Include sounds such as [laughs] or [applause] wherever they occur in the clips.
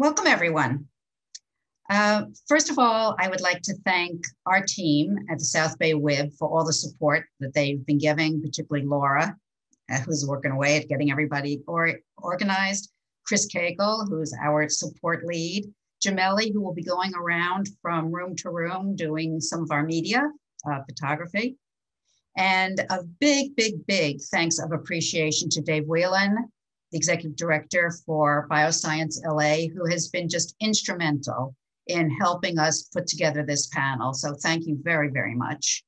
Welcome, everyone. Uh, first of all, I would like to thank our team at the South Bay WIB for all the support that they've been giving, particularly Laura, uh, who's working away at getting everybody or, organized, Chris Cagle, who's our support lead, Jameli, who will be going around from room to room doing some of our media uh, photography. And a big, big, big thanks of appreciation to Dave Whelan, the executive director for Bioscience LA, who has been just instrumental in helping us put together this panel. So thank you very, very much.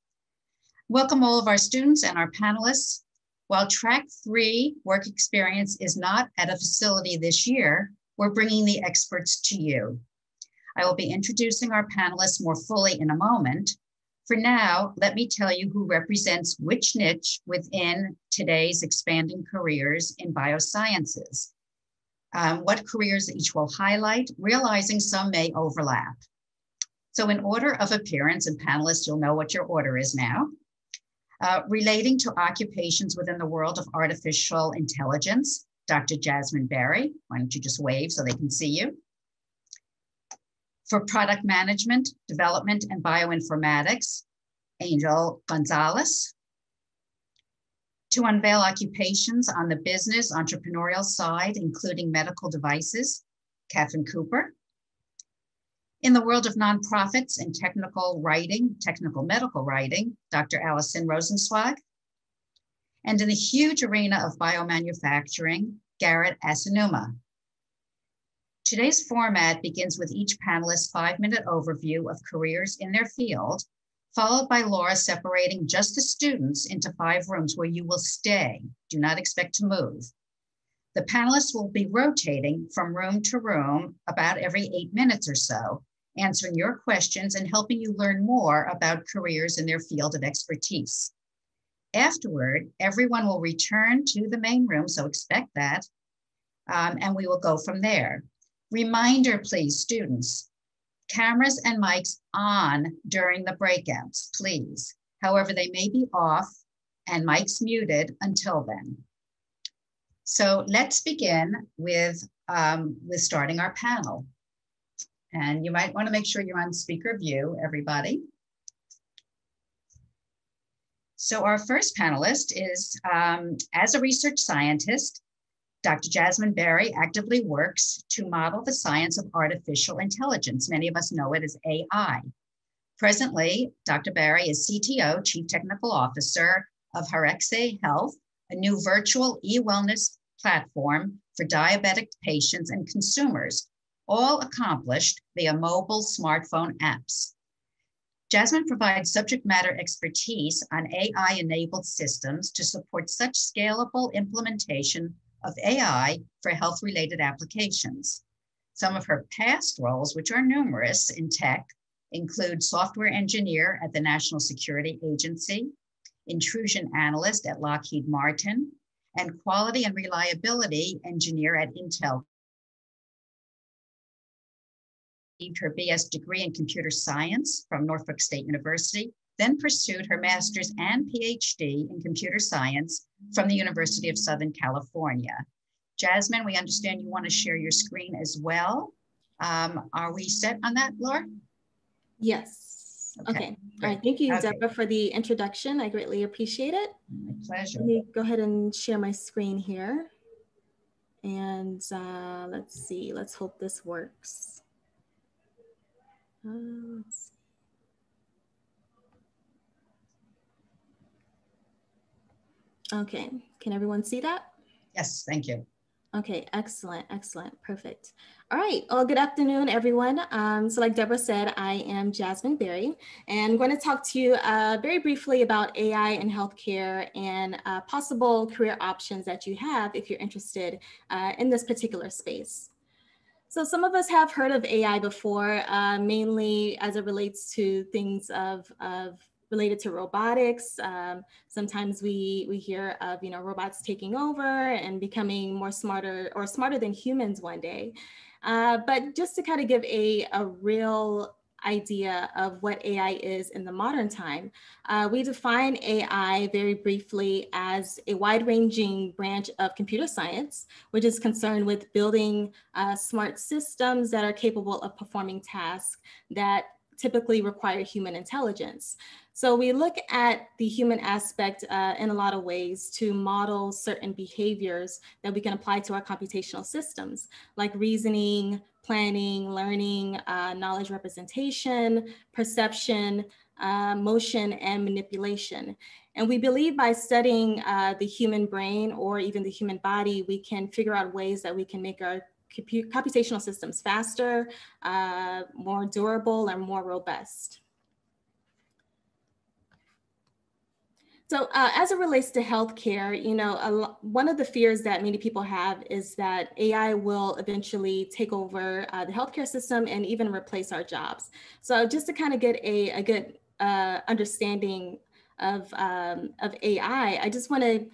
Welcome all of our students and our panelists. While track three work experience is not at a facility this year, we're bringing the experts to you. I will be introducing our panelists more fully in a moment. For now, let me tell you who represents which niche within today's expanding careers in biosciences um, what careers each will highlight, realizing some may overlap. So in order of appearance, and panelists, you'll know what your order is now. Uh, relating to occupations within the world of artificial intelligence, Dr. Jasmine Berry, why don't you just wave so they can see you? For product management, development, and bioinformatics, Angel Gonzalez to unveil occupations on the business entrepreneurial side, including medical devices, Catherine Cooper. In the world of nonprofits and technical writing, technical medical writing, Dr. Allison Rosenzweig. And in the huge arena of biomanufacturing, Garrett Asanuma. Today's format begins with each panelist's five minute overview of careers in their field followed by Laura separating just the students into five rooms where you will stay. Do not expect to move. The panelists will be rotating from room to room about every eight minutes or so, answering your questions and helping you learn more about careers in their field of expertise. Afterward, everyone will return to the main room, so expect that, um, and we will go from there. Reminder, please, students, Cameras and mics on during the breakouts, please. However, they may be off and mics muted until then. So let's begin with, um, with starting our panel. And you might wanna make sure you're on speaker view, everybody. So our first panelist is, um, as a research scientist, Dr. Jasmine Berry actively works to model the science of artificial intelligence. Many of us know it as AI. Presently, Dr. Berry is CTO, Chief Technical Officer of Harexe Health, a new virtual e-wellness platform for diabetic patients and consumers, all accomplished via mobile smartphone apps. Jasmine provides subject matter expertise on AI-enabled systems to support such scalable implementation of AI for health related applications. Some of her past roles, which are numerous in tech, include software engineer at the National Security Agency, intrusion analyst at Lockheed Martin, and quality and reliability engineer at Intel. Her BS degree in computer science from Norfolk State University then pursued her master's and PhD in computer science from the University of Southern California. Jasmine, we understand you want to share your screen as well. Um, are we set on that, Laura? Yes. Okay. okay. All right. Thank you, okay. Deborah, for the introduction. I greatly appreciate it. My pleasure. Let me go ahead and share my screen here. And uh, let's see. Let's hope this works. Uh, let's Okay, can everyone see that? Yes, thank you. Okay, excellent, excellent, perfect. All right, well, good afternoon, everyone. Um, so like Deborah said, I am Jasmine Berry, and I'm going to talk to you uh, very briefly about AI in healthcare and uh, possible career options that you have if you're interested uh, in this particular space. So some of us have heard of AI before, uh, mainly as it relates to things of, of related to robotics. Um, sometimes we we hear of you know robots taking over and becoming more smarter or smarter than humans one day. Uh, but just to kind of give a, a real idea of what AI is in the modern time, uh, we define AI very briefly as a wide ranging branch of computer science, which is concerned with building uh, smart systems that are capable of performing tasks that typically require human intelligence. So we look at the human aspect uh, in a lot of ways to model certain behaviors that we can apply to our computational systems, like reasoning, planning, learning, uh, knowledge representation, perception, uh, motion, and manipulation. And we believe by studying uh, the human brain or even the human body, we can figure out ways that we can make our computational systems faster, uh, more durable, and more robust. So uh, as it relates to healthcare, you know, one of the fears that many people have is that AI will eventually take over uh, the healthcare system and even replace our jobs. So just to kind of get a, a good uh, understanding of, um, of AI, I just want to,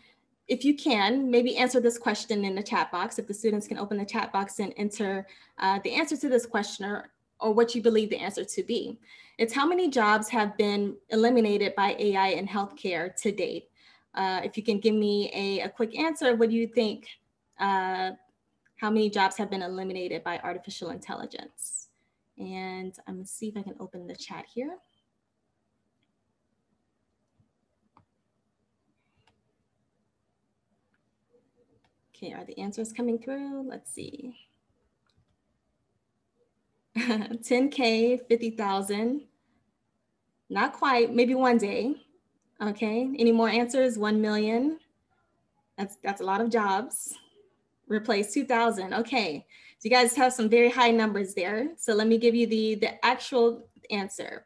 if you can, maybe answer this question in the chat box. If the students can open the chat box and enter uh, the answer to this question or, or what you believe the answer to be. It's how many jobs have been eliminated by AI in healthcare to date. Uh, if you can give me a, a, quick answer, what do you think? Uh, how many jobs have been eliminated by artificial intelligence? And I'm gonna see if I can open the chat here. Okay, are the answers coming through? Let's see. [laughs] 10K, 50,000. Not quite, maybe one day. Okay, any more answers? 1 million. That's, that's a lot of jobs. Replace 2,000. Okay, so you guys have some very high numbers there. So let me give you the, the actual answer.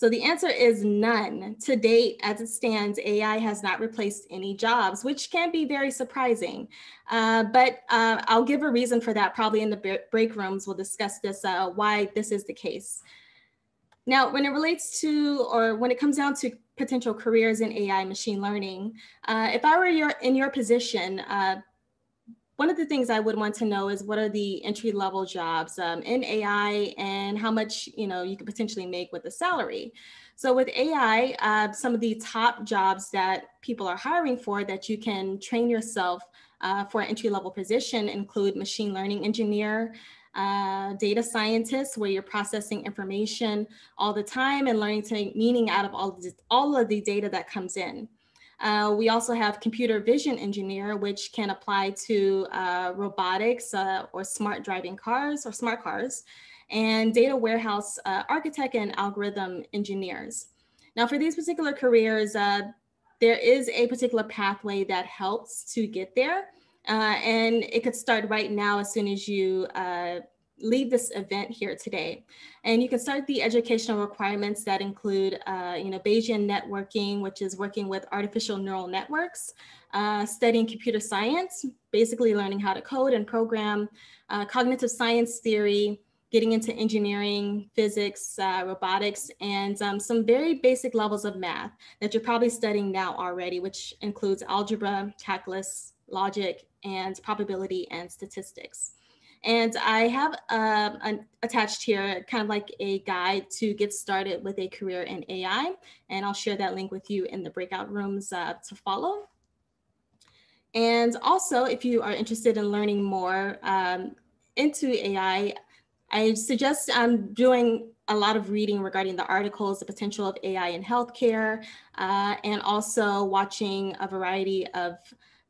So the answer is none. To date, as it stands, AI has not replaced any jobs, which can be very surprising. Uh, but uh, I'll give a reason for that probably in the break rooms. We'll discuss this, uh, why this is the case. Now, when it relates to, or when it comes down to potential careers in AI machine learning, uh, if I were your, in your position, uh, one of the things I would want to know is what are the entry level jobs um, in AI and how much you know you could potentially make with the salary. So with AI, uh, some of the top jobs that people are hiring for that you can train yourself uh, for an entry level position include machine learning engineer, uh, data scientist, where you're processing information all the time and learning to make meaning out of all, the, all of the data that comes in. Uh, we also have computer vision engineer, which can apply to uh, robotics uh, or smart driving cars or smart cars, and data warehouse uh, architect and algorithm engineers. Now for these particular careers, uh, there is a particular pathway that helps to get there. Uh, and it could start right now as soon as you lead this event here today. And you can start the educational requirements that include, uh, you know, Bayesian networking, which is working with artificial neural networks, uh, studying computer science, basically learning how to code and program, uh, cognitive science theory, getting into engineering, physics, uh, robotics, and um, some very basic levels of math that you're probably studying now already, which includes algebra, calculus, logic, and probability and statistics. And I have um, an, attached here kind of like a guide to get started with a career in AI. And I'll share that link with you in the breakout rooms uh, to follow. And also, if you are interested in learning more um, into AI, I suggest um, doing a lot of reading regarding the articles, the potential of AI in healthcare, uh, and also watching a variety of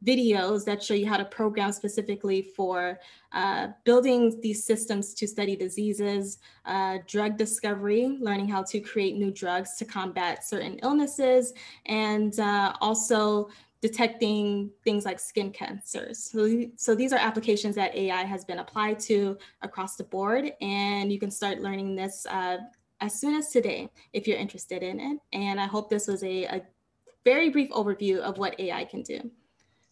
videos that show you how to program specifically for uh, building these systems to study diseases, uh, drug discovery, learning how to create new drugs to combat certain illnesses, and uh, also detecting things like skin cancers. So, so these are applications that AI has been applied to across the board, and you can start learning this uh, as soon as today if you're interested in it. And I hope this was a, a very brief overview of what AI can do.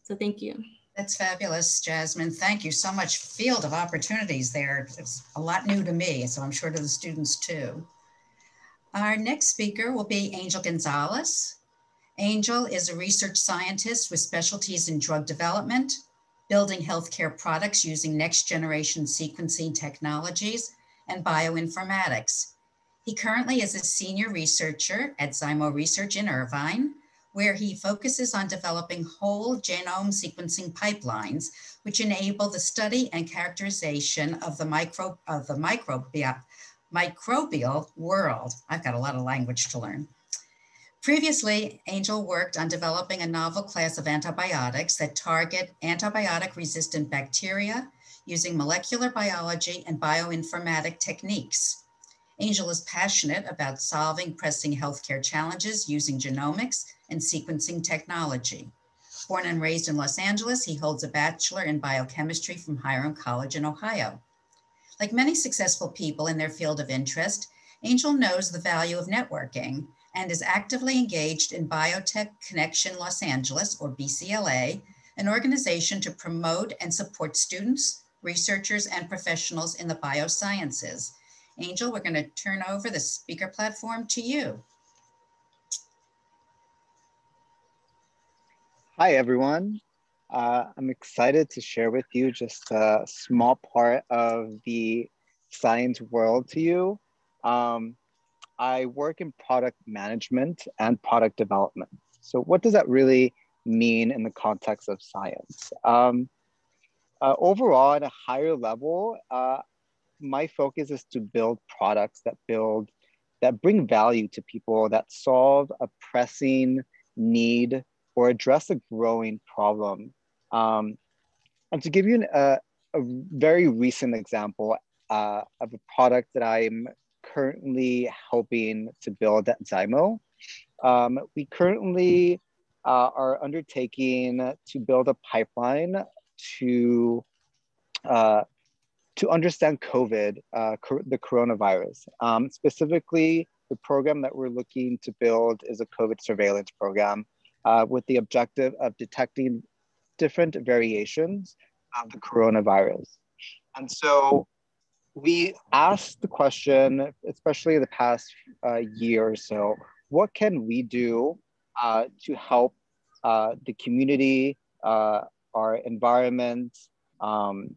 So thank you. That's fabulous, Jasmine. Thank you so much. Field of opportunities there. It's a lot new to me, so I'm sure to the students too. Our next speaker will be Angel Gonzalez. Angel is a research scientist with specialties in drug development, building healthcare products using next generation sequencing technologies, and bioinformatics. He currently is a senior researcher at Zymo Research in Irvine, where he focuses on developing whole genome sequencing pipelines, which enable the study and characterization of the, micro, of the microbial, microbial world. I've got a lot of language to learn. Previously, Angel worked on developing a novel class of antibiotics that target antibiotic resistant bacteria using molecular biology and bioinformatic techniques. Angel is passionate about solving pressing healthcare challenges using genomics and sequencing technology. Born and raised in Los Angeles, he holds a bachelor in biochemistry from Hiram College in Ohio. Like many successful people in their field of interest, Angel knows the value of networking and is actively engaged in Biotech Connection Los Angeles, or BCLA, an organization to promote and support students, researchers, and professionals in the biosciences. Angel, we're going to turn over the speaker platform to you. Hi, everyone. Uh, I'm excited to share with you just a small part of the science world to you. Um, I work in product management and product development. So, what does that really mean in the context of science? Um, uh, overall, at a higher level, uh, my focus is to build products that build that bring value to people that solve a pressing need or address a growing problem. Um, and to give you an, a very recent example uh, of a product that I'm currently helping to build at Zymo, um, we currently uh, are undertaking to build a pipeline to uh, to understand COVID, uh, the coronavirus. Um, specifically, the program that we're looking to build is a COVID surveillance program uh, with the objective of detecting different variations of the coronavirus. And so we asked the question, especially the past uh, year or so, what can we do uh, to help uh, the community, uh, our environment, um,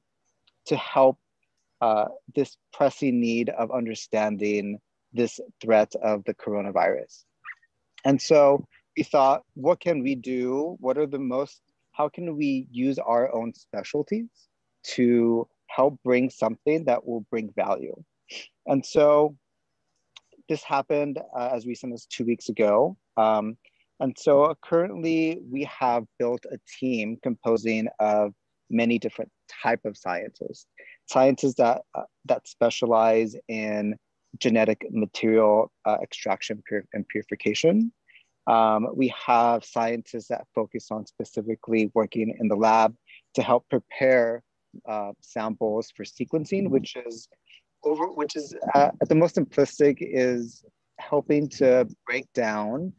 to help uh, this pressing need of understanding this threat of the coronavirus. And so we thought, what can we do? What are the most, how can we use our own specialties to help bring something that will bring value? And so this happened uh, as recent as two weeks ago. Um, and so currently we have built a team composing of many different type of scientists scientists that, uh, that specialize in genetic material uh, extraction and purification. Um, we have scientists that focus on specifically working in the lab to help prepare uh, samples for sequencing, which is over, which is uh, at the most simplistic is helping to break down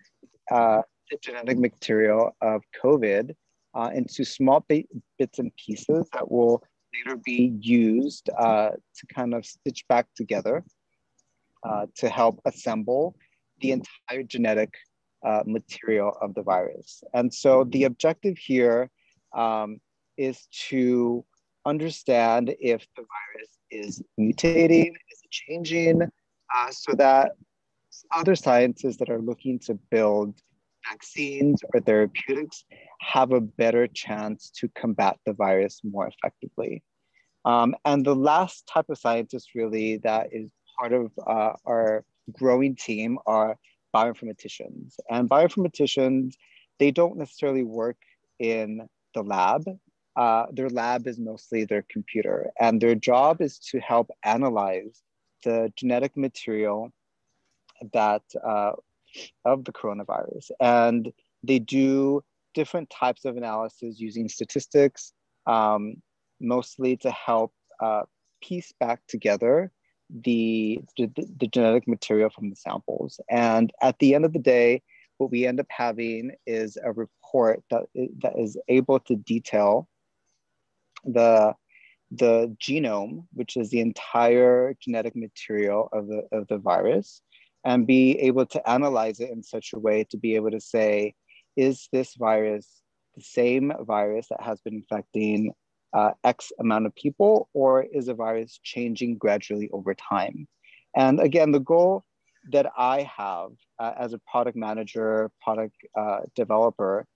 uh, the genetic material of COVID uh, into small bits and pieces that will later be used uh, to kind of stitch back together uh, to help assemble the entire genetic uh, material of the virus. And so the objective here um, is to understand if the virus is mutating, is changing, uh, so that other scientists that are looking to build vaccines or therapeutics have a better chance to combat the virus more effectively. Um, and the last type of scientist really that is part of uh, our growing team are bioinformaticians. And bioinformaticians, they don't necessarily work in the lab. Uh, their lab is mostly their computer, and their job is to help analyze the genetic material that uh, of the coronavirus. And they do different types of analysis using statistics, um, mostly to help uh, piece back together the, the, the genetic material from the samples. And at the end of the day, what we end up having is a report that, that is able to detail the, the genome, which is the entire genetic material of the, of the virus, and be able to analyze it in such a way to be able to say, is this virus the same virus that has been infecting uh, X amount of people, or is the virus changing gradually over time? And again, the goal that I have uh, as a product manager, product uh, developer,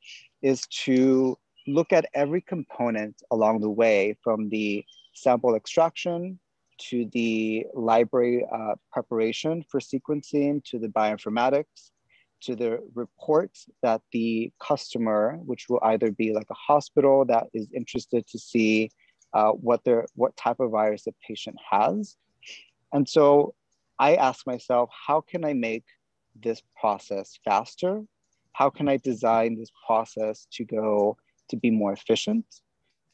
is to look at every component along the way from the sample extraction to the library uh, preparation for sequencing to the bioinformatics to the report that the customer, which will either be like a hospital that is interested to see uh, what their what type of virus the patient has. And so I ask myself, how can I make this process faster? How can I design this process to go to be more efficient?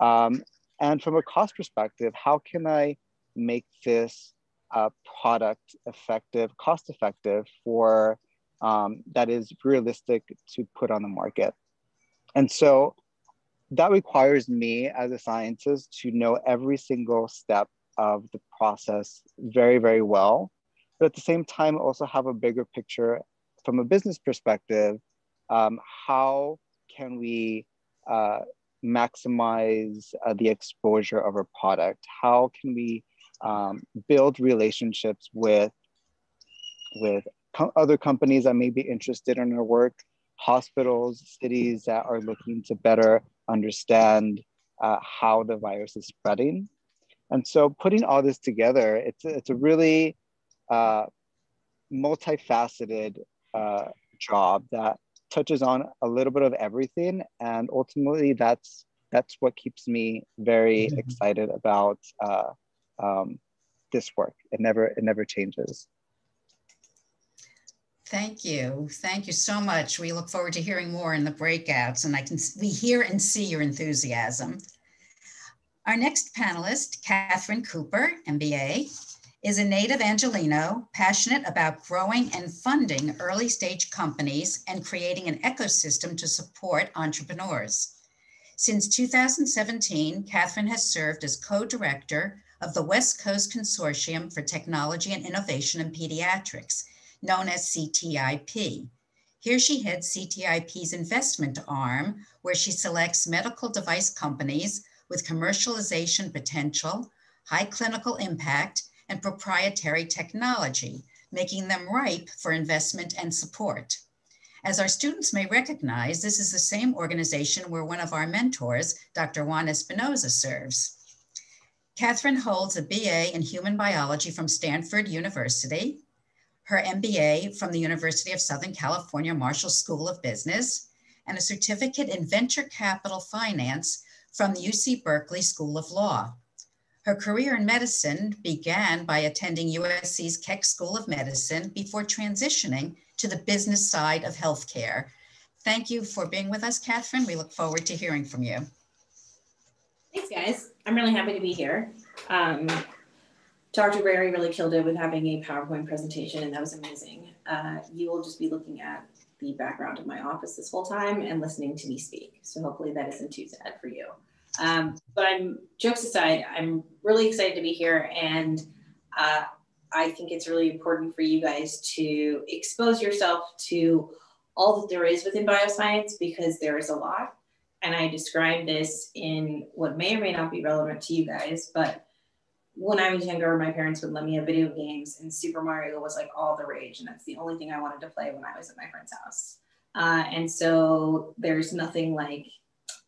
Um, and from a cost perspective, how can I make this uh, product effective, cost effective for um, that is realistic to put on the market? And so that requires me as a scientist to know every single step of the process very, very well. But at the same time, also have a bigger picture from a business perspective. Um, how can we uh, maximize uh, the exposure of our product? How can we um, build relationships with, with co other companies that may be interested in our work, hospitals, cities that are looking to better understand uh, how the virus is spreading. And so putting all this together, it's, it's a really uh, multifaceted uh, job that touches on a little bit of everything. And ultimately that's, that's what keeps me very mm-hmm. excited about uh, um, this work. It never, it never changes. Thank you. Thank you so much. We look forward to hearing more in the breakouts and I can we hear and see your enthusiasm. Our next panelist, Catherine Cooper, MBA, is a native Angeleno, passionate about growing and funding early stage companies and creating an ecosystem to support entrepreneurs. Since 2017, Catherine has served as co-director of the West Coast Consortium for Technology and Innovation in Pediatrics, known as CTIP. Here she heads CTIP's investment arm, where she selects medical device companies with commercialization potential, high clinical impact, and proprietary technology, making them ripe for investment and support. As our students may recognize, this is the same organization where one of our mentors, Dr. Juan Espinoza, serves. Catherine holds a BA in Human Biology from Stanford University, her MBA from the University of Southern California Marshall School of Business, and a certificate in venture capital finance from the UC Berkeley School of Law. Her career in medicine began by attending USC's Keck School of Medicine before transitioning to the business side of healthcare. Thank you for being with us, Catherine. We look forward to hearing from you. Thanks, guys. I'm really happy to be here. Um, Dr. Berry really killed it with having a PowerPoint presentation, and that was amazing. Uh, you will just be looking at the background of my office this whole time and listening to me speak. So hopefully that isn't too sad for you. Um, but I'm jokes aside, I'm really excited to be here, and uh, I think it's really important for you guys to expose yourself to all that there is within bioscience because there is a lot. And I describe this in what may or may not be relevant to you guys, but when I was younger, my parents would let me have video games, and Super Mario was like all the rage, and that's the only thing I wanted to play when I was at my friend's house. Uh, and so there's nothing like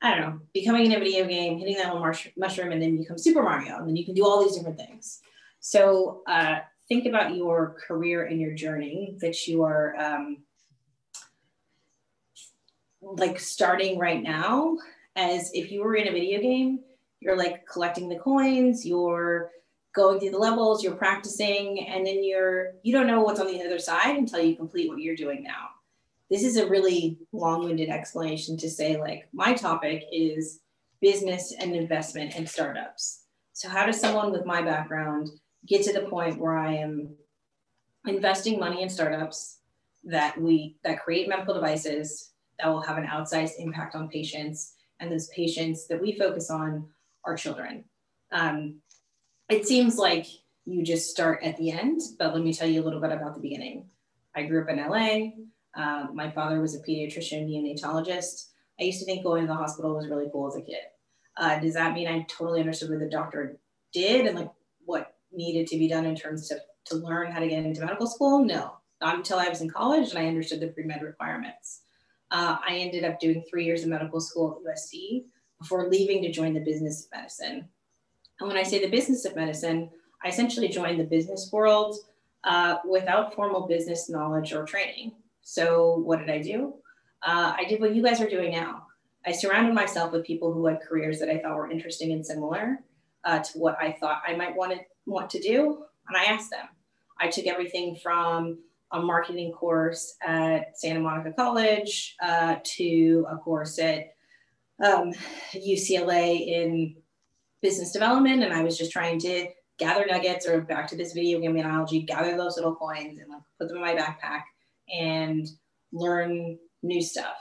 I don't know, becoming in a video game, hitting that little mushroom, and then you become Super Mario, and then you can do all these different things. So uh, think about your career and your journey that you are um, like starting right now as if you were in a video game you're like collecting the coins, you're going through the levels, you're practicing, and then you're you don't know what's on the other side until you complete what you're doing now. This is a really long-winded explanation to say like my topic is business and investment and startups. So how does someone with my background get to the point where I am investing money in startups that we that create medical devices that will have an outsized impact on patients and those patients that we focus on our children. Um, it seems like you just start at the end, but let me tell you a little bit about the beginning. I grew up in LA. Um, my father was a pediatrician, neonatologist. I used to think going to the hospital was really cool as a kid. Uh, does that mean I totally understood what the doctor did and like what needed to be done in terms to, to learn how to get into medical school? No, not until I was in college and I understood the pre-med requirements. Uh, I ended up doing three years of medical school at USC before leaving to join the business of medicine. And when I say the business of medicine, I essentially joined the business world uh, without formal business knowledge or training. So what did I do? Uh, I did what you guys are doing now. I surrounded myself with people who had careers that I thought were interesting and similar uh, to what I thought I might want to want to do, and I asked them. I took everything from a marketing course at Santa Monica College uh, to a course at um, UCLA in business development, and I was just trying to gather nuggets, or back to this video game analogy, gather those little coins and like put them in my backpack and learn new stuff.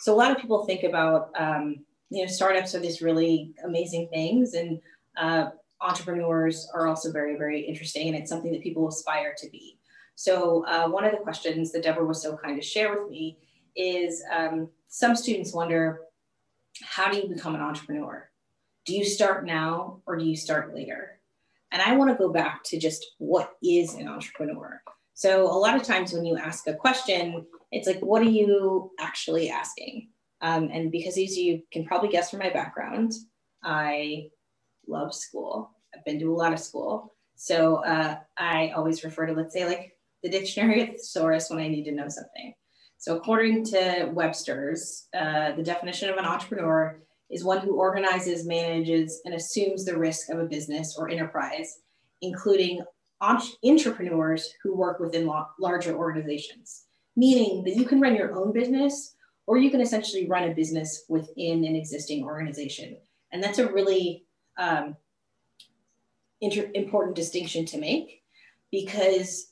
So a lot of people think about um, you know startups are these really amazing things, and uh, entrepreneurs are also very very interesting, and it's something that people aspire to be. So uh, one of the questions that Deborah was so kind to share with me is um, some students wonder, how do you become an entrepreneur? Do you start now or do you start later? And I want to go back to just what is an entrepreneur? So a lot of times when you ask a question, it's like, what are you actually asking? Um, and because as you can probably guess from my background, I love school. I've been to a lot of school. So uh, I always refer to, let's say, like the dictionary thesaurus when I need to know something. So according to Webster's, uh, the definition of an entrepreneur is one who organizes, manages, and assumes the risk of a business or enterprise, including entrepreneurs who work within larger organizations, meaning that you can run your own business or you can essentially run a business within an existing organization. And that's a really um, important distinction to make because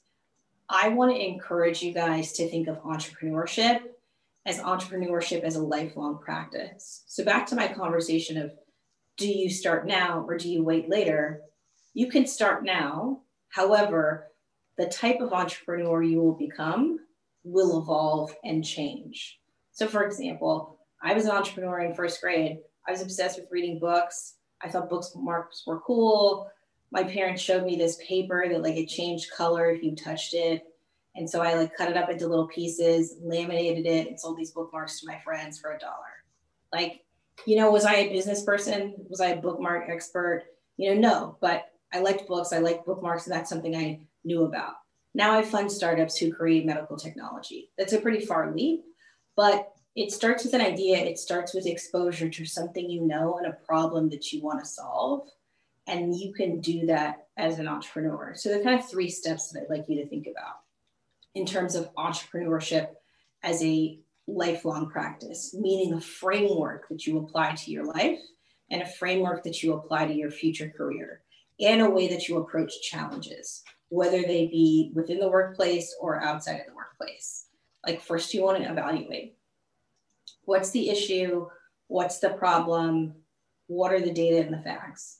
I want to encourage you guys to think of entrepreneurship as entrepreneurship as a lifelong practice. So, back to my conversation of do you start now or do you wait later? You can start now. However, the type of entrepreneur you will become will evolve and change. So, for example, I was an entrepreneur in first grade. I was obsessed with reading books. I thought bookmarks were cool my parents showed me this paper that like it changed color if you touched it. And so I like cut it up into little pieces, laminated it, and sold these bookmarks to my friends for a dollar. Like, you know, was I a business person? Was I a bookmark expert? You know, no, but I liked books, I liked bookmarks, and that's something I knew about. Now I fund startups who create medical technology. That's a pretty far leap, but it starts with an idea, it starts with exposure to something you know and a problem that you want to solve and you can do that as an entrepreneur. So, the kind of three steps that I'd like you to think about in terms of entrepreneurship as a lifelong practice, meaning a framework that you apply to your life and a framework that you apply to your future career and a way that you approach challenges, whether they be within the workplace or outside of the workplace. Like, first, you want to evaluate what's the issue, what's the problem, what are the data and the facts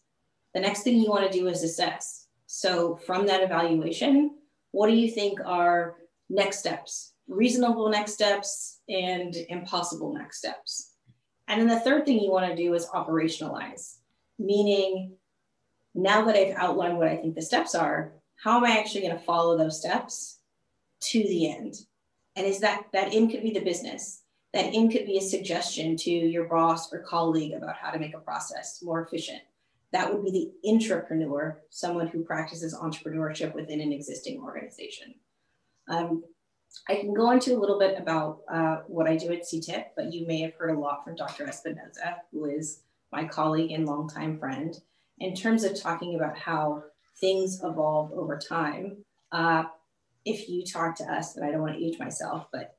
the next thing you want to do is assess. So from that evaluation, what do you think are next steps, reasonable next steps and impossible next steps? And then the third thing you want to do is operationalize, meaning now that I've outlined what I think the steps are, how am I actually going to follow those steps to the end? And is that that end could be the business, that end could be a suggestion to your boss or colleague about how to make a process more efficient that would be the intrapreneur, someone who practices entrepreneurship within an existing organization. Um, I can go into a little bit about uh, what I do at CTIP, but you may have heard a lot from Dr. Espinoza, who is my colleague and longtime friend, in terms of talking about how things evolve over time. Uh, if you talk to us, and I don't want to age myself, but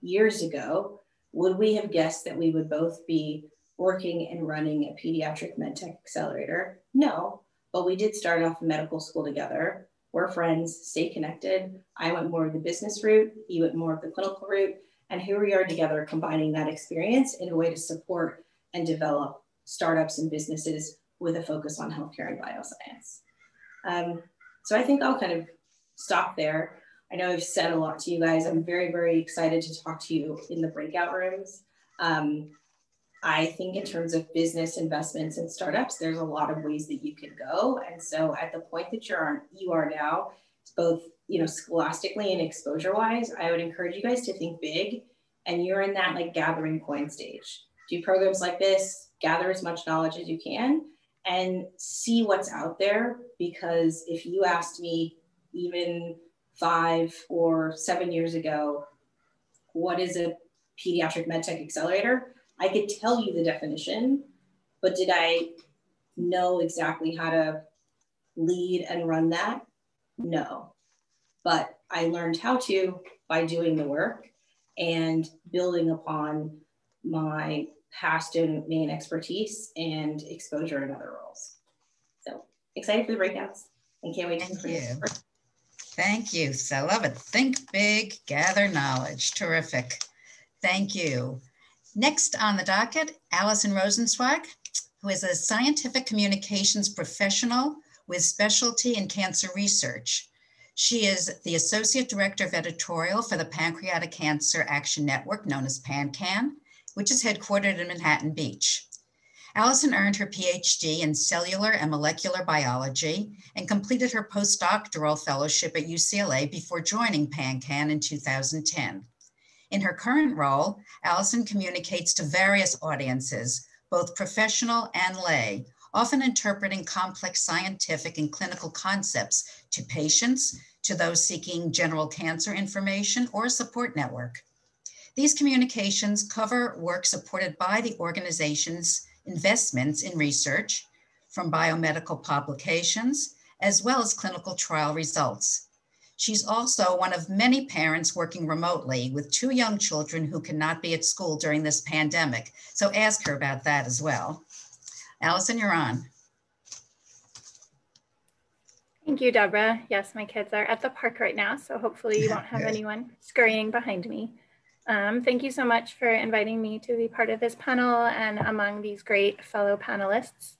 years ago, would we have guessed that we would both be working and running a pediatric medtech accelerator? No, but we did start off in medical school together. We're friends, stay connected. I went more of the business route, he went more of the clinical route. And here we are together combining that experience in a way to support and develop startups and businesses with a focus on healthcare and bioscience. Um, so I think I'll kind of stop there. I know I've said a lot to you guys. I'm very, very excited to talk to you in the breakout rooms. Um, I think in terms of business investments and startups, there's a lot of ways that you can go. And so at the point that you're on, you are now, both you know scholastically and exposure wise, I would encourage you guys to think big. And you're in that like gathering coin stage. Do programs like this, gather as much knowledge as you can, and see what's out there. Because if you asked me even five or seven years ago, what is a pediatric medtech accelerator? I could tell you the definition, but did I know exactly how to lead and run that? No. But I learned how to by doing the work and building upon my past domain expertise and exposure in other roles. So excited for the breakouts and can't wait Thank to you. Thank you. I love it. Think big, gather knowledge. Terrific. Thank you. Next on the docket, Allison Rosenzweig, who is a scientific communications professional with specialty in cancer research. She is the Associate Director of Editorial for the Pancreatic Cancer Action Network, known as PanCAN, which is headquartered in Manhattan Beach. Allison earned her PhD in cellular and molecular biology and completed her postdoctoral fellowship at UCLA before joining PanCAN in 2010. In her current role, Allison communicates to various audiences, both professional and lay, often interpreting complex scientific and clinical concepts to patients, to those seeking general cancer information, or a support network. These communications cover work supported by the organization's investments in research from biomedical publications, as well as clinical trial results. She's also one of many parents working remotely with two young children who cannot be at school during this pandemic. So ask her about that as well. Allison, you're on. Thank you, Deborah. Yes, my kids are at the park right now, so hopefully you won't have [laughs] anyone scurrying behind me. Um, thank you so much for inviting me to be part of this panel and among these great fellow panelists.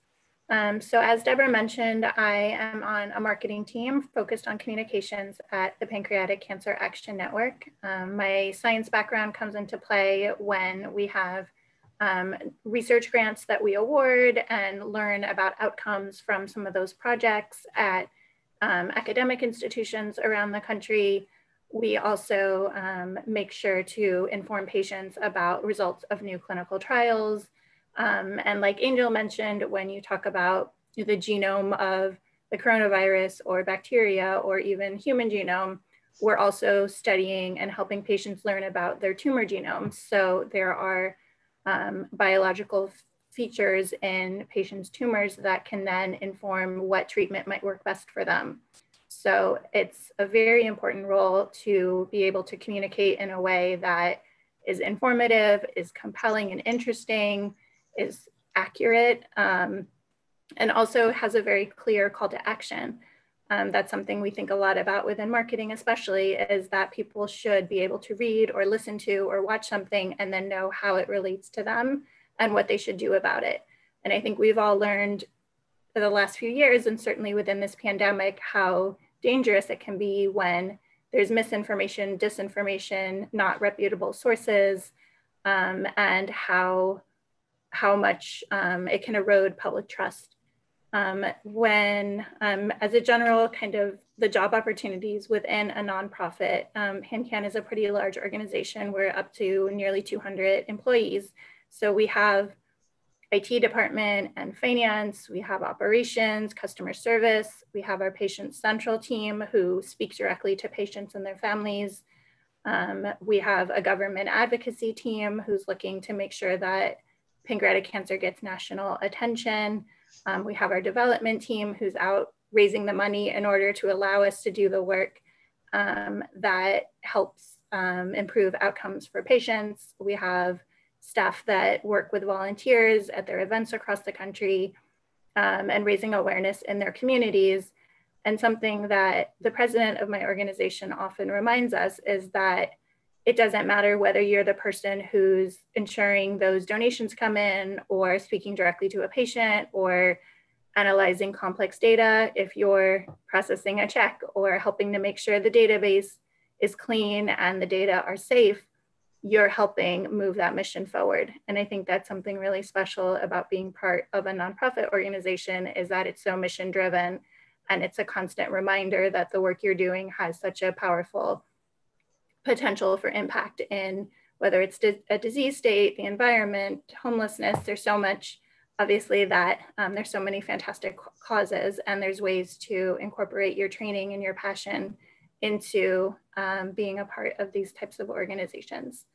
Um, so as Deborah mentioned, I am on a marketing team focused on communications at the Pancreatic Cancer Action Network. Um, my science background comes into play when we have um, research grants that we award and learn about outcomes from some of those projects at um, academic institutions around the country, we also um, make sure to inform patients about results of new clinical trials. Um, and like Angel mentioned, when you talk about the genome of the coronavirus or bacteria or even human genome, we're also studying and helping patients learn about their tumor genomes. So there are um, biological features in patients' tumors that can then inform what treatment might work best for them. So it's a very important role to be able to communicate in a way that is informative, is compelling and interesting, is accurate, um, and also has a very clear call to action. Um, that's something we think a lot about within marketing, especially is that people should be able to read or listen to or watch something and then know how it relates to them and what they should do about it. And I think we've all learned for the last few years, and certainly within this pandemic, how dangerous it can be when there's misinformation, disinformation, not reputable sources, um, and how, how much um, it can erode public trust. Um, when, um, as a general kind of the job opportunities within a nonprofit, um, is a pretty large organization. We're up to nearly 200 employees. So we have IT department and finance, we have operations, customer service, we have our patient central team who speaks directly to patients and their families. Um, we have a government advocacy team who's looking to make sure that pancreatic cancer gets national attention. Um, we have our development team who's out raising the money in order to allow us to do the work um, that helps um, improve outcomes for patients. We have staff that work with volunteers at their events across the country um, and raising awareness in their communities. And something that the president of my organization often reminds us is that it doesn't matter whether you're the person who's ensuring those donations come in or speaking directly to a patient or analyzing complex data, if you're processing a check or helping to make sure the database is clean and the data are safe, you're helping move that mission forward. And I think that's something really special about being part of a nonprofit organization is that it's so mission driven And it's a constant reminder that the work you're doing has such a powerful potential for impact in whether it's a disease state, the environment, homelessness, there's so much, obviously that um, there's so many fantastic causes and there's ways to incorporate your training and your passion into um, being a part of these types of organizations.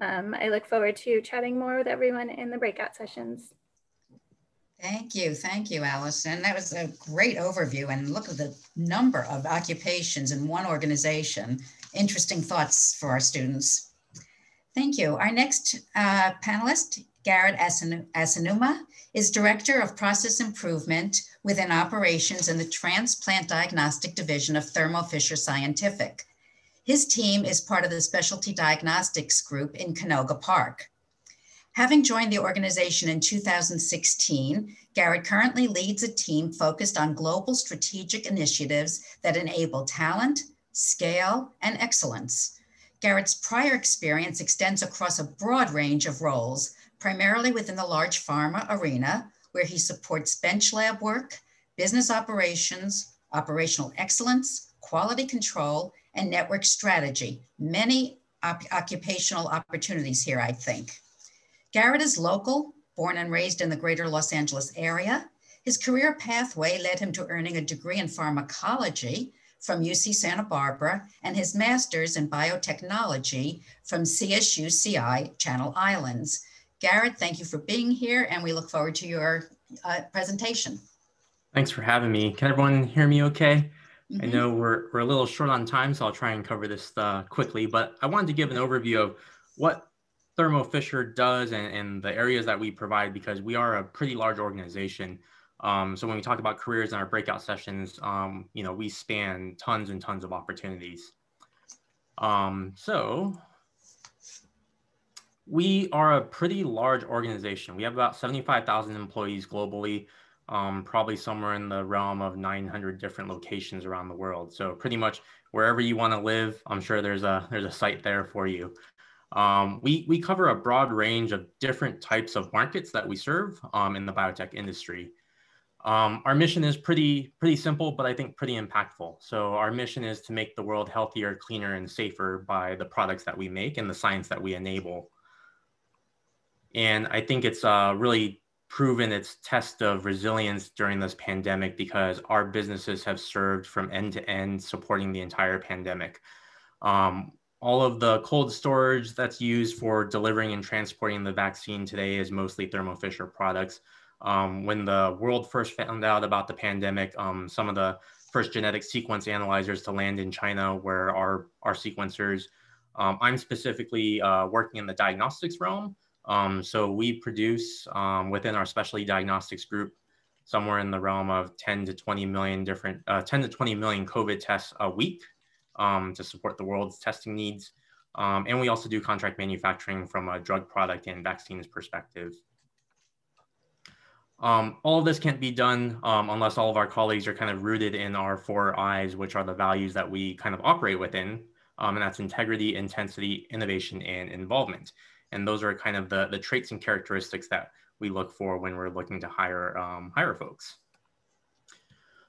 Um, I look forward to chatting more with everyone in the breakout sessions. Thank you. Thank you, Allison. That was a great overview. And look at the number of occupations in one organization. Interesting thoughts for our students. Thank you. Our next uh, panelist, Garrett Asanuma, is Director of Process Improvement within Operations in the Transplant Diagnostic Division of Thermo Fisher Scientific. His team is part of the Specialty Diagnostics Group in Canoga Park. Having joined the organization in 2016, Garrett currently leads a team focused on global strategic initiatives that enable talent, scale, and excellence. Garrett's prior experience extends across a broad range of roles, primarily within the large pharma arena, where he supports bench lab work, business operations, operational excellence, quality control, and network strategy. Many op occupational opportunities here, I think. Garrett is local, born and raised in the greater Los Angeles area. His career pathway led him to earning a degree in pharmacology from UC Santa Barbara and his master's in biotechnology from CSUCI Channel Islands. Garrett, thank you for being here and we look forward to your uh, presentation. Thanks for having me. Can everyone hear me okay? Mm -hmm. I mm-hmm. know we're, we're a little short on time, so I'll try and cover this uh, quickly, but I wanted to give an overview of what Thermo Fisher does and, and the areas that we provide because we are a pretty large organization. Um, so when we talk about careers in our breakout sessions, um, you know, we span tons and tons of opportunities. Um, so we are a pretty large organization. We have about 75,000 employees globally, um, probably somewhere in the realm of 900 different locations around the world. So pretty much wherever you want to live, I'm sure there's a there's a site there for you. Um, we, we cover a broad range of different types of markets that we serve um, in the biotech industry. Um, our mission is pretty, pretty simple, but I think pretty impactful. So our mission is to make the world healthier, cleaner, and safer by the products that we make and the science that we enable. And I think it's uh, really proven its test of resilience during this pandemic because our businesses have served from end to end supporting the entire pandemic. Um, all of the cold storage that's used for delivering and transporting the vaccine today is mostly Thermo Fisher products. Um, when the world first found out about the pandemic, um, some of the first genetic sequence analyzers to land in China were our, our sequencers. Um, I'm specifically uh, working in the diagnostics realm. Um, so we produce um, within our specialty diagnostics group somewhere in the realm of 10 to 20 million different, uh, 10 to 20 million COVID tests a week um, to support the world's testing needs. and we also do contract manufacturing from a drug product and vaccines perspective. Um, all of this can't be done um, unless all of our colleagues are kind of rooted in our four I's, which are the values that we kind of operate within. Um, and that's integrity, intensity, innovation, and involvement. And those are kind of the, the traits and characteristics that we look for when we're looking to hire, um, hire folks.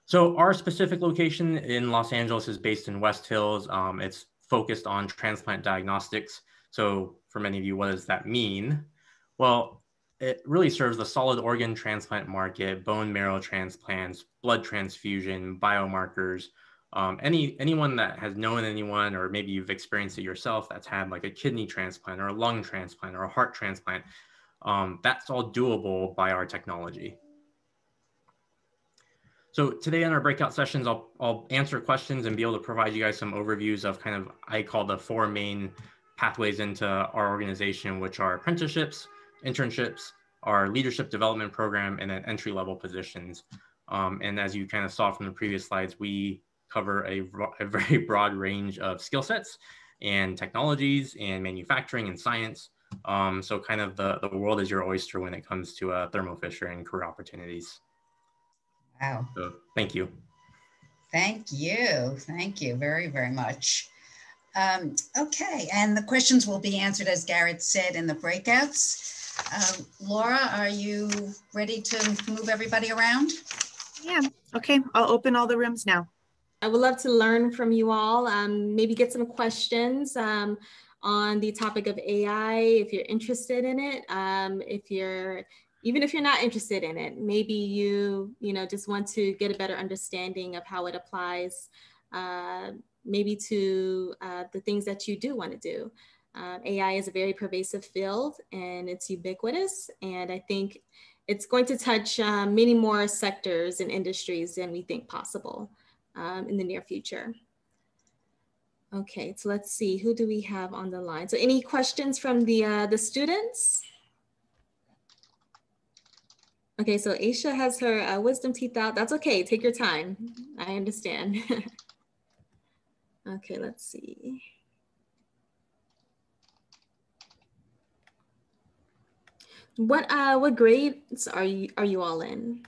So our specific location in Los Angeles is based in West Hills. Um, it's focused on transplant diagnostics. So for many of you, what does that mean? Well, it really serves the solid organ transplant market, bone marrow transplants, blood transfusion, biomarkers. Um, any anyone that has known anyone, or maybe you've experienced it yourself, that's had like a kidney transplant or a lung transplant or a heart transplant, um, that's all doable by our technology. So today in our breakout sessions, I'll, I'll answer questions and be able to provide you guys some overviews of kind of, I call the four main pathways into our organization, which are apprenticeships, internships, our leadership development program, and then entry level positions. Um, and as you kind of saw from the previous slides, we cover a, a very [laughs] broad range of skill sets and technologies and manufacturing and science. Um, so kind of the, the world is your oyster when it comes to uh, Thermo Fisher and career opportunities. Wow. So, thank you. Thank you. Thank you very, very much. Um, okay, and the questions will be answered, as Garrett said, in the breakouts. Uh, Laura, are you ready to move everybody around? Yeah, okay, I'll open all the rooms now. I would love to learn from you all, um, maybe get some questions um, on the topic of AI if you're interested in it. Um, if you're, even if you're not interested in it, maybe you, you know, just want to get a better understanding of how it applies uh, maybe to uh, the things that you do want to do. Uh, AI is a very pervasive field and it's ubiquitous. And I think it's going to touch um, many more sectors and industries than we think possible um, in the near future. Okay, so let's see, who do we have on the line? So any questions from the, uh, the students? Okay, so Aisha has her uh, wisdom teeth out. That's okay, take your time. I understand. [laughs] okay, let's see. What uh what grades are you are you all in?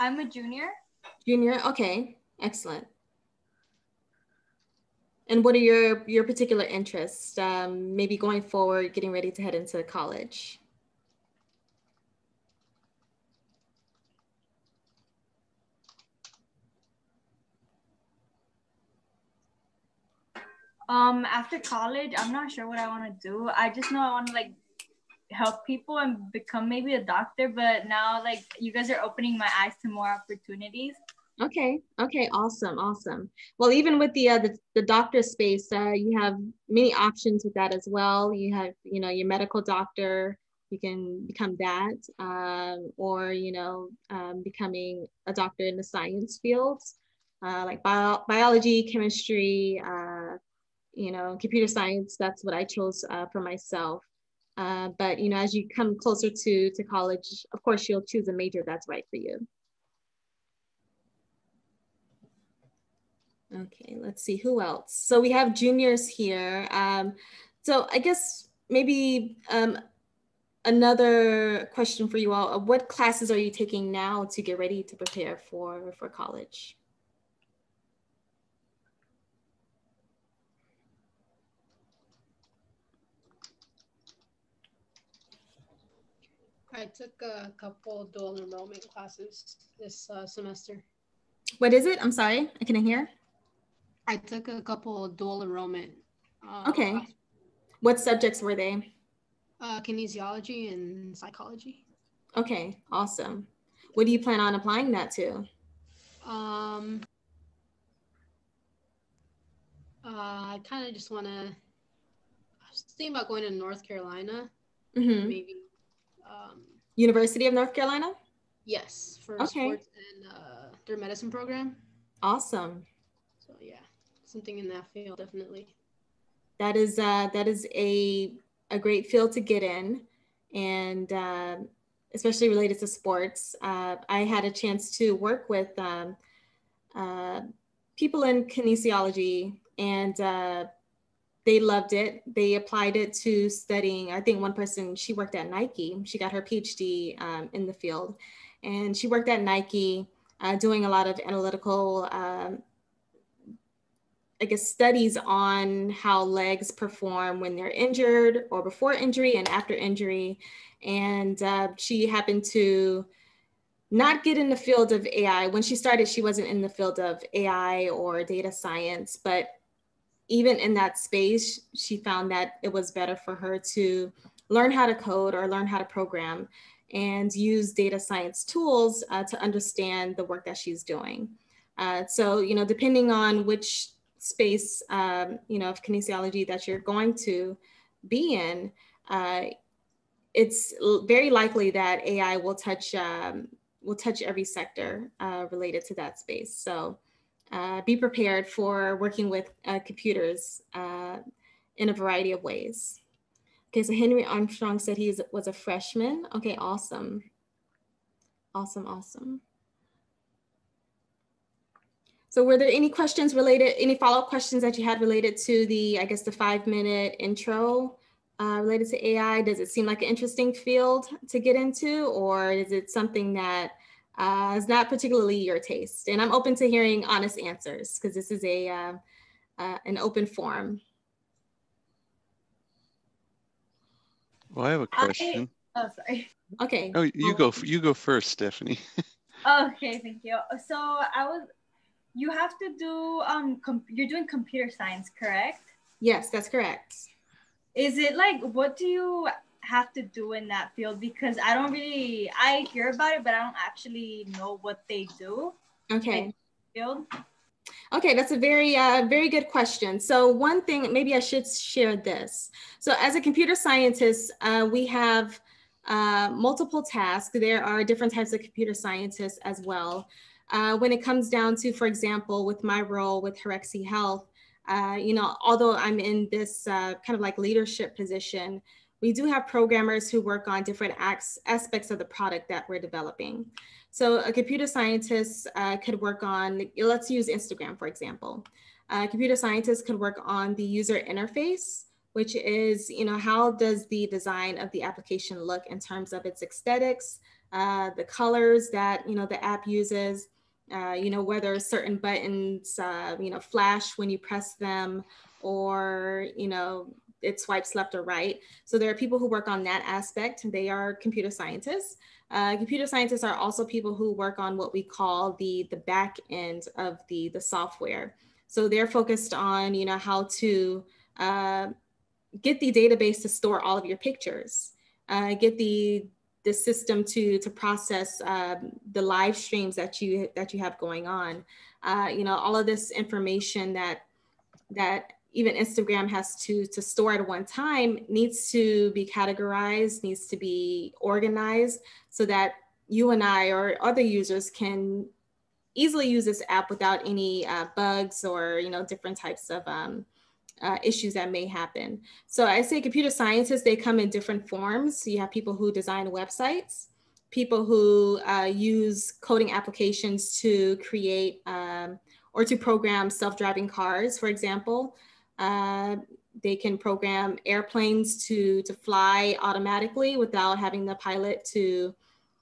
I'm a junior. Junior, okay, excellent. And what are your your particular interests? Um, maybe going forward, getting ready to head into college. Um, after college, I'm not sure what I want to do. I just know I want to like help people and become maybe a doctor. But now, like you guys are opening my eyes to more opportunities. Okay. Okay. Awesome. Awesome. Well, even with the uh, the, the doctor space, uh, you have many options with that as well. You have, you know, your medical doctor. You can become that, um, or you know, um, becoming a doctor in the science fields, uh, like bio- biology, chemistry, uh, you know, computer science. That's what I chose uh, for myself. Uh, but you know, as you come closer to to college, of course, you'll choose a major that's right for you. Okay, let's see who else. So we have juniors here. Um, so I guess maybe um, another question for you all. What classes are you taking now to get ready to prepare for, for college? I took a couple dual enrollment classes this uh, semester. What is it? I'm sorry, I couldn't hear. I took a couple dual enrollment. Uh, okay. What subjects were they? Uh, kinesiology and psychology. Okay, awesome. What do you plan on applying that to? Um, uh, I kind of just want to. I was thinking about going to North Carolina, mm-hmm. maybe. Um, University of North Carolina. Yes, for okay. sports and uh, their medicine program. Awesome. So yeah, something in that field definitely. That is uh, that is a a great field to get in, and uh, especially related to sports. Uh, I had a chance to work with um, uh, people in kinesiology, and uh, they loved it. They applied it to studying. I think one person she worked at Nike. She got her PhD um, in the field, and she worked at Nike uh, doing a lot of analytical um, I guess, studies on how legs perform when they're injured or before injury and after injury. And uh, she happened to not get in the field of AI. When she started, she wasn't in the field of AI or data science, but even in that space, she found that it was better for her to learn how to code or learn how to program and use data science tools uh, to understand the work that she's doing. Uh, so, you know, depending on which space, um, you know, of kinesiology that you're going to be in, uh, it's very likely that AI will touch um, will touch every sector uh, related to that space. So uh, be prepared for working with uh, computers uh, in a variety of ways. Okay, so Henry Armstrong said he was a freshman. Okay, awesome. Awesome, awesome. So were there any questions related, any follow-up questions that you had related to the, I guess the five minute intro uh, related to AI? Does it seem like an interesting field to get into or is it something that uh, is not particularly your taste? And I'm open to hearing honest answers because this is a uh, uh, an open forum. Well, I have a question. [laughs] Oh, sorry. Okay. Oh, you go. You go first, Stephanie. [laughs] okay, thank you. So I was. You have to do um. you're doing computer science, correct? Yes, that's correct. Is it like what do you have to do in that field? Because I don't really. I hear about it, but I don't actually know what they do. Okay. Field. Okay, that's a very, uh, very good question. So one thing, maybe I should share this. So as a computer scientist, uh, we have uh, multiple tasks. There are different types of computer scientists as well. Uh, when it comes down to, for example, with my role with Herexi Health, uh, you know, although I'm in this uh, kind of like leadership position, we do have programmers who work on different aspects of the product that we're developing. So a computer scientist uh, could work on, let's use Instagram, for example. A computer scientist could work on the user interface, which is, you know, how does the design of the application look in terms of its aesthetics, uh, the colors that, you know, the app uses, uh, you know, whether certain buttons, uh, you know, flash when you press them or, you know, it swipes left or right. So there are people who work on that aspect. They are computer scientists. Uh, computer scientists are also people who work on what we call the, the back end of the, the software. So they're focused on, you know, how to uh, get the database to store all of your pictures, uh, get the the system to to process um, the live streams that you that you have going on. Uh, you know, all of this information that that even Instagram has to to store at one time needs to be categorized, needs to be organized so that you and I or other users can easily use this app without any uh, bugs or you know different types of um, uh, issues that may happen. So I say computer scientists, they come in different forms. So you have people who design websites, people who uh, use coding applications to create um, or to program self-driving cars, for example. Uh, they can program airplanes to, to fly automatically without having the pilot to,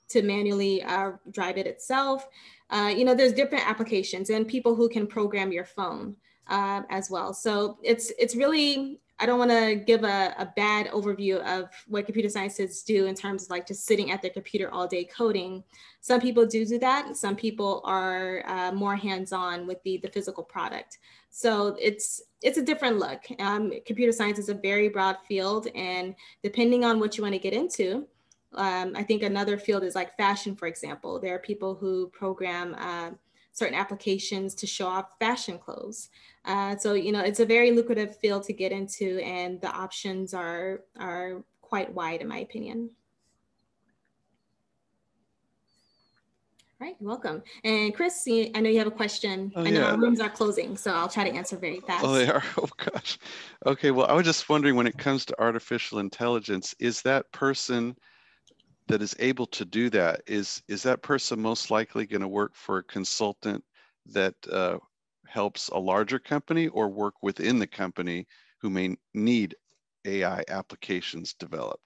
to manually uh, drive it itself. Uh, you know, there's different applications and people who can program your phone uh, as well. So it's, it's really, I don't want to give a, a, bad overview of what computer scientists do in terms of like just sitting at their computer all day coding. Some people do do that. Some people are uh, more hands-on with the, the physical product. So it's it's a different look. Um, computer science is a very broad field, and depending on what you want to get into, um, I think another field is like fashion, for example. There are people who program uh, certain applications to show off fashion clothes. Uh, so you know, it's a very lucrative field to get into, and the options are are quite wide, in my opinion. Right, welcome. And Chris, I know you have a question. Oh, I know yeah. rooms are closing, so I'll try to answer very fast. Oh, they are? [laughs] Oh, gosh. Okay, well, I was just wondering when it comes to artificial intelligence, is that person that is able to do that, is, is that person most likely going to work for a consultant that uh, helps a larger company or work within the company who may need AI applications developed?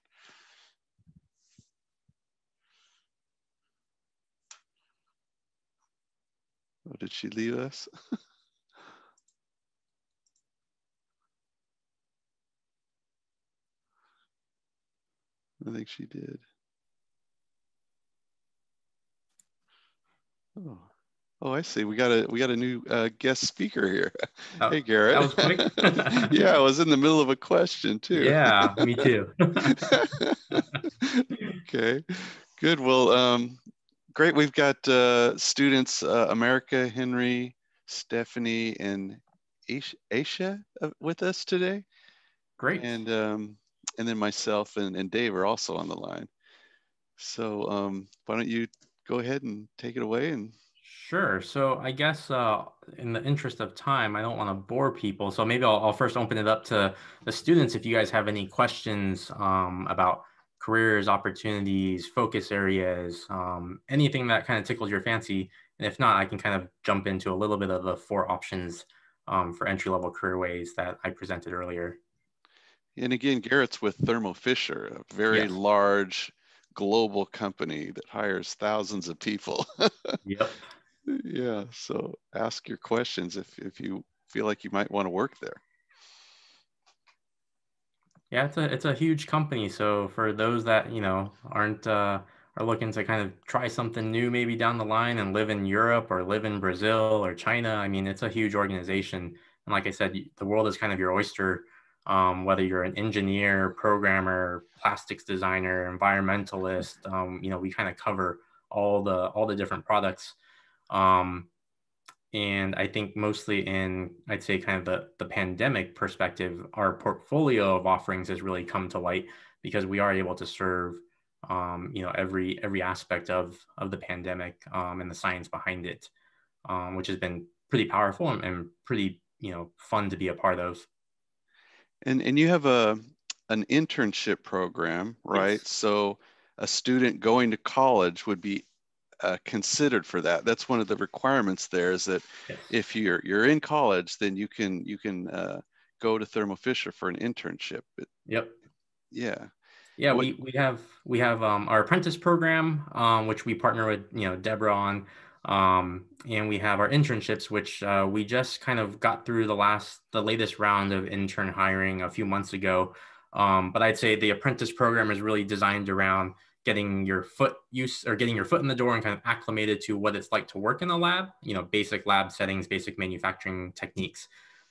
Oh, did she leave us? [laughs] I think she did. Oh, oh, I see. We got a we got a new uh, guest speaker here. [laughs] Oh, hey, Garrett. [laughs] yeah, I was in the middle of a question too. Yeah, me too. okay, good. Well, um, great. We've got uh, students, uh, America, Henry, Stephanie, and Aisha uh, with us today. Great. And um, and then myself and, and Dave are also on the line. So um, why don't you go ahead and take it away and Sure. So I guess uh, in the interest of time, I don't want to bore people. So maybe I'll, I'll, first open it up to the students if you guys have any questions um, about careers, opportunities, focus areas, um, anything that kind of tickles your fancy. And if not, I can kind of jump into a little bit of the four options um, for entry level career ways that I presented earlier. And again, Garrett's with Thermo Fisher, a very yes. large global company that hires thousands of people. [laughs] yep. Yeah. So ask your questions if, if you feel like you might want to work there. Yeah, it's a it's a huge company. So for those that you know aren't uh, are looking to kind of try something new, maybe down the line, and live in Europe or live in Brazil or China, I mean, it's a huge organization. And like I said, the world is kind of your oyster. Um, whether you're an engineer, programmer, plastics designer, environmentalist, um, you know, we kind of cover all the all the different products. Um, and I think mostly in, I'd say, kind of the, the pandemic perspective, our portfolio of offerings has really come to light because we are able to serve, um, you know, every every aspect of of the pandemic um, and the science behind it, um, which has been pretty powerful and, and pretty, you know, fun to be a part of. And and you have a an internship program, right? Yes. So a student going to college would be uh, considered for that. That's one of the requirements there is that yes. if you're you're in college, then you can you can uh, go to Thermo Fisher for an internship. It, yep. Yeah. Yeah, what, we, we have we have um, our apprentice program, um, which we partner with you know Deborah on, um, and we have our internships, which uh, we just kind of got through the last the latest round of intern hiring a few months ago. Um, but I'd say the apprentice program is really designed around getting your foot use or getting your foot in the door and kind of acclimated to what it's like to work in a lab, you know, basic lab settings, basic manufacturing techniques.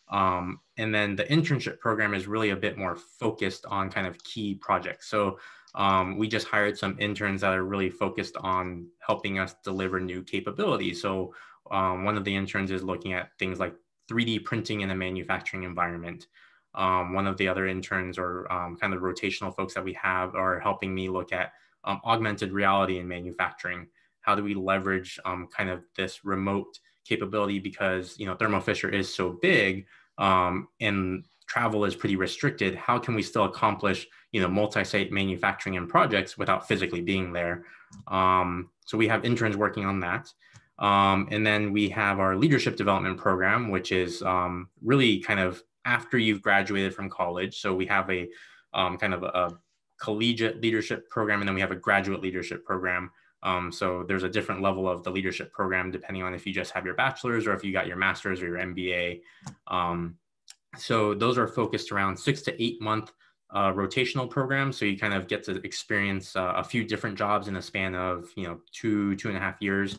Um, and then the internship program is really a bit more focused on kind of key projects. So um, we just hired some interns that are really focused on helping us deliver new capabilities. So um, one of the interns is looking at things like 3D printing in a manufacturing environment. Um, one of the other interns or um, kind of rotational folks that we have are helping me look at um, augmented reality in manufacturing. How do we leverage um, kind of this remote capability because you know Thermo Fisher is so big um, and travel is pretty restricted. How can we still accomplish you know multi-site manufacturing and projects without physically being there? Um, so we have interns working on that. Um, and then we have our leadership development program, which is um, really kind of after you've graduated from college. So we have a um, kind of a, collegiate leadership program, and then we have a graduate leadership program. Um, so there's a different level of the leadership program depending on if you just have your bachelor's or if you got your master's or your MBA. Um, so those are focused around six to eight month uh, rotational programs. So you kind of get to experience uh, a few different jobs in a span of you know two two and a half years,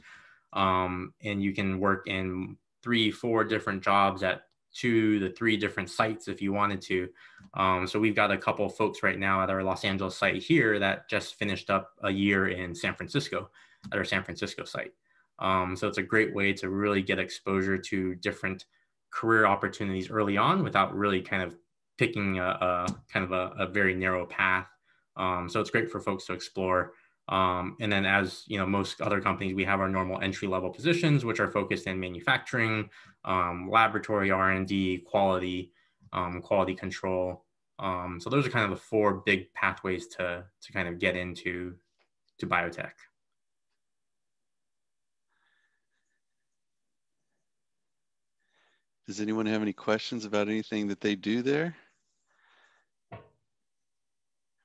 um, and you can work in three four different jobs at two the three different sites if you wanted to. Um, so we've got a couple folks right now at our Los Angeles site here that just finished up a year in San Francisco at our San Francisco site. Um, so it's a great way to really get exposure to different career opportunities early on without really kind of picking a, a kind of a, a, very narrow path. Um, so it's great for folks to explore. Um, and then as you know, most other companies, we have our normal entry level positions, which are focused in manufacturing, um, laboratory R&D, quality, um, quality control. Um, so those are kind of the four big pathways to, to kind of get into to biotech. Does anyone have any questions about anything that they do there?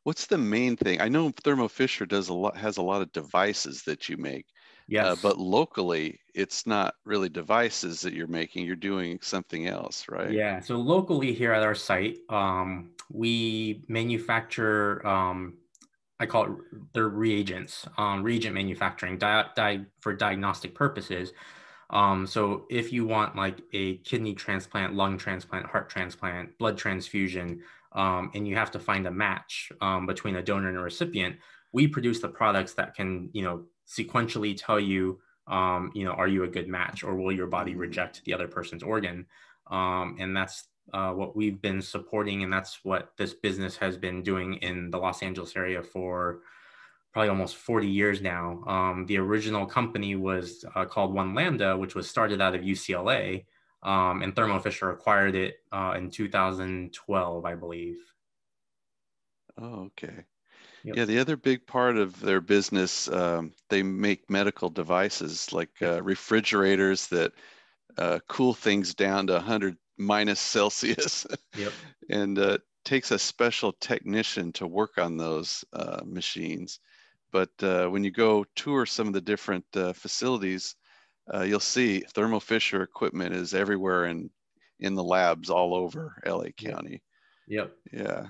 What's the main thing? I know Thermo Fisher does a lot, has a lot of devices that you make. Yes. Uh, but locally, it's not really devices that you're making. You're doing something else, right? Yeah. So locally here at our site, um, we manufacture. Um, I call it the reagents, um, reagent manufacturing di- di- for diagnostic purposes. Um, so if you want like a kidney transplant, lung transplant, heart transplant, blood transfusion, um, and you have to find a match um, between a donor and a recipient, we produce the products that can, you know, sequentially tell you, um, you know, are you a good match or will your body mm-hmm. reject the other person's organ? Um, and that's uh, what we've been supporting, and that's what this business has been doing in the Los Angeles area for probably almost 40 years now. Um, the original company was uh, called One Lambda, which was started out of UCLA, um, and Thermo Fisher acquired it uh, in 2012, I believe. Oh, okay. Yep. Yeah, the other big part of their business, um, they make medical devices like uh, refrigerators that uh, cool things down to 100 minus Celsius. Yep. [laughs] and uh, takes a special technician to work on those uh, machines. But uh, when you go tour some of the different uh, you'll see Thermo Fisher equipment is everywhere in in the labs all over LA County. Yep. Yeah.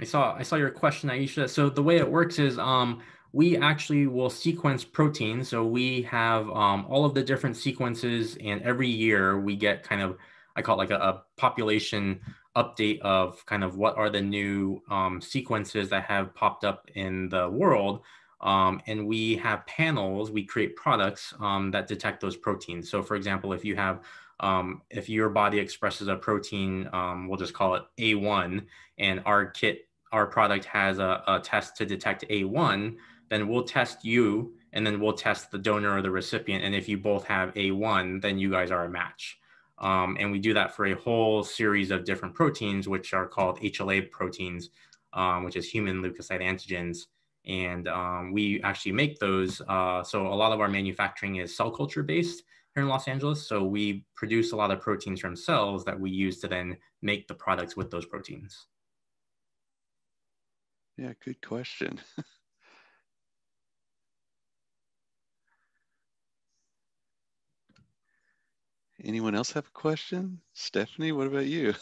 I saw I saw your question, Aisha. So the way it works is um, we actually will sequence proteins. So we have um, all of the different sequences, and every year we get kind of I call it like a, a population update of kind of what are the new um, sequences that have popped up in the world. Um, and we have panels, we create products um, that detect those proteins. So for example, if you have, um, if your body expresses a protein, um, we'll just call it A1, and our kit, our product has a, a test to detect A1, then we'll test you and then we'll test the donor or the recipient. And if you both have A1, then you guys are a match. Um, and we do that for a whole series of different proteins, which are called HLA proteins, um, which is human leukocyte antigens. And um, we actually make those. Uh, so a lot of our manufacturing is cell culture based here in Los Angeles. So we produce a lot of proteins from cells that we use to then make the products with those proteins. Yeah, good question. [laughs] Anyone else have a question? Stephanie, what about you?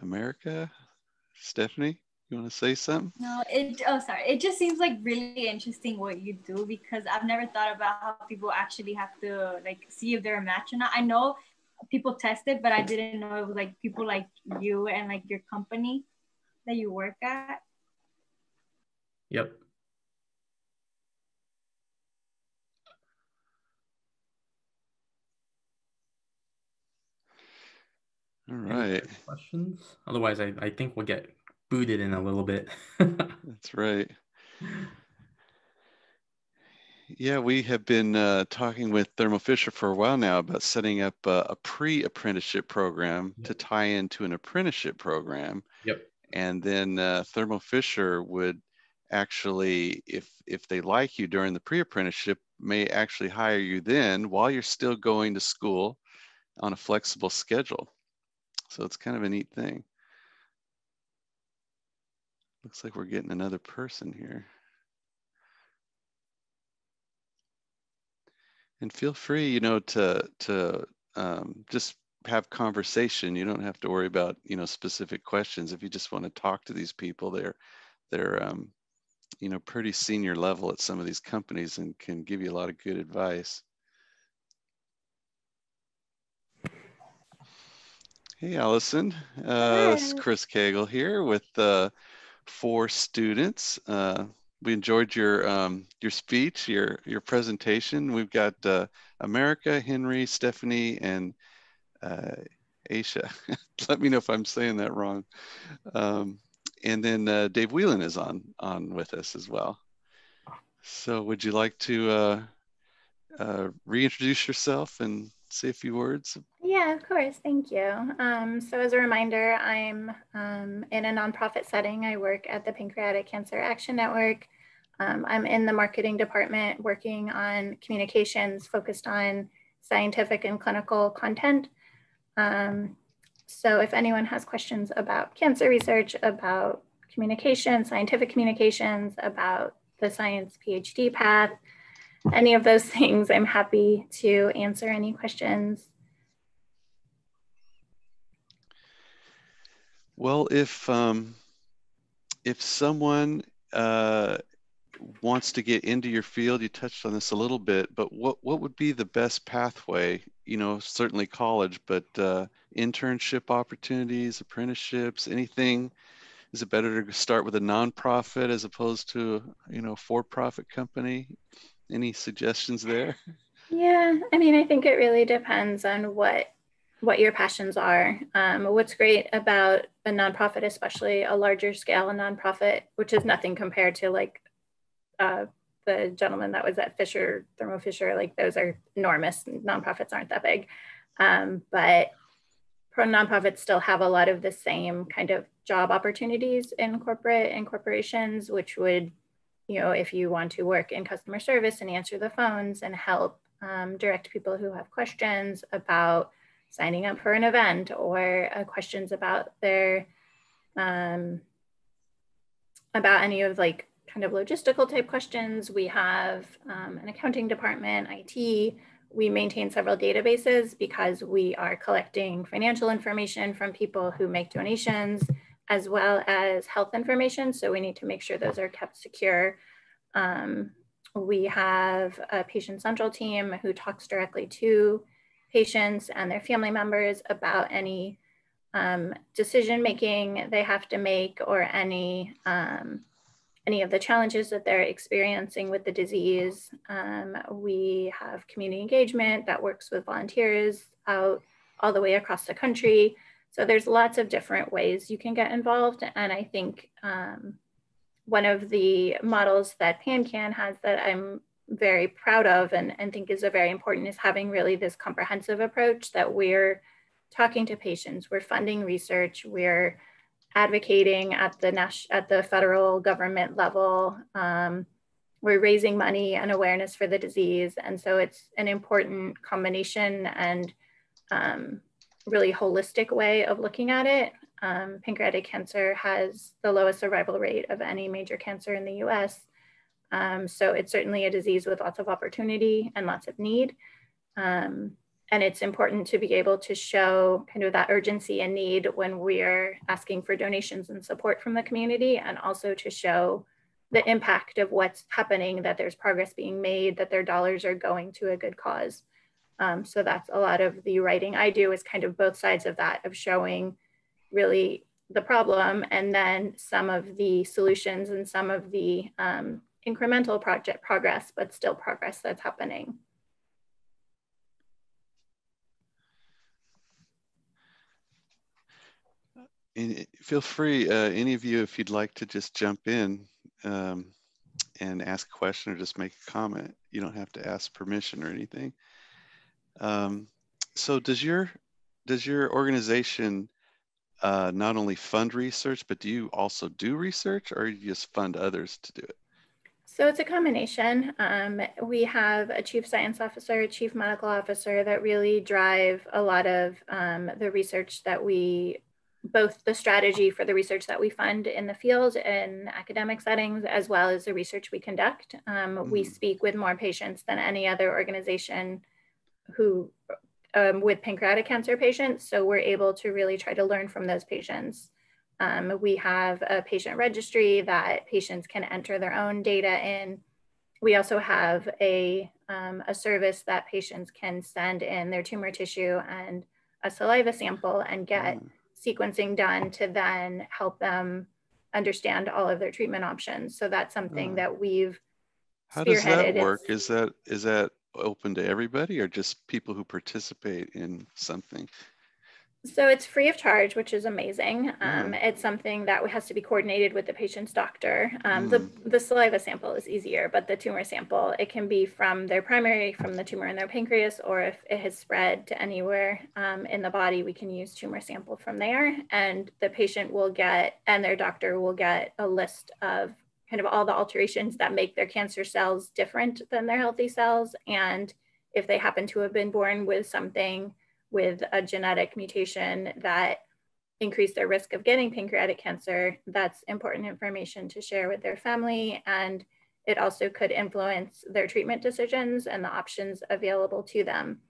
America? Stephanie, you want to say something? No, it, oh, sorry. It just seems like really interesting what you do because I've never thought about how people actually have to like see if they're a match or not. I know people test it, but I didn't know it was like people like you and like your company that you work at. Yep. All right. Questions? Otherwise, I, I think we'll get booted in a little bit. That's right. [laughs] Yeah, we have been uh, talking with Thermo Fisher for a while now about setting up a, a pre-apprenticeship program yep. to tie into an apprenticeship program. Yep. And then uh, Thermo Fisher would actually, if if they like you during the pre-apprenticeship, may actually hire you then while you're still going to school on a flexible schedule. So it's kind of a neat thing. Looks like we're getting another person here. And feel free, you know, to to um, just have conversation. You don't have to worry about, you know, specific questions. If you just want to talk to these people, they're they're um, you know pretty senior level at some of these companies and can give you a lot of good advice. Hey, Allison. Uh, it's Chris Cagle here with uh, four students. Uh, we enjoyed your um, your speech, your your presentation. We've got uh, America, Henry, Stephanie, and uh, Aisha. [laughs] Let me know if I'm saying that wrong. Um, and then uh, Dave Whelan is on on with us as well. So, would you like to uh, uh, reintroduce yourself and say a few words? Yeah, of course. Thank you. Um, so, as a reminder, I'm um, in a nonprofit setting. I work at the Pancreatic Cancer Action Network. Um, I'm in the marketing department working on communications focused on scientific and clinical content. Um, so, if anyone has questions about cancer research, about communication, scientific communications, about the science PhD path, any of those things, I'm happy to answer any questions. Well, if um, if someone uh, wants to get into your field, you touched on this a little bit, but what what would be the best pathway? You know, certainly college, but uh, internship opportunities, apprenticeships, anything. Is it better to start with a nonprofit as opposed to you know for-profit company? Any suggestions there? Yeah, I mean, I think it really depends on what what your passions are. Um, what's great about a nonprofit, especially a larger scale nonprofit, which is nothing compared to like uh, the gentleman that was at Fisher, Thermo Fisher, like those are enormous. Nonprofits aren't that big. Um, but pro nonprofits still have a lot of the same kind of job opportunities in corporate and corporations, which would you know, if you want to work in customer service and answer the phones and help um, direct people who have questions about signing up for an event or uh, questions about their, um, about any of like kind of logistical type questions. We have um, an accounting department, IT. We maintain several databases because we are collecting financial information from people who make donations as well as health information. So we need to make sure those are kept secure. Um, we have a patient central team who talks directly to patients and their family members about any um, decision making they have to make or any um, any of the challenges that they're experiencing with the disease. Um, we have community engagement that works with volunteers out all the way across the country. So there's lots of different ways you can get involved. And I think um, one of the models that PanCan has that I'm very proud of and, and think is a very important is having really this comprehensive approach that we're talking to patients, we're funding research, we're advocating at the national, at the federal government level. Um, we're raising money and awareness for the disease. And so it's an important combination and um, really holistic way of looking at it. Um, pancreatic cancer has the lowest survival rate of any major cancer in the US. Um, so it's certainly a disease with lots of opportunity and lots of need. Um, and it's important to be able to show kind of that urgency and need when we're asking for donations and support from the community and also to show the impact of what's happening that there's progress being made that their dollars are going to a good cause um, so that's a lot of the writing i do is kind of both sides of that of showing really the problem and then some of the solutions and some of the um, incremental project progress but still progress that's happening feel free, uh, any of you, if you'd like to just jump in um, and ask a question or just make a comment. You don't have to ask permission or anything. Um, so does your does your organization uh, not only fund research, but do you also do research or you just fund others to do it? So it's a combination. Um, we have a chief science officer, a chief medical officer that really drive a lot of um, the research that we both the strategy for the research that we fund in the field in academic settings, as well as the research we conduct. Um, mm-hmm. We speak with more patients than any other organization who um, with pancreatic cancer patients. So we're able to really try to learn from those patients. Um, we have a patient registry that patients can enter their own data in. We also have a, um, a service that patients can send in their tumor tissue and a saliva sample and get mm sequencing done to then help them understand all of their treatment options. So that's something that we've How does that work? Is that is that open to everybody or just people who participate in something? So it's free of charge, which is amazing. Um, mm. It's something that has to be coordinated with the patient's doctor. Um, mm. the, the saliva sample is easier, but the tumor sample, it can be from their primary, from the tumor in their pancreas, or if it has spread to anywhere um, in the body, we can use tumor sample from there. And the patient will get, and their doctor will get a list of kind of all the alterations that make their cancer cells different than their healthy cells. And if they happen to have been born with something with a genetic mutation that increase their risk of getting pancreatic cancer, that's important information to share with their family. And it also could influence their treatment decisions and the options available to them.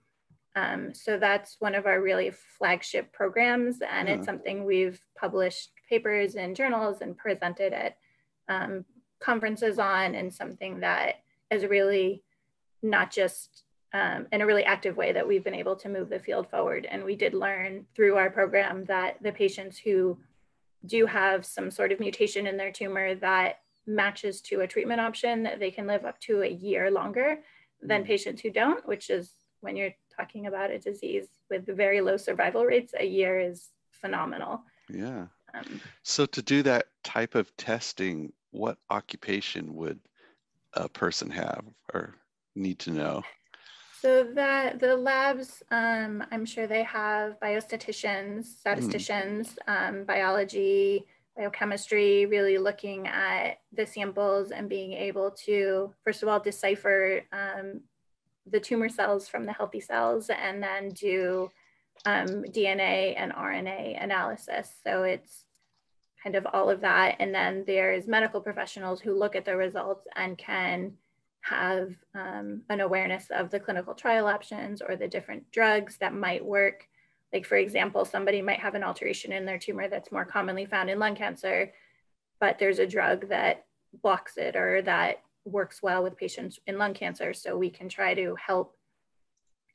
Um, so that's one of our really flagship programs. And yeah. it's something we've published papers in journals and presented at um, conferences on, and something that is really not just um, in a really active way that we've been able to move the field forward. And we did learn through our program that the patients who do have some sort of mutation in their tumor that matches to a treatment option, they can live up to a year longer than mm. patients who don't, which is when you're talking about a disease with very low survival rates, a year is phenomenal. Yeah. Um, so to do that type of testing, what occupation would a person have or need to know? So that the labs, um, I'm sure they have biostatisticians, statisticians, mm. um, biology, biochemistry, really looking at the samples and being able to, first of all, decipher um, the tumor cells from the healthy cells and then do um, DNA and RNA analysis. So it's kind of all of that. And then there's medical professionals who look at the results and can have um, an awareness of the clinical trial options or the different drugs that might work Like for example, somebody might have an alteration in their tumor that's more commonly found in lung cancer, but there's a drug that blocks it or that works well with patients in lung cancer. So we can try to help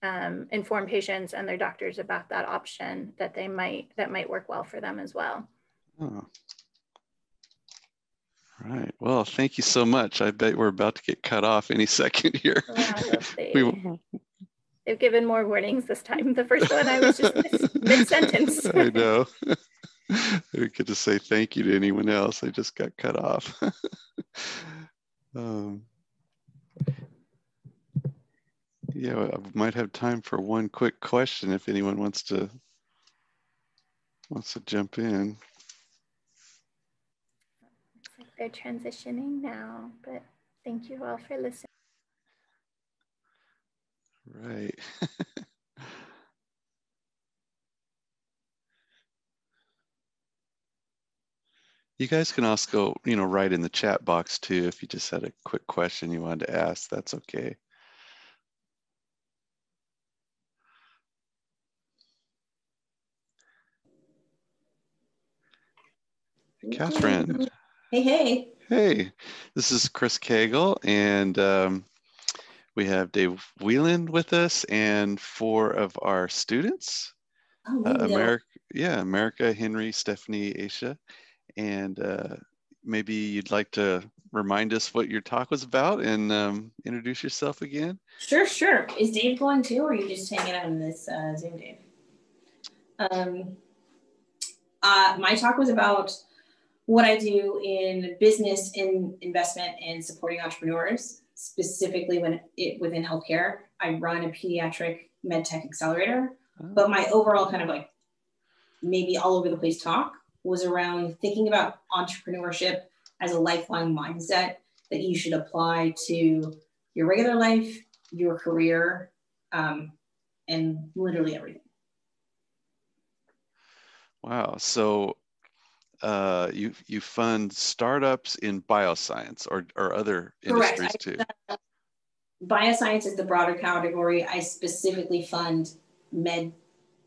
um, inform patients and their doctors about that option that they might that might work well for them as well. Oh. Right. Well, thank you so much. I bet we're about to get cut off any [laughs] second here. they, [laughs] we, they've given more warnings this time. The first one I was just [laughs] mid sentence. I know. I didn't get to say thank you to anyone else. I just got cut off. um, yeah, I might have time for one quick question if anyone wants to wants to jump in. They're transitioning now, but thank you all for listening. Right. [laughs] You guys can also, you know, write in the chat box too if you just had a quick question you wanted to ask. That's okay. Catherine. Hey, hey. Hey, this is Chris Cagle, and um, we have Dave Whelan with us and four of our students. Oh, uh, America, yeah, America, Henry, Stephanie, Aisha. And uh, maybe you'd like to remind us what your talk was about and um, introduce yourself again. Sure, sure. Is Dave going too, or are you just hanging out in this uh, Zoom, Dave? Um, uh, my talk was about what I do in business, in investment, and supporting entrepreneurs, specifically when it within healthcare. I run a pediatric medtech accelerator, oh. but my overall kind of like maybe all over the place talk was around thinking about entrepreneurship as a lifelong mindset that you should apply to your regular life, your career, um, and literally everything. Wow. So uh, you you fund startups in bioscience or, or other Correct. industries too. Uh, bioscience is the broader category. I specifically fund med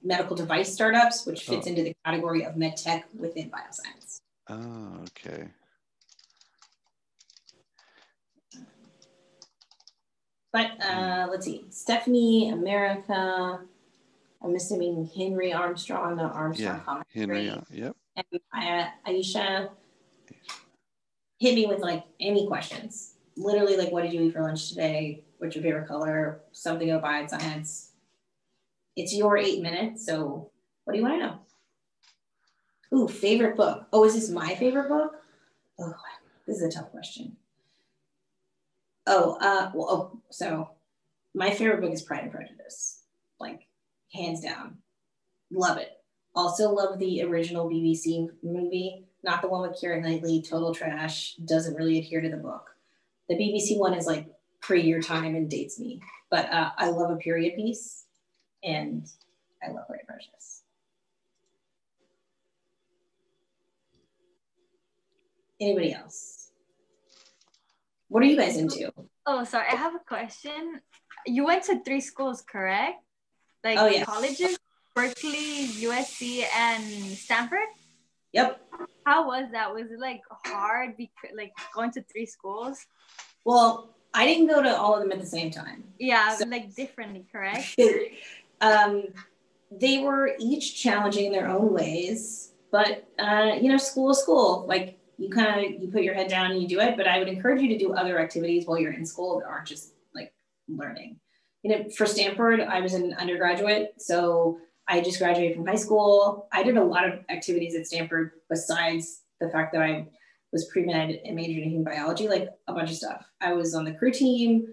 medical device startups, which fits oh. into the category of med tech within bioscience. Oh, okay. But uh, let's see, Stephanie, America, I'm assuming Henry Armstrong, the Armstrong yeah, Henry, uh, yep. And uh, Aisha hit me with like any questions. Literally, like, what did you eat for lunch today? What's your favorite color? Something about bioscience. It's your eight minutes. So, what do you want to know? Ooh, favorite book. Oh, is this my favorite book? Oh, this is a tough question. Oh, uh, well, oh, so my favorite book is Pride and Prejudice, like hands down. Love it. Also love the original BBC movie, not the one with Keira Knightley, total trash, doesn't really adhere to the book. The BBC one is like pre your time and dates me, but uh, I love a period piece and I love and Prejudice. Anybody else? What are you guys into? Oh, sorry. I have a question. You went to three schools, correct? Like oh, yes. colleges? Berkeley, USC, and Stanford? Yep. How was that? Was it like hard, because, like going to three schools? Well, I didn't go to all of them at the same time. Yeah, so, like differently, correct? [laughs] um, they were each challenging in their own ways, but uh, you know, school is school. Like you kind of you put your head down and you do it. But I would encourage you to do other activities while you're in school that aren't just like learning. You know, for Stanford, I was an undergraduate, so I just graduated from high school. I did a lot of activities at Stanford besides the fact that I was pre-med and majored in human biology, like a bunch of stuff. I was on the crew team.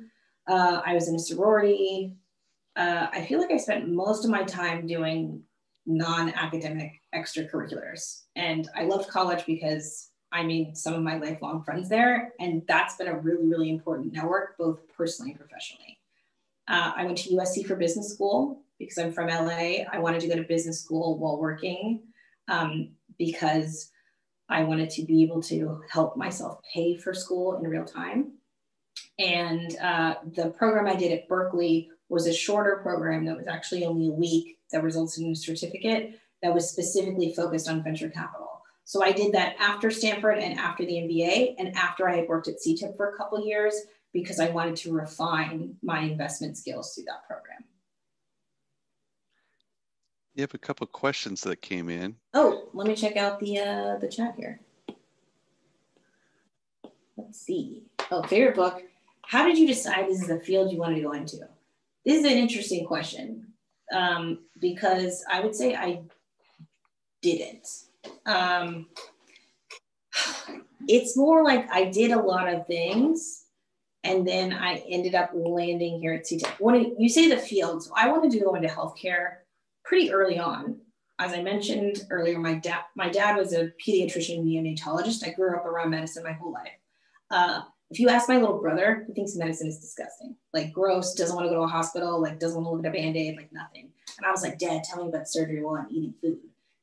Uh, I was in a sorority. Uh, I feel like I spent most of my time doing non-academic extracurriculars. And I loved college because I made some of my lifelong friends there. And that's been a really, really important network, both personally and professionally. Uh, I went to USC for business school because I'm from LA. I wanted to go to business school while working um, because I wanted to be able to help myself pay for school in real time. And uh, the program I did at Berkeley was a shorter program that was actually only a week that resulted in a certificate that was specifically focused on venture capital. So I did that after Stanford and after the MBA and after I had worked at CTIP for a couple years because I wanted to refine my investment skills through that program. You have a couple questions that came in. Oh, let me check out the uh, the chat here. Let's see. Oh, favorite book. How did you decide this is a field you wanted to go into? This is an interesting question um, because I would say I didn't. Um, it's more like I did a lot of things and then I ended up landing here at CTIP. When you say the field, so I wanted to go into healthcare pretty early on. As I mentioned earlier, my dad my dad was a pediatrician neonatologist. I grew up around medicine my whole life. Uh, if you ask my little brother, he thinks medicine is disgusting, like gross, doesn't want to go to a hospital, like doesn't want to look at a band-aid, like nothing. And I was like, Dad, tell me about surgery while I'm eating food.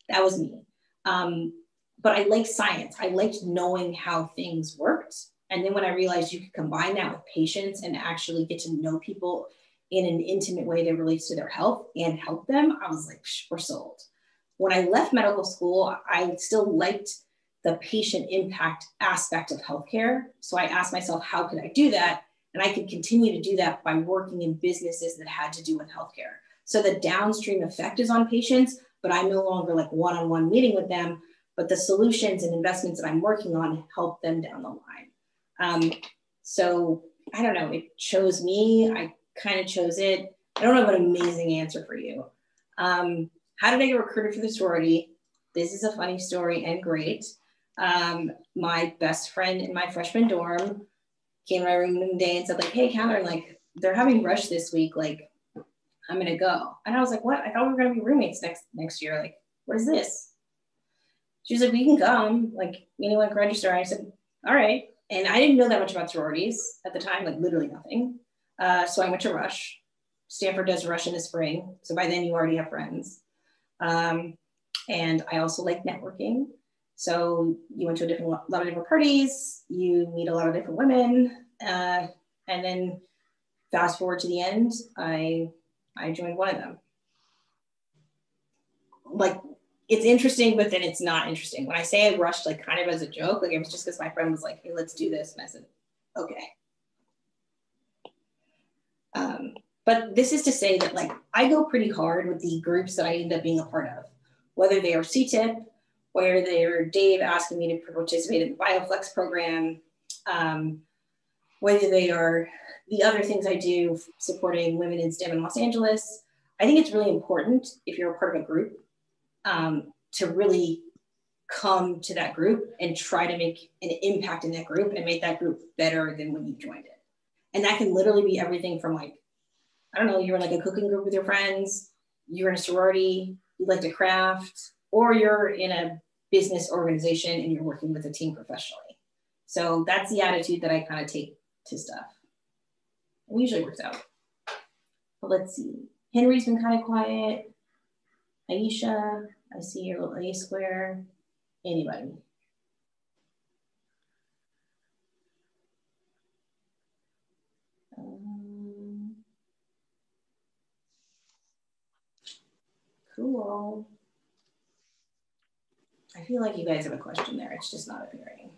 That was me. Um, but I liked science. I liked knowing how things worked. And then when I realized you could combine that with patients and actually get to know people in an intimate way that relates to their health and help them, I was like, we're sold. When I left medical school, I still liked the patient impact aspect of healthcare. So I asked myself, how could I do that? And I could continue to do that by working in businesses that had to do with healthcare. So the downstream effect is on patients, but I'm no longer like one on one meeting with them, but the solutions and investments that I'm working on help them down the line. Um, so I don't know, it chose me. I kind of chose it. I don't have an amazing answer for you. Um, how did I get recruited for the sorority? This is a funny story and great. Um, my best friend in my freshman dorm came to my room one day and said, like, hey, Catherine, like, they're having rush this week. Like, I'm gonna go. And I was like, what? I thought we were gonna be roommates next next year. Like, what is this? She was like, we can come. Like, anyone can register. I said, all right. And I didn't know that much about sororities at the time, like literally nothing. Uh, so I went to Rush. Stanford does Rush in the spring. So by then you already have friends. Um, and I also like networking. So you went to a different lot of different parties, you meet a lot of different women, uh, and then fast forward to the end, I I joined one of them. Like it's interesting, but then it's not interesting. When I say I rushed, like kind of as a joke, like it was just because my friend was like, "Hey, let's do this," and I said, "Okay." Um, but this is to say that like I go pretty hard with the groups that I end up being a part of, whether they are CTIP, whether they're Dave asking me to participate in the BioFlex program, um, whether they are the other things I do supporting women in STEM in Los Angeles. I think it's really important if you're a part of a group um, to really come to that group and try to make an impact in that group and make that group better than when you joined it. And that can literally be everything from like, I don't know, you're in like a cooking group with your friends, you're in a sorority, you like to craft, or you're in a business organization and you're working with a team professionally. So that's the attitude that I kind of take to stuff. It usually works out. But let's see. Henry's been kind of quiet. Aisha, I see your little A square. Anybody? Cool. I feel like you guys have a question there. It's just not appearing.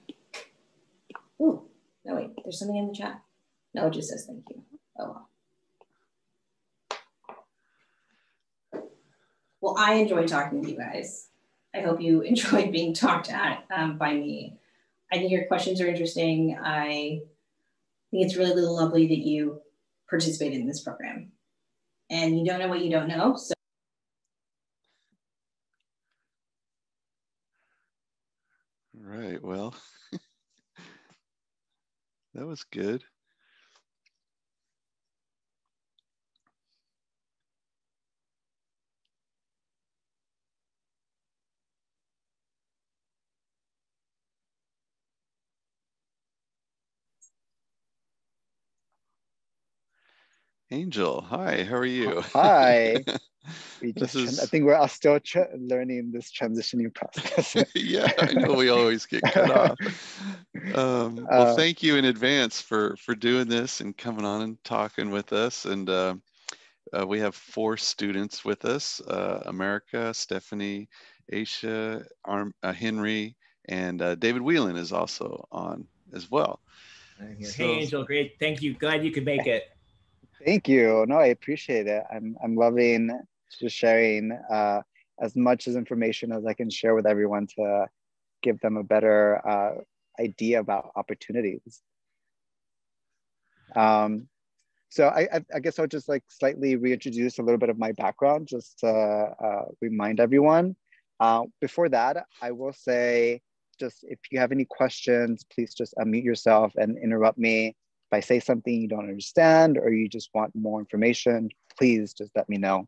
Ooh, no, wait, there's something in the chat. No, it just says thank you. Oh well. Well, I enjoy talking to you guys. I hope you [laughs] enjoyed being talked at um, by me. I think your questions are interesting. I think it's really, really lovely that you participated in this program. And you don't know what you don't know. So Right. Well, that was good. Angel, hi, how are you? Hi. [laughs] We just, This is- I think we're still ch- learning this transitioning process. [laughs] yeah, I know we always get cut [laughs] off. Um, well, Uh, thank you in advance for for doing this and coming on and talking with us. And uh, uh, we have four students with us, uh, America, Stephanie, Aisha, Arm, uh, Henry, and uh, David Whelan is also on as well. So, hey, Angel, great. Thank you. Glad you could make it. Thank you. No, I appreciate it. I'm, I'm loving just sharing uh, as much as information as I can share with everyone to give them a better uh, idea about opportunities. Um, so I, I, I, guess I'll just like slightly reintroduce a little bit of my background just to uh, remind everyone. Uh, before that, I will say just if you have any questions, please just unmute yourself and interrupt me. If I say something you don't understand or you just want more information, please just let me know.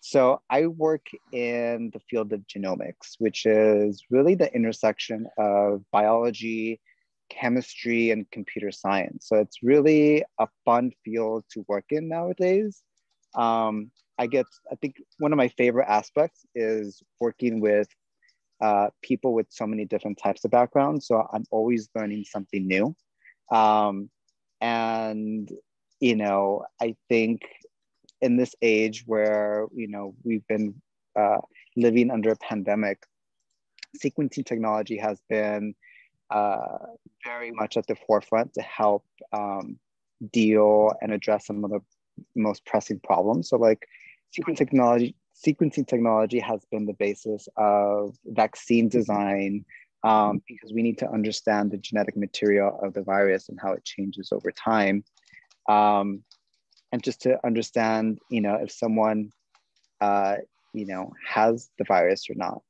So I work in the field of genomics, which is really the intersection of biology, chemistry, and computer science. So it's really a fun field to work in nowadays. Um, I get, I think one of my favorite aspects is working with uh, people with so many different types of backgrounds. So I'm always learning something new. Um, and, you know, I think in this age where, you know, we've been uh, living under a pandemic, sequencing technology has been uh, very much at the forefront to help um, deal and address some of the most pressing problems. So like sequencing technology, sequencing technology has been the basis of vaccine design um, because we need to understand the genetic material of the virus and how it changes over time. Um, and just to understand, you know, if someone, uh, you know, has the virus or not.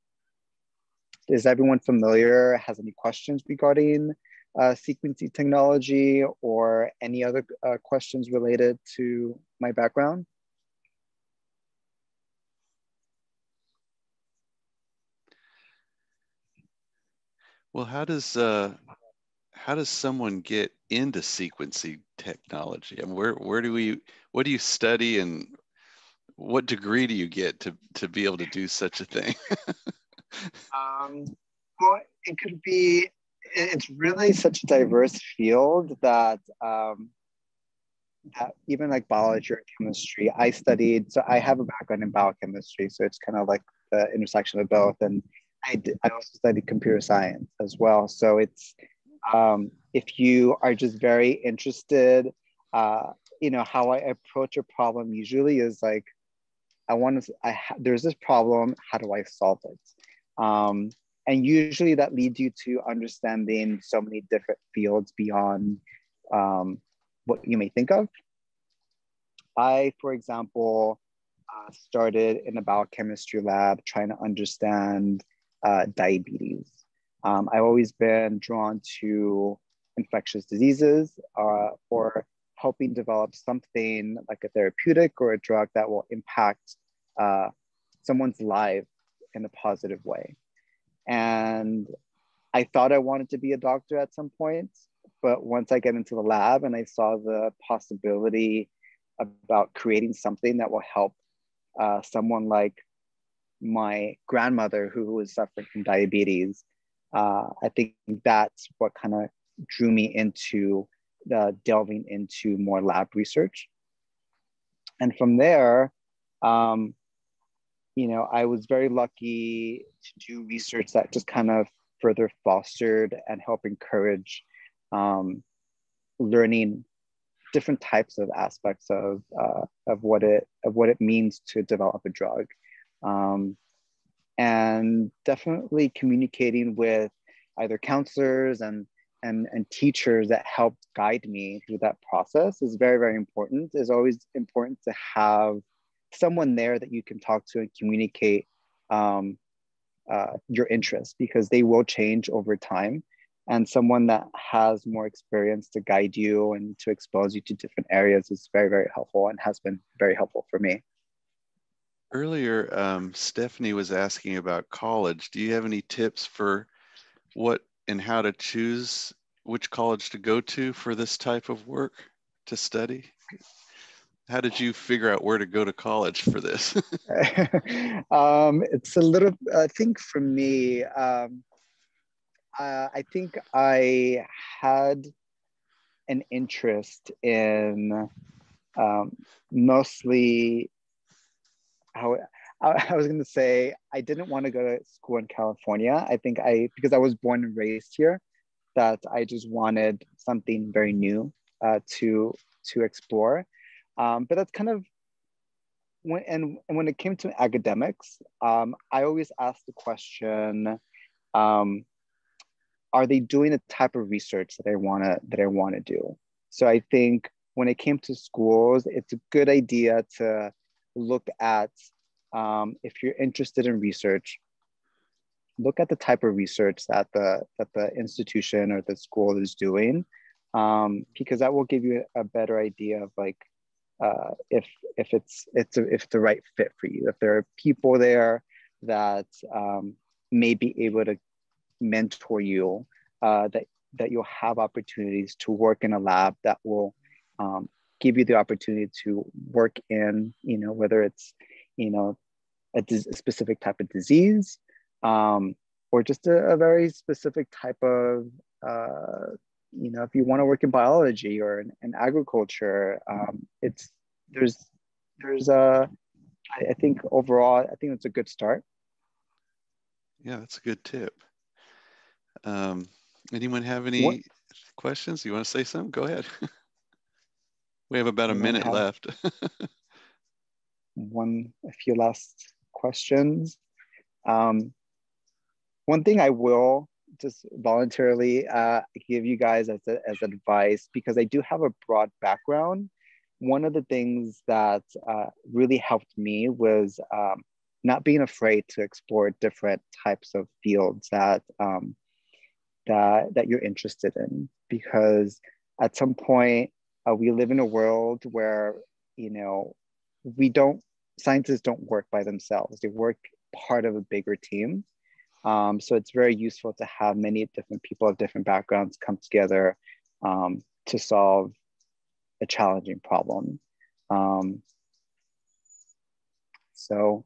Is everyone familiar, has any questions regarding uh, sequencing technology or any other uh, questions related to my background? Well, how does uh, how does someone get into sequencing technology? I mean, where where do we what do you study and what degree do you get to to be able to do such a thing? [laughs] um, well, it could be. It's really such a diverse field that um, that even like biology or chemistry. I studied, so I have a background in biochemistry, so it's kind of like the intersection of both and I, did, I also studied computer science as well. So it's um, if you are just very interested, uh, you know, how I approach a problem usually is like, I want to, I ha- there's this problem, how do I solve it? Um, and usually that leads you to understanding so many different fields beyond um, what you may think of. I, for example, uh, started in a biochemistry lab trying to understand uh, diabetes. Um, I've always been drawn to infectious diseases uh, or helping develop something like a therapeutic or a drug that will impact uh, someone's life in a positive way. And I thought I wanted to be a doctor at some point, but once I get into the lab and I saw the possibility about creating something that will help uh, someone like my grandmother who was suffering from diabetes. Uh, I think that's what kind of drew me into the delving into more lab research. And from there, um, you know, I was very lucky to do research that just kind of further fostered and help encourage um, learning different types of aspects of, uh, of what it of what it means to develop a drug um, and definitely communicating with either counselors and, and, and teachers that help guide me through that process is very, very important. It's always important to have someone there that you can talk to and communicate um, uh, your interests because they will change over time. And someone that has more experience to guide you and to expose you to different areas is very, very helpful and has been very helpful for me. Earlier, um, Stephanie was asking about college. Do you have any tips for what and how to choose which college to go to for this type of work to study? How did you figure out where to go to college for this? [laughs] [laughs] um, it's a little, I think for me, um, uh, I think I had an interest in um, mostly how I, was going to say I didn't want to go to school in California. I think I because I was born and raised here, that I just wanted something very new uh, to to explore. Um, but that's kind of when and, and when it came to academics, um, I always asked the question: um, Are they doing the type of research that I wanna that I want to do? So I think when it came to schools, it's a good idea to look at um, if you're interested in research, look at the type of research that the that the institution or the school is doing, um, because that will give you a better idea of like uh, if if it's it's a, if the right fit for you. If there are people there that um, may be able to mentor you, uh, that that you'll have opportunities to work in a lab that will um, give you the opportunity to work in, you know, whether it's you know, a, a specific type of disease, um, or just a, a, very specific type of, uh, you know, if you want to work in biology or in, in agriculture, um, it's there's there's a, I, think overall, I think it's a good start. Yeah, that's a good tip. Um, anyone have any what? questions? You want to say something? Go ahead. [laughs] we have about a minute have, left. [laughs] one a few last questions. Um, one thing I will just voluntarily uh, give you guys as, a, as advice because I do have a broad background. One of the things that uh, really helped me was um, not being afraid to explore different types of fields that um, that that you're interested in because at some point uh, we live in a world where you know we don't scientists don't work by themselves. They work part of a bigger team. Um, so it's very useful to have many different people of different backgrounds come together um, to solve a challenging problem. Um, so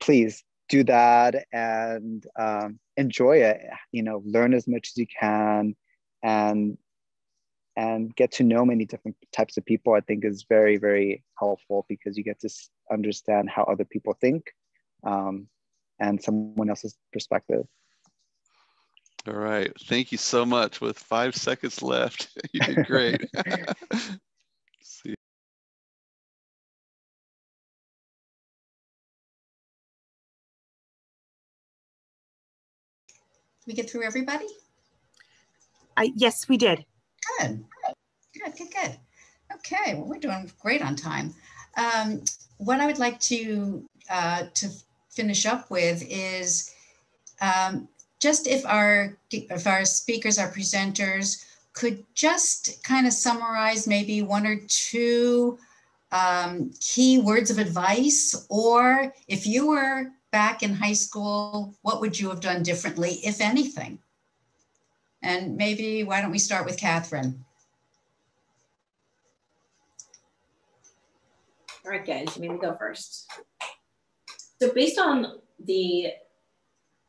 please do that and um, enjoy it. You know learn as much as you can and and get to know many different types of people i think is very very helpful because you get to understand how other people think um, and someone else's perspective. All right. Thank you so much. With five seconds left [laughs] you did great. [laughs] See. we get through everybody? I, yes we did Good. Good, good, good. Okay, well, we're doing great on time. Um, what I would like to uh, to finish up with is um, just if our if our speakers, our presenters, could just kind of summarize maybe one or two um, key words of advice, or if you were back in high school, what would you have done differently, if anything? And maybe why don't we start with Catherine? All right, guys, me go first. So based on the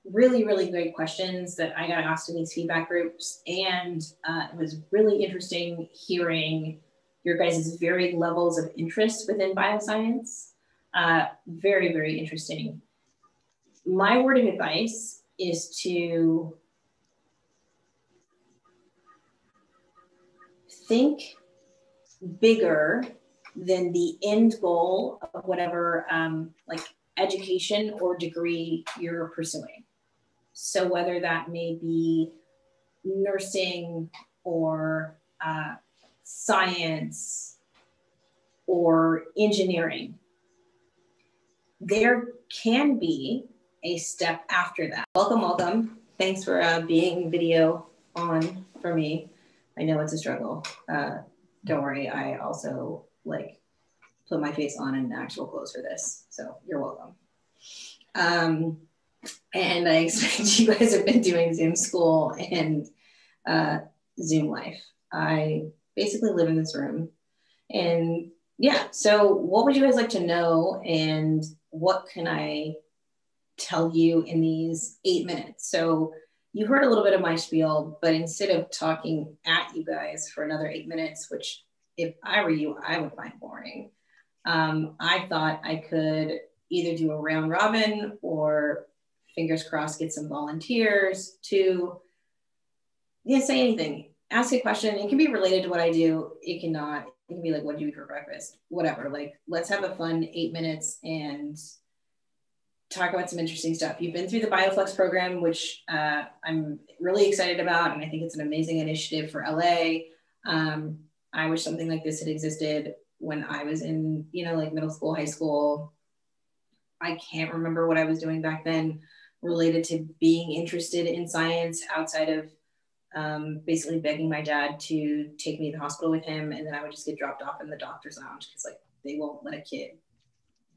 really, really great questions that I got asked in these feedback groups, and uh, it was really interesting hearing your guys' varied levels of interest within bioscience. Uh, very, very interesting. My word of advice is to think bigger than the end goal of whatever um, like education or degree you're pursuing. So whether that may be nursing or uh, science or engineering, there can be a step after that. Welcome, welcome. Thanks for uh, being video on for me. I know it's a struggle. Uh, don't worry, I also like put my face on in actual clothes for this. So you're welcome. Um, and I [laughs] expect you guys have been doing Zoom school and uh, Zoom life. I basically live in this room. And yeah, so what would you guys like to know? And what can I tell you in these eight minutes? So you heard a little bit of my spiel, but instead of talking at you guys for another eight minutes, which if I were you, I would find boring. Um, I thought I could either do a round robin or fingers crossed get some volunteers to yeah, say anything. Ask a question. It can be related to what I do. It cannot. It can be like, what do you eat for breakfast? Whatever. Like, let's have a fun eight minutes and talk about some interesting stuff. You've been through the BioFlex program, which uh, I'm really excited about, and I think it's an amazing initiative for LA. Um, I wish something like this had existed when I was in, you know, like middle school, high school. I can't remember what I was doing back then related to being interested in science outside of um, basically begging my dad to take me to the hospital with him. And then I would just get dropped off in the doctor's lounge because like they won't let a kid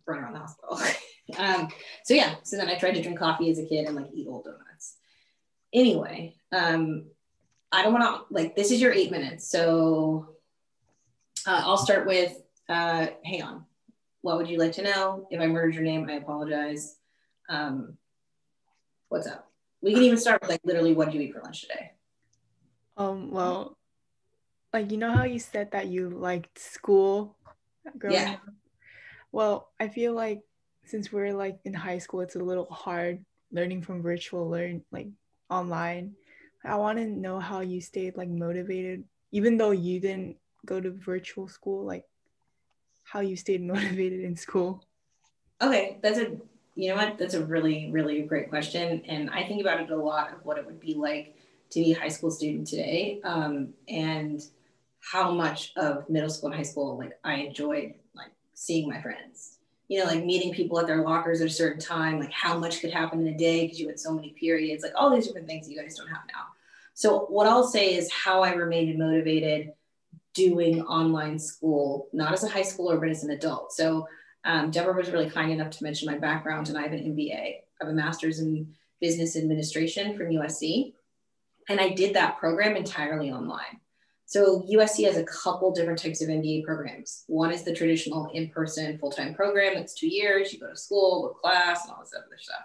run around the hospital. [laughs] um, so yeah, so then I tried to drink coffee as a kid and like eat old donuts. Anyway, um, I don't want to like this is your eight minutes. So uh, I'll start with uh, hang on. What would you like to know? If I murdered your name, I apologize. Um, what's up? We can even start with like literally what did you eat for lunch today? Um, well, like you know how you said that you liked school growing Yeah. up? Well, I feel like since we're like in high school, it's a little hard learning from virtual learn like online. I want to know how you stayed like motivated, even though you didn't go to virtual school, like how you stayed [laughs] motivated in school. Okay, that's a you know what? That's a really, really great question. And I think about it a lot of what it would be like to be a high school student today. Um, and how much of middle school and high school like I enjoyed like seeing my friends. You know, like meeting people at their lockers at a certain time, like how much could happen in a day because you had so many periods, like all these different things that you guys don't have now. So what I'll say is how I remained motivated doing online school, not as a high schooler, but as an adult. So um, Deborah was really kind enough to mention my background, and I have an MBA. I have a master's in business administration from USC, and I did that program entirely online. So USC has a couple different types of MBA programs. One is the traditional in-person full-time program. That's two years. You go to school, go to class, and all this other stuff.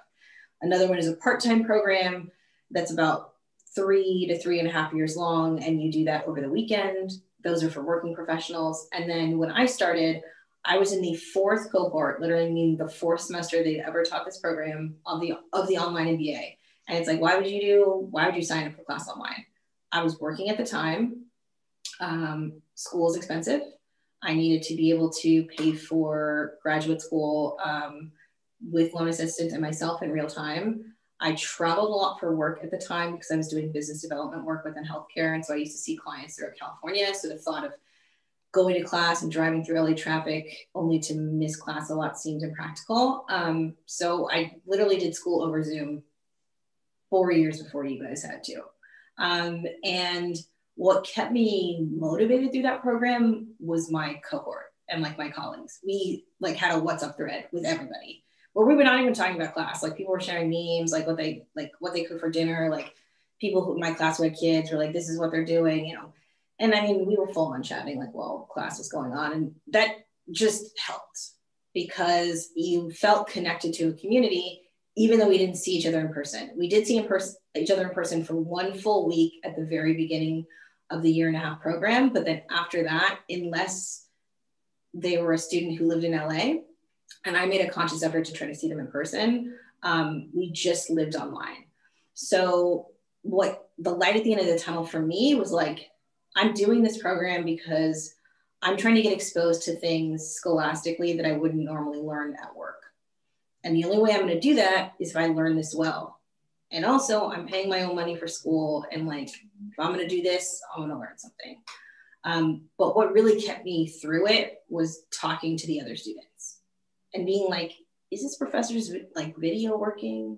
Another one is a part-time program that's about three to three and a half years long, and you do that over the weekend. Those are for working professionals. And then when I started, I was in the fourth cohort, literally meaning the fourth semester they'd ever taught this program of the of the online MBA. And it's like, why would you do? Why would you sign up for class online? I was working at the time. Um, school is expensive. I needed to be able to pay for graduate school um, with loan assistance and myself in real time. I traveled a lot for work at the time because I was doing business development work within healthcare. And so I used to see clients throughout California. So the thought of going to class and driving through LA traffic only to miss class a lot seemed impractical. Um, so I literally did school over Zoom four years before you guys had to. Um, and what kept me motivated through that program was my cohort and like my colleagues. We like had a WhatsApp thread with everybody where we were not even talking about class. Like people were sharing memes, like what they like what they cook for dinner. Like people who my class who had kids were like, this is what they're doing, you know. And I mean, we were full on chatting like while class was going on, and that just helped because you felt connected to a community even though we didn't see each other in person. We did see in person each other in person for one full week at the very beginning of the year and a half program. But then after that, unless they were a student who lived in LA, and I made a conscious effort to try to see them in person, um, we just lived online. So what the light at the end of the tunnel for me was like, I'm doing this program because I'm trying to get exposed to things scholastically that I wouldn't normally learn at work. And the only way I'm going to do that is if I learn this well. And also, I'm paying my own money for school. And like, if I'm going to do this, I'm going to learn something. Um, but what really kept me through it was talking to the other students and being like, is this professor's like video working?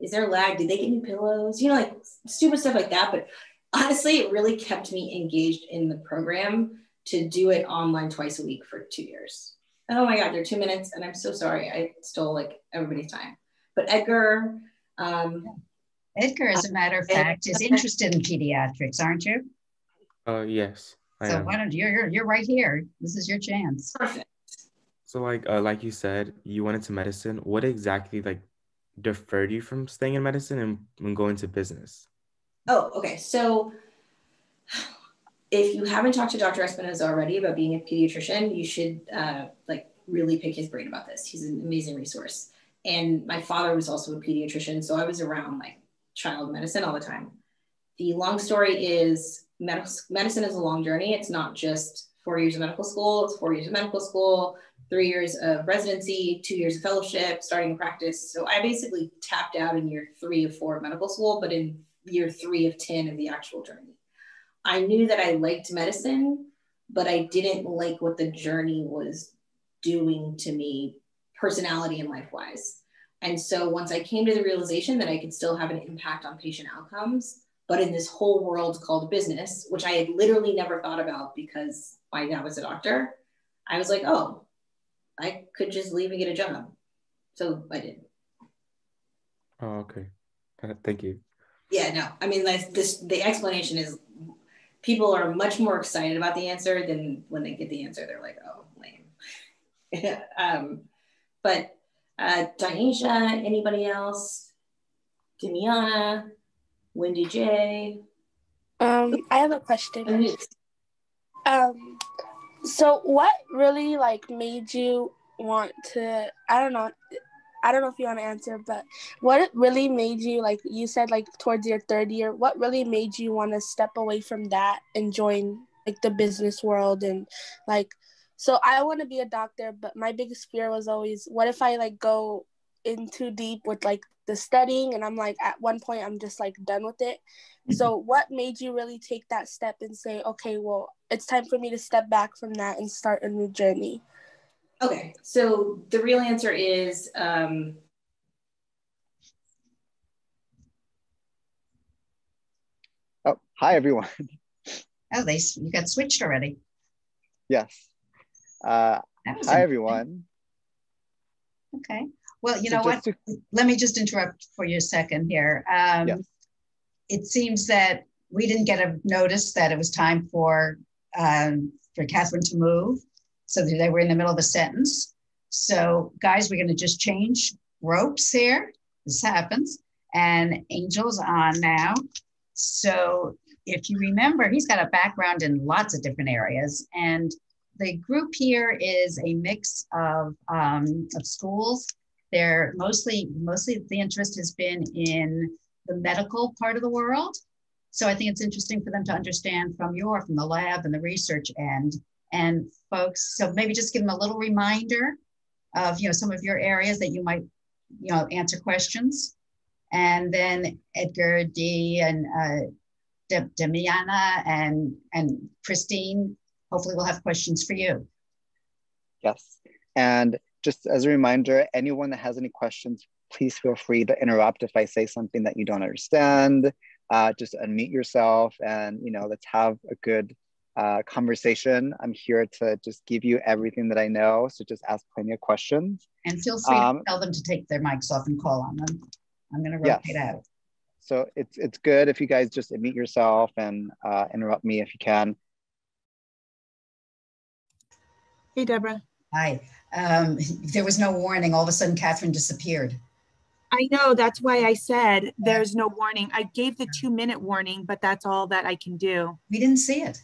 Is there lag? Did they get new pillows? You know, like stupid stuff like that. But honestly, it really kept me engaged in the program to do it online twice a week for two years. Oh my God, they're two minutes. And I'm so sorry. I stole like everybody's time. But Edgar, um, Edgar, as a matter of fact, is interested in pediatrics, aren't you? Uh, yes. I So am. why don't you, you're, you're right here. This is your chance. Perfect. So like uh, like you said, you went into medicine. What exactly like deferred you from staying in medicine and, and going to business? Oh, okay. So if you haven't talked to Dr. Espinoza already about being a pediatrician, you should uh, like really pick his brain about this. He's an amazing resource. And my father was also a pediatrician, so I was around like child medicine all the time. The long story is medical medicine is a long journey. It's not just four years of medical school. It's four years of medical school, three years of residency, two years of fellowship, starting practice. So I basically tapped out in year three of four of medical school, but in year three of 10 of the actual journey. I knew that I liked medicine, but I didn't like what the journey was doing to me, personality and life wise. And so once I came to the realization that I could still have an impact on patient outcomes, but in this whole world called business, which I had literally never thought about because my dad was a doctor, I was like, oh, I could just leave and get a job. So I did. Oh, okay. Uh, thank you. Yeah, no, I mean, like this, the explanation is people are much more excited about the answer than when they get the answer, they're like, oh, lame. [laughs] um, but uh, Dinesha, anybody else? Demiana, Wendy J. Um, I have a question. Um, so what really like made you want to? I don't know. I don't know if you want to answer, but what really made you like you said like towards your third year, what really made you want to step away from that and join like the business world and like so I want to be a doctor, but my biggest fear was always what if I like go in too deep with like the studying and I'm like at one point I'm just like done with it. Mm-hmm. So what made you really take that step and say, okay, well, it's time for me to step back from that and start a new journey? Okay, so the real answer is um, Oh, hi everyone. Oh, they you got switched already. Yes. Uh, hi everyone. Okay. Well, you So know what? just Let me just interrupt for you a second here. Um, Yes. It seems that we didn't get a notice that it was time for um, for Catherine to move, so they were in the middle of a sentence. So, guys, we're going to just change ropes here. This happens, and Angel's on now. So, if you remember, he's got a background in lots of different areas, and the group here is a mix of, um, of schools. They're mostly mostly the interest has been in the medical part of the world. So I think it's interesting for them to understand from your from the lab and the research end and folks. So maybe just give them a little reminder of you know some of your areas that you might you know answer questions, and then Edgar D and uh, De- Demiana and and Christine. Hopefully, we'll have questions for you. Yes. And just as a reminder, anyone that has any questions, please feel free to interrupt if I say something that you don't understand. Uh, just unmute yourself and, you know, let's have a good uh, conversation. I'm here to just give you everything that I know. So just ask plenty of questions. And feel free Um, to tell them to take their mics off and call on them. I'm going to Yes. rotate out. So it's it's good if you guys just unmute yourself and uh, interrupt me if you can. Hey, Deborah. Hi. Um, there was no warning. All of a sudden, Catherine disappeared. I know that's why I said there's no warning. I gave the two minute warning, but that's all that I can do. We didn't see it.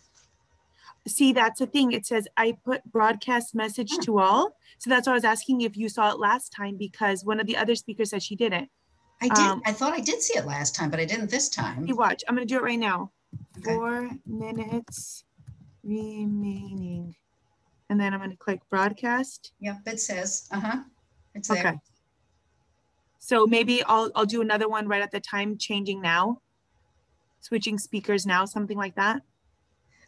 See, that's the thing. It says I put broadcast message to all. So that's why I was asking if you saw it last time because one of the other speakers said she didn't. I did. Um, I thought I did see it last time, but I didn't this time. You watch. I'm going to do it right now. Four minutes remaining. And then I'm going to click broadcast. Yep, it says, uh huh. It's there. Okay. So maybe I'll I'll do another one right at the time, changing now, switching speakers now, something like that.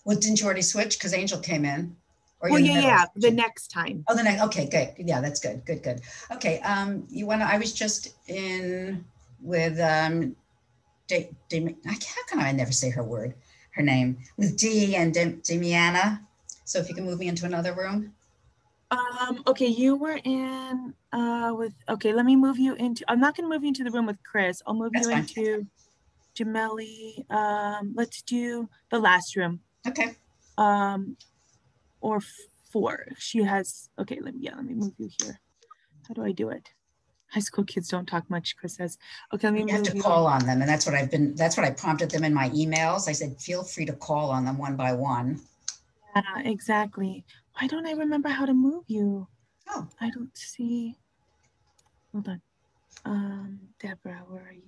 Well, didn't you already switch? Because Angel came in. Or Well, you're in the yeah, yeah, the next time. Oh, the next. Okay, good. Yeah, that's good. Good, good. Okay. Um, you want to? I was just in with um, De, De, I, how can I never say her word, her name with D and De, Demiana. So if you can move me into another room. Um, okay, you were in uh with okay, let me move you into I'm not gonna move you into the room with Chris. I'll move That's you fine. into Jameli. Um, let's do the last room. Okay. Um or four. She has okay, let me yeah, let me move you here. How do I do it? High school kids don't talk much, Chris says. Okay, let me You have to move call on them, and that's what I've been, that's what I prompted them in my emails. I said, feel free to call on them one by one. Yeah, exactly. Why don't I remember how to move you? Oh. I don't see. Hold on. Um, Deborah, where are you?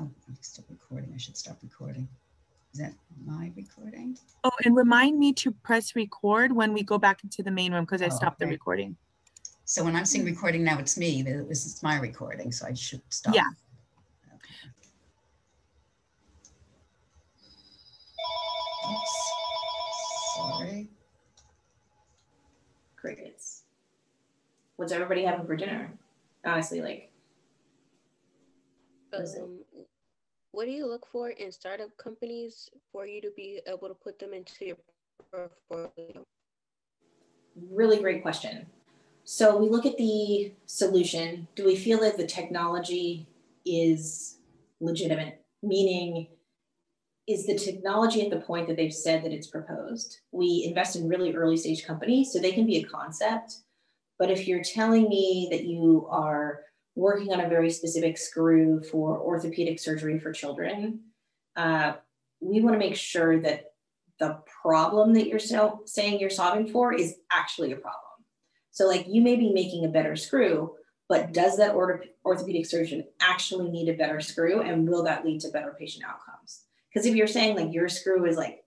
Oh, I'm still recording. I should stop recording. Is that my recording? Oh, and remind me to press record when we go back into the main room because I Oh, stopped the recording. So when I'm seeing recording now, it's me. This is my recording, so I should stop. Yeah. What's everybody having for dinner? Honestly, like, Um, what do you look for in startup companies for you to be able to put them into your portfolio? really great question. So we look at the solution. Do we feel that the technology is legitimate? Meaning, is the technology at the point that they've said that it's proposed? We invest in really early stage companies, so they can be a concept. But if you're telling me that you are working on a very specific screw for orthopedic surgery for children, uh, we want to make sure that the problem that you're so, saying you're solving for is actually a problem. So, like, you may be making a better screw, but does that ortho- orthopedic surgeon actually need a better screw, and will that lead to better patient outcomes? Because if you're saying like your screw is like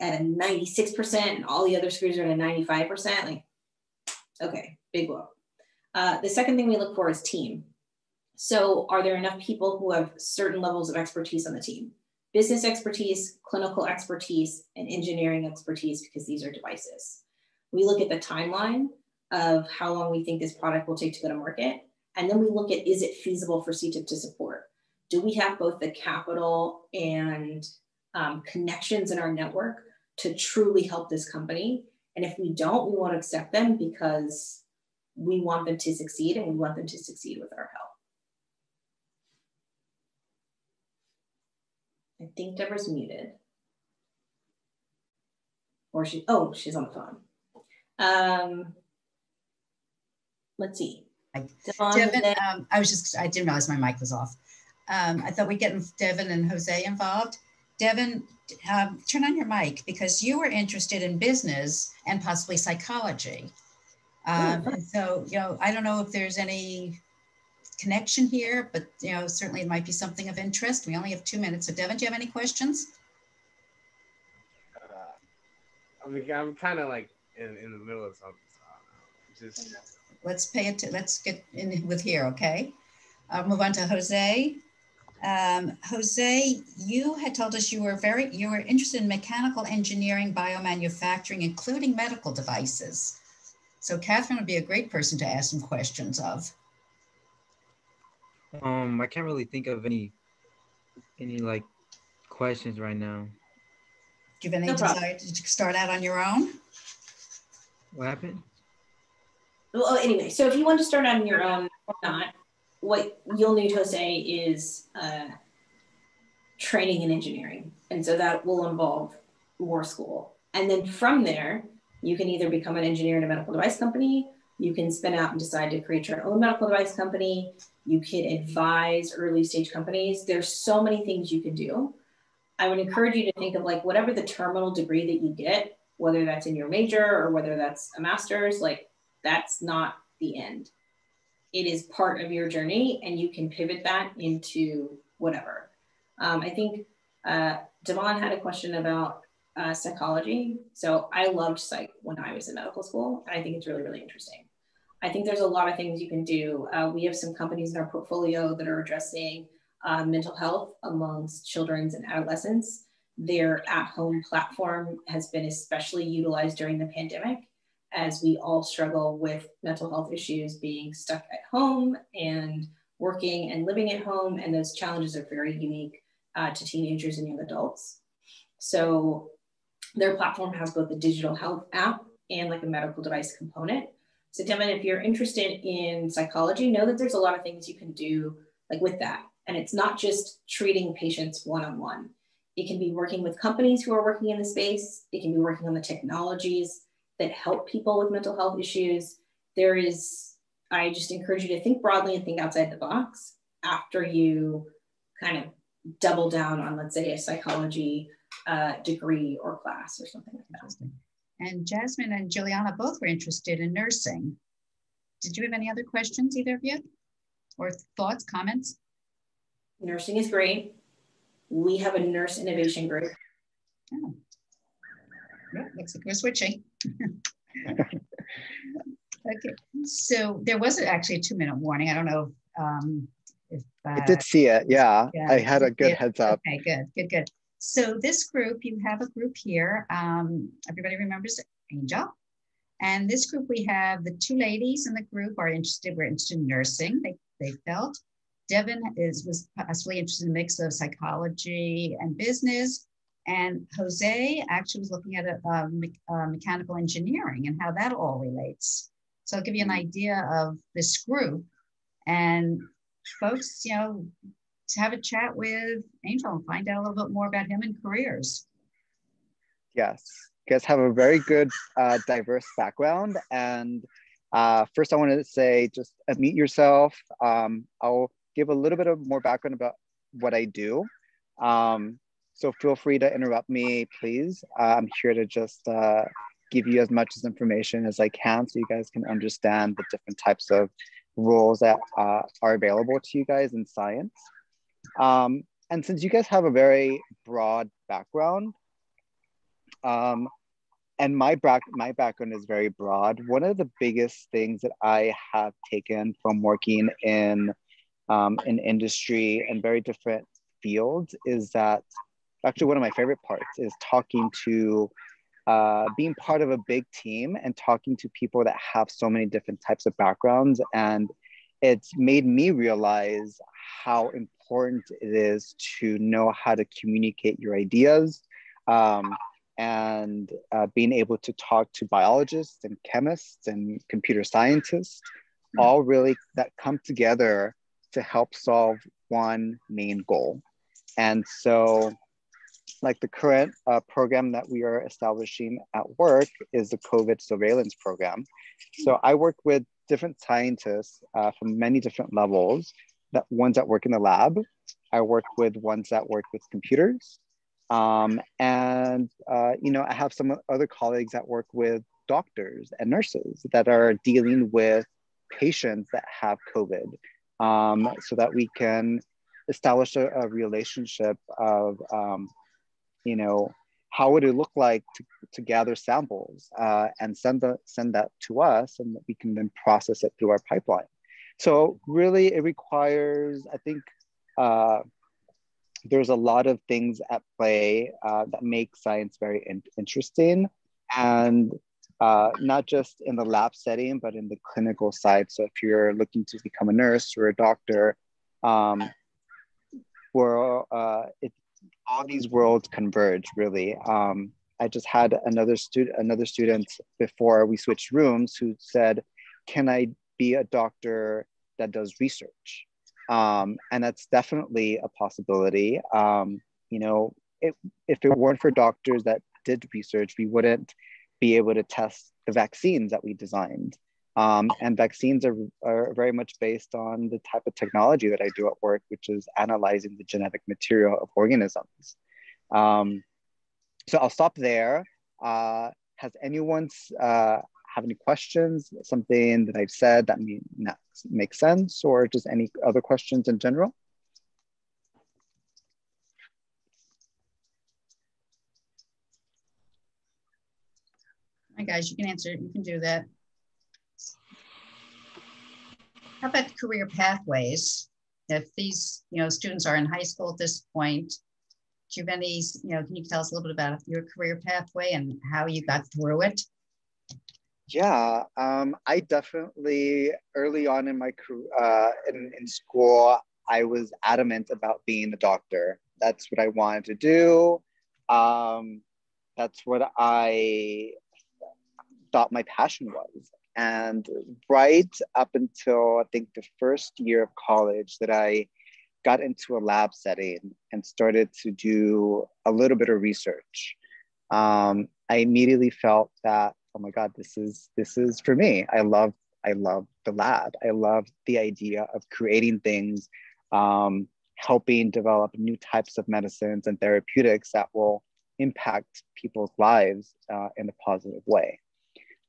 at a 96% and all the other screws are at a 95%, like, okay, big blow. Uh, the second thing we look for is team. So, are there enough people who have certain levels of expertise on the team? Business expertise, clinical expertise, and engineering expertise, because these are devices. We look at the timeline of how long we think this product will take to go to market. And then we look at is it feasible for CTIP to support? Do we have both the capital and um, connections in our network to truly help this company? And if we don't, we won't accept them because we want them to succeed and we want them to succeed with our help. I think Deborah's muted. Or she, oh, she's on the phone. Um, let's see. Devon, Devin, um, I was just, I didn't realize my mic was off. Um, I thought we'd get Devin and Jose involved. Devin, um, turn on your mic because you were interested in business and possibly psychology. Um, and so, you know, I don't know if there's any connection here, but, you know, certainly it might be something of interest. We only have two minutes. So Devin, do you have any questions? I mean, I'm kind of like in, in the middle of something. So I don't know. Just let's pay it to, let's get in with here, okay? I'll move on to Jose. Um, Jose, you had told us you were very, you were interested in mechanical engineering, biomanufacturing, including medical devices. So Catherine would be a great person to ask some questions of. Um, I can't really think of any, any like questions right now. Do you have any No problem. desire to start out on your own? What happened? Well, anyway, so if you want to start on your own or not, what you'll need to say is uh, training in engineering. And so that will involve more school. And then from there, you can either become an engineer in a medical device company, you can spin out and decide to create your own medical device company, you can advise early stage companies. There's so many things you can do. I would encourage you to think of like whatever the terminal degree that you get, whether that's in your major or whether that's a master's, like that's not the end. It is part of your journey and you can pivot that into whatever. Um, I think uh, Devon had a question about uh, psychology. So I loved psych when I was in medical school. And I think it's really, really interesting. I think there's a lot of things you can do. Uh, we have some companies in our portfolio that are addressing uh, mental health amongst children and adolescents. Their at home platform has been especially utilized during the pandemic as we all struggle with mental health issues being stuck at home and working and living at home. And those challenges are very unique uh, to teenagers and young adults. So their platform has both a digital health app and like a medical device component. So Devin, if you're interested in psychology, know that there's a lot of things you can do like with that. And it's not just treating patients one-on-one. It can be working with companies who are working in the space. It can be working on the technologies that help people with mental health issues. There is I just encourage you to think broadly and think outside the box after you kind of double down on, let's say, a psychology uh, degree or class or something like that. And Jasmine and Juliana both were interested in nursing. Did you have any other questions, either of you? Or thoughts, comments? Nursing is great. We have a nurse innovation group. Oh. Yeah, looks like we're switching. Okay, so there was actually a two minute warning. I don't know um, if uh, I did see it. Yeah, yeah I had a good heads up. Okay, good, good, good. So this group, you have a group here. Um, everybody remembers Angel. And this group, we have the two ladies in the group are interested, we're interested in nursing, they, they felt. Devin is was possibly interested in a mix of psychology and business. And Jose actually was looking at a, a, mechanical engineering and how that all relates. So I'll give you an idea of this group. And folks, you know, to have a chat with Angel and find out a little bit more about him and careers. Yes, you guys have a very good, uh, diverse background. And uh, first, I wanted to say just meet yourself. Um, I'll give a little bit of more background about what I do. Um, so feel free to interrupt me, please. Uh, I'm here to just uh, give you as much as information as I can so you guys can understand the different types of roles that uh, are available to you guys in science. Um, and since you guys have a very broad background, um, and my back my background is very broad. One of the biggest things that I have taken from working in um, in industry and very different fields is that actually one of my favorite parts is talking to uh, being part of a big team and talking to people that have so many different types of backgrounds. And it's made me realize how important it is to know how to communicate your ideas um, and uh, being able to talk to biologists and chemists and computer scientists all really that come together to help solve one main goal. And so like the current uh, program that we are establishing at work is the COVID surveillance program. So I work with different scientists uh, from many different levels, that ones that work in the lab. I work with ones that work with computers. Um, and, uh, you know, I have some other colleagues that work with doctors and nurses that are dealing with patients that have COVID um, so that we can establish a, a relationship of um, you know, how would it look like to, to gather samples uh, and send, the, send that to us and we can then process it through our pipeline. So really it requires, I think, uh, there's a lot of things at play uh, that make science very in interesting and uh, not just in the lab setting, but in the clinical side. So if you're looking to become a nurse or a doctor, um, where uh, it, all these worlds converge really. Um, I just had another student, another student before we switched rooms who said, "Can I be a doctor that does research?" Um, and that's definitely a possibility. Um, you know, it, if it weren't for doctors that did research, we wouldn't be able to test the vaccines that we designed. Um, and vaccines are, are very much based on the type of technology that I do at work, which is analyzing the genetic material of organisms. Um, so I'll stop there. Uh, has anyone uh, have any questions? Something that I've said that may not make sense, or just any other questions in general? Hi guys, you can answer. You can do that. How about career pathways? If these, you know, students are in high school at this point, do you have any, you know, can you tell us a little bit about your career pathway and how you got through it? Yeah, um, I definitely early on in my career uh, in, in school, I was adamant about being a doctor. That's what I wanted to do. Um, that's what I thought my passion was. And right up until I think the first year of college, that I got into a lab setting and started to do a little bit of research. Um, I immediately felt that, oh my God, this is this is for me. I love I love the lab. I love the idea of creating things, um, helping develop new types of medicines and therapeutics that will impact people's lives uh, in a positive way.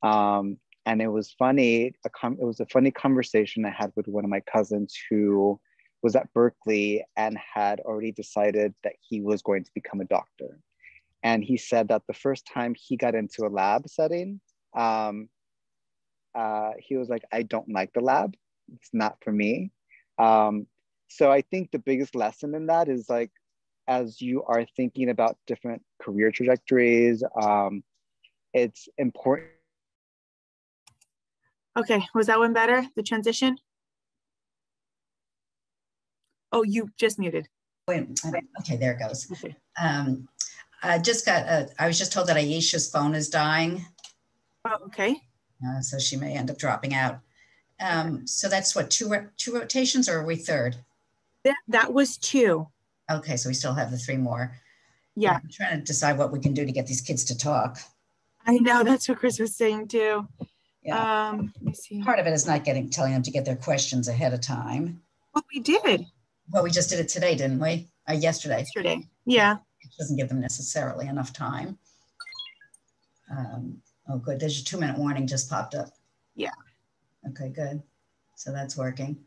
Um, and it was funny. it was a funny conversation I had with one of my cousins who was at Berkeley and had already decided that he was going to become a doctor. And he said that the first time he got into a lab setting, um, uh, he was like, I don't like the lab. It's not for me. Um, so I think the biggest lesson in that is like, as you are thinking about different career trajectories, um, it's important. Okay, was that one better, the transition? Oh, you just muted. Wait, okay, there it goes. Okay. Um, I just got, a, I was just told that Aisha's phone is dying. Oh, okay. Uh, so she may end up dropping out. Um, so that's what, two, two rotations or are we third? That, that was two. Okay, so we still have the three more. Yeah. I'm trying to decide what we can do to get these kids to talk. I know, that's what Chris was saying too. Yeah. Um, let me see. Part of it is not getting, telling them to get their questions ahead of time. Well, we did. Well, we just did it today, didn't we? Uh, yesterday. Yesterday, yeah. It doesn't give them necessarily enough time. Um, oh, good. There's your two minute warning just popped up. Yeah. Okay, good. So that's working.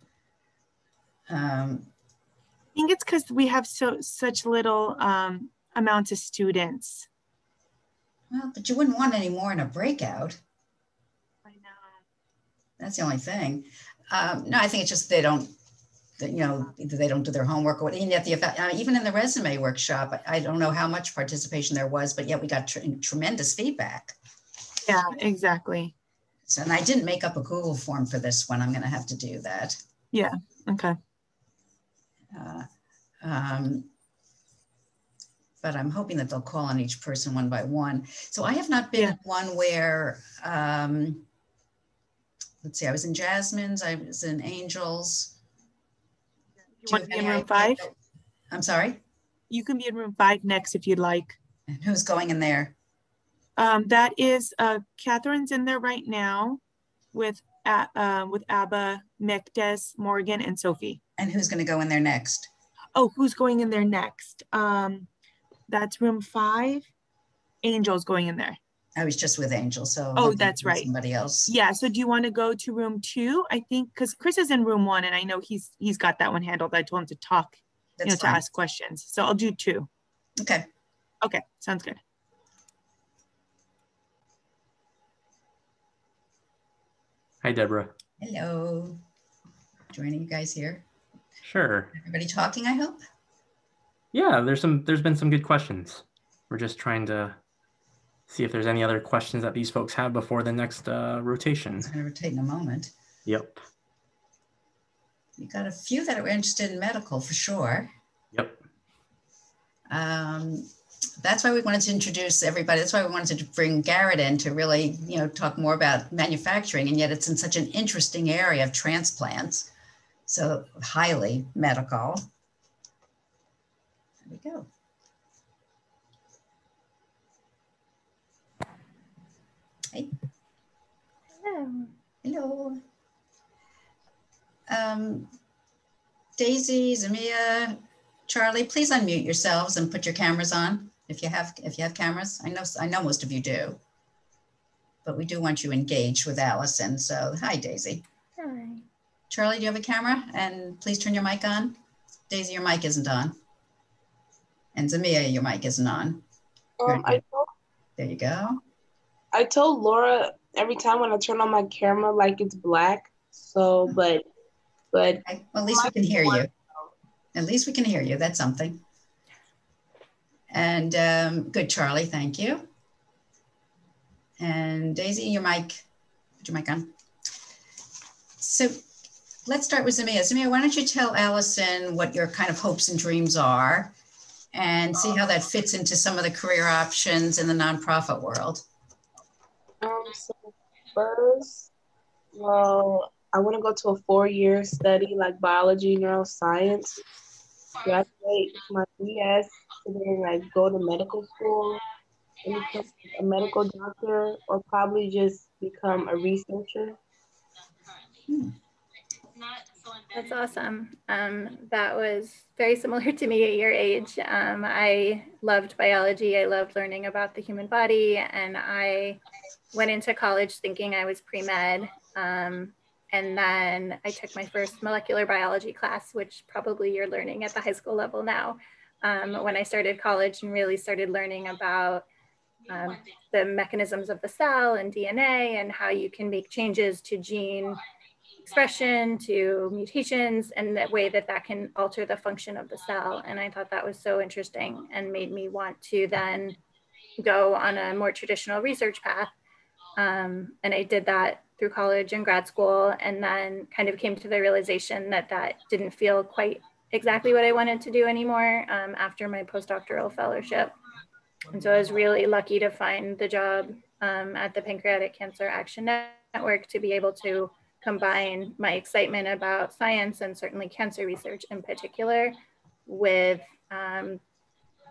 Um, I think it's because we have so such little um, amounts of students. Well, but you wouldn't want any more in a breakout. I. That's the only thing. Um, no, I think it's just they don't that, you know, either they don't do their homework or and yet the uh, even in the resume workshop, I don't know how much participation there was, but yet we got tr tremendous feedback. Yeah, exactly. So, and I didn't make up a Google form for this one. I'm going to have to do that. Yeah. Okay. Uh, um, but I'm hoping that they'll call on each person one by one. So I have not been yeah. one where, um, let's see, I was in Jasmine's, I was in Angels. You want to be in room five? I'm sorry? You can be in room five next if you'd like. And who's going in there? Um, that is, uh, Catherine's in there right now with, uh, uh, with Abba, Mekdes, Morgan, and Sophie. And who's going to go in there next? Oh, who's going in there next? Um, that's room five. Angel's going in there. I was just with Angel, so oh, that's right. Somebody else. Yeah. So do you want to go to room two? I think because Chris is in room one, and I know he's he's got that one handled. I told him to talk, that's you know, fine. to ask questions. So I'll do two. Okay. Okay. Sounds good. Hi, Deborah. Hello. Joining you guys here. Sure. Everybody talking, I hope. Yeah, there's some. There's been some good questions. We're just trying to see if there's any other questions that these folks have before the next uh, rotation. It's going to in a moment. Yep. You got a few that are interested in medical for sure. Yep. Um, that's why we wanted to introduce everybody. That's why we wanted to bring Garrett in to really, you know, talk more about manufacturing. And yet it's in such an interesting area of transplants. So highly medical. There we go. Hi. Hello. Hello. Um, Daisy, Zamia, Charlie, please unmute yourselves and put your cameras on if you have if you have cameras. I know I know most of you do, but we do want you engaged with Allison. So hi, Daisy. Hi. Charlie, do you have a camera? And please turn your mic on. Daisy, your mic isn't on. And Zamia, your mic isn't on. Um, I there you go. I told Laura every time when I turn on my camera, like it's black. So, but, but. Okay. Well, at least we can hear you. At least we can hear you. That's something. And um, good, Charlie. Thank you. And Daisy, your mic. Put your mic on. So let's start with Zamia. Zamia, why don't you tell Allison what your kind of hopes and dreams are and see how that fits into some of the career options in the nonprofit world? Um, so first, well, I want to go to a four-year study like biology, neuroscience, graduate my BS, and then like go to medical school and become a medical doctor, or probably just become a researcher. That's awesome. Um, that was very similar to me at your age. Um, I loved biology. I loved learning about the human body, and I went into college thinking I was pre med. Um, and then I took my first molecular biology class, which probably you're learning at the high school level now. Um, when I started college and really started learning about um, the mechanisms of the cell and DNA and how you can make changes to gene expression to mutations and the way that that can alter the function of the cell. And I thought that was so interesting and made me want to then go on a more traditional research path. Um, and I did that through college and grad school, and then kind of came to the realization that that didn't feel quite exactly what I wanted to do anymore um, after my postdoctoral fellowship. And so I was really lucky to find the job um, at the Pancreatic Cancer Action Network to be able to combine my excitement about science and certainly cancer research in particular with um,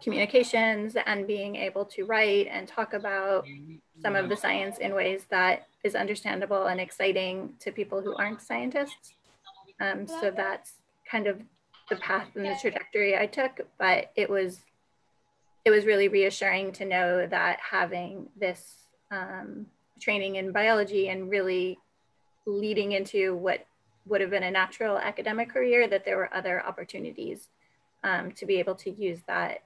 communications and being able to write and talk about some of the science in ways that is understandable and exciting to people who aren't scientists. Um, so that's kind of the path and the trajectory I took, but it was it was really reassuring to know that having this um, training in biology and really leading into what would have been a natural academic career, that there were other opportunities um, to be able to use that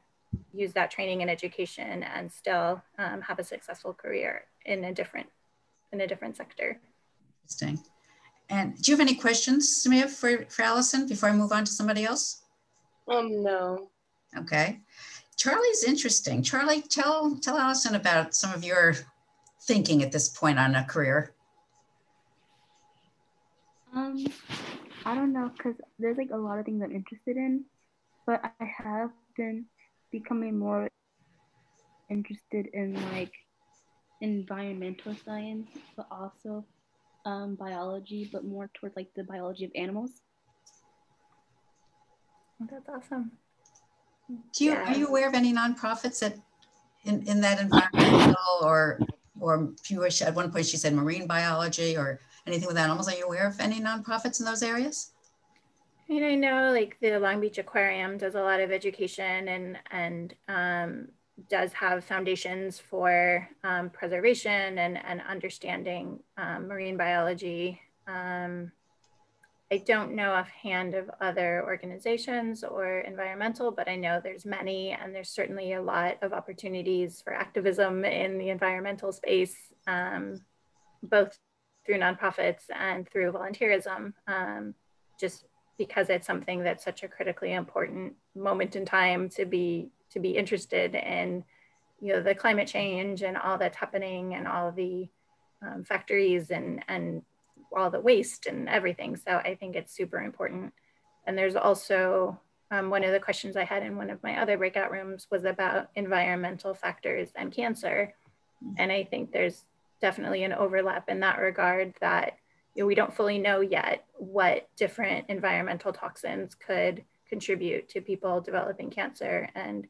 use that training and education and still um, have a successful career in a different in a different sector. Interesting. And do you have any questions, Samia, for, for Allison before I move on to somebody else? Um, no. Okay. Charlie's interesting. Charlie, tell tell Allison about some of your thinking at this point on a career. Um, I don't know, cause there's like a lot of things I'm interested in, but I have been becoming more interested in like environmental science, but also um, biology, but more towards like the biology of animals. That's awesome. Do you yeah. are you aware of any nonprofits that in, in that environmental or or you wish at one point she said marine biology or anything with animals? Are you aware of any nonprofits in those areas? I I know like the Long Beach Aquarium does a lot of education and and um, does have foundations for um, preservation and, and understanding um, marine biology. Um, I don't know offhand of other organizations or environmental, but I know there's many, and there's certainly a lot of opportunities for activism in the environmental space, um, both through nonprofits and through volunteerism, um, just because it's something that's such a critically important moment in time to be to be interested in, you know, the climate change and all that's happening and all the um, factories and and all the waste and everything. So I think it's super important. And there's also um, one of the questions I had in one of my other breakout rooms was about environmental factors and cancer. And I think there's definitely an overlap in that regard that you know, we don't fully know yet what different environmental toxins could contribute to people developing cancer. And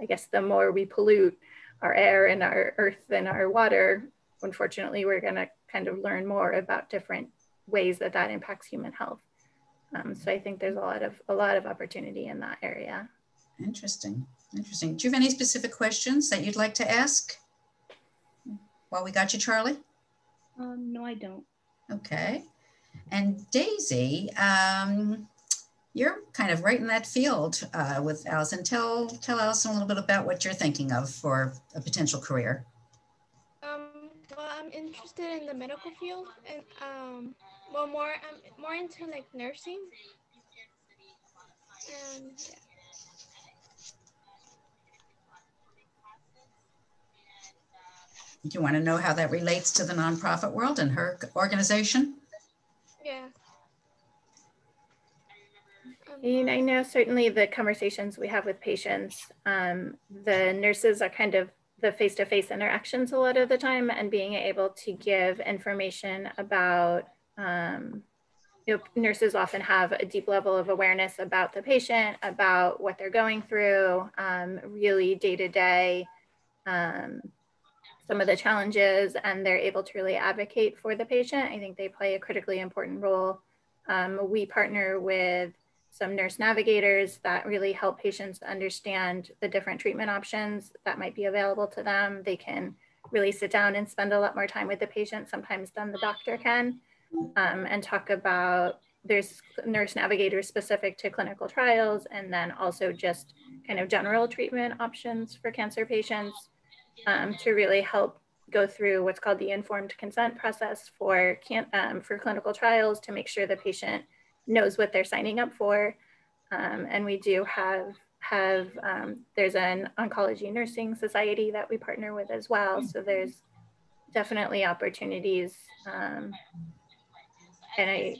I guess the more we pollute our air and our earth and our water, unfortunately, we're going to kind of learn more about different ways that that impacts human health. Um, so I think there's a lot of a lot of opportunity in that area. Interesting, interesting. Do you have any specific questions that you'd like to ask? While we got you, Charlie. Um, no, I don't. Okay, and Daisy, um, you're kind of right in that field uh, with Allison. Tell tell Allison a little bit about what you're thinking of for a potential career. Um, well, I'm interested in the medical field, and um, well, more I'm more into like nursing. And yeah. Do you want to know how that relates to the nonprofit world and her organization? Yeah. And I know certainly the conversations we have with patients, um, the nurses are kind of the face-to-face interactions a lot of the time and being able to give information about, um, you know, nurses often have a deep level of awareness about the patient, about what they're going through, um, really day-to-day, um, some of the challenges and they're able to really advocate for the patient. I think they play a critically important role Um, we partner with some nurse navigators that really help patients understand the different treatment options that might be available to them. They can really sit down and spend a lot more time with the patient sometimes than the doctor can um, and talk about there's nurse navigators specific to clinical trials and then also just kind of general treatment options for cancer patients um, to really help go through what's called the informed consent process for can, um, for clinical trials to make sure the patient knows what they're signing up for. Um, and we do have have um, there's an oncology nursing society that we partner with as well. So there's definitely opportunities. Um, and I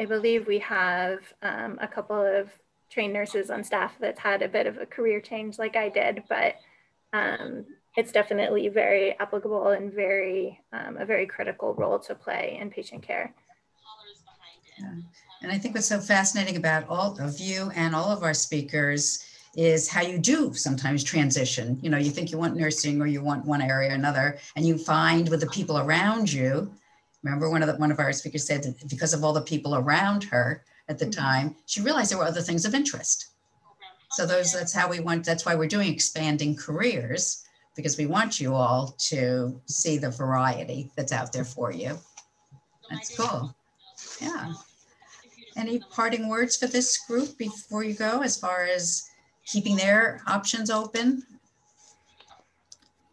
I believe we have um, a couple of trained nurses on staff that's had a bit of a career change like I did, but um, it's definitely very applicable and very um, a very critical role to play in patient care. Yeah. And I think what's so fascinating about all of you and all of our speakers is how you do sometimes transition. You know, you think you want nursing or you want one area or another, and you find with the people around you. Remember, one of the, one of our speakers said that because of all the people around her at the mm-hmm. time, she realized there were other things of interest. So those that's how we want. That's why we're doing expanding careers because we want you all to see the variety that's out there for you. That's cool. Yeah. Any parting words for this group before you go as far as keeping their options open?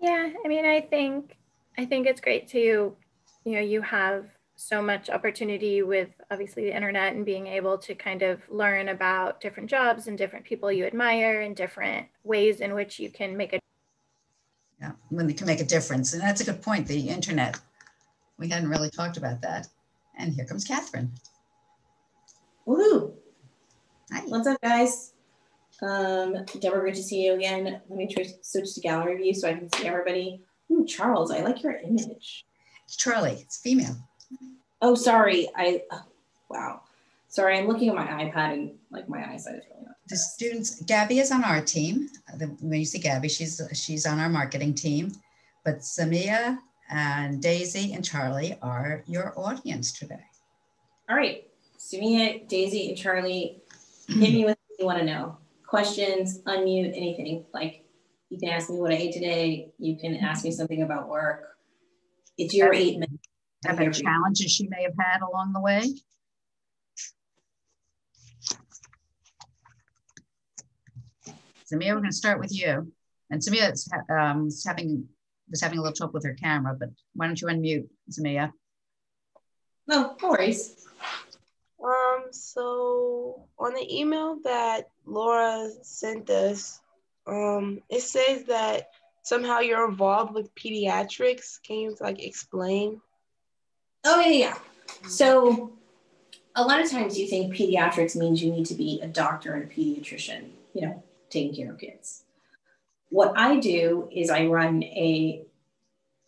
Yeah, I mean, I think I think it's great to, you know, you have so much opportunity with obviously the internet and being able to kind of learn about different jobs and different people you admire and different ways in which you can make a yeah when they can make a difference and that's a good point the internet we hadn't really talked about that and here comes catherine Woohoo! Hi. What's up, guys? Um, Deborah, great to see you again. Let me try switch to gallery view so I can see everybody. Ooh, Charles, I like your image. It's Charlie. It's female. Oh, sorry. I oh, wow. Sorry, I'm looking at my iPad and like my eyesight is really not. The students, Gabby is on our team. The, when you see Gabby, she's she's on our marketing team. But Samia and Daisy and Charlie are your audience today. All right. Samia, Daisy, and Charlie, hit me with what you want to know. Questions, unmute, anything. Like you can ask me what I ate today. You can ask me something about work. It's your eight minutes. Have any challenges she may have had along the way? Samia, we're going to start with you. And Samia is, um, is having was having a little trouble with her camera, but why don't you unmute, Samia? No, no worries. Um, so on the email that Laura sent us, um, it says that somehow you're involved with pediatrics. Can you like explain? Oh yeah, yeah. So a lot of times you think pediatrics means you need to be a doctor and a pediatrician, you know, taking care of kids. What I do is I run a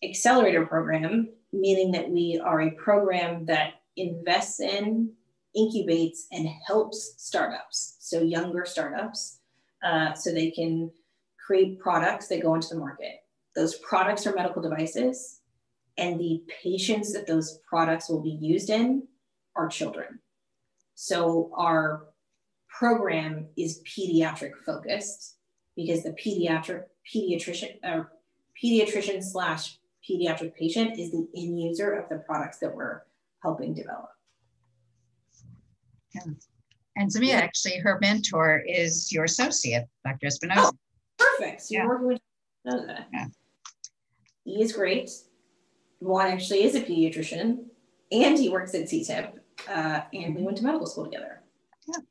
accelerator program, meaning that we are a program that invests in incubates and helps startups, so younger startups, uh, so they can create products that go into the market. Those products are medical devices, and the patients that those products will be used in are children. So our program is pediatric focused because the pediatric pediatrician or pediatrician slash pediatric patient is the end user of the products that we're helping develop. Yeah. And Samia, actually, her mentor is your associate, Dr. Espinosa. Oh, perfect. So yeah. you're working with Espinosa. Yeah. He is great. Juan actually is a pediatrician and he works at CTIP uh, and we went to medical school together. Yeah.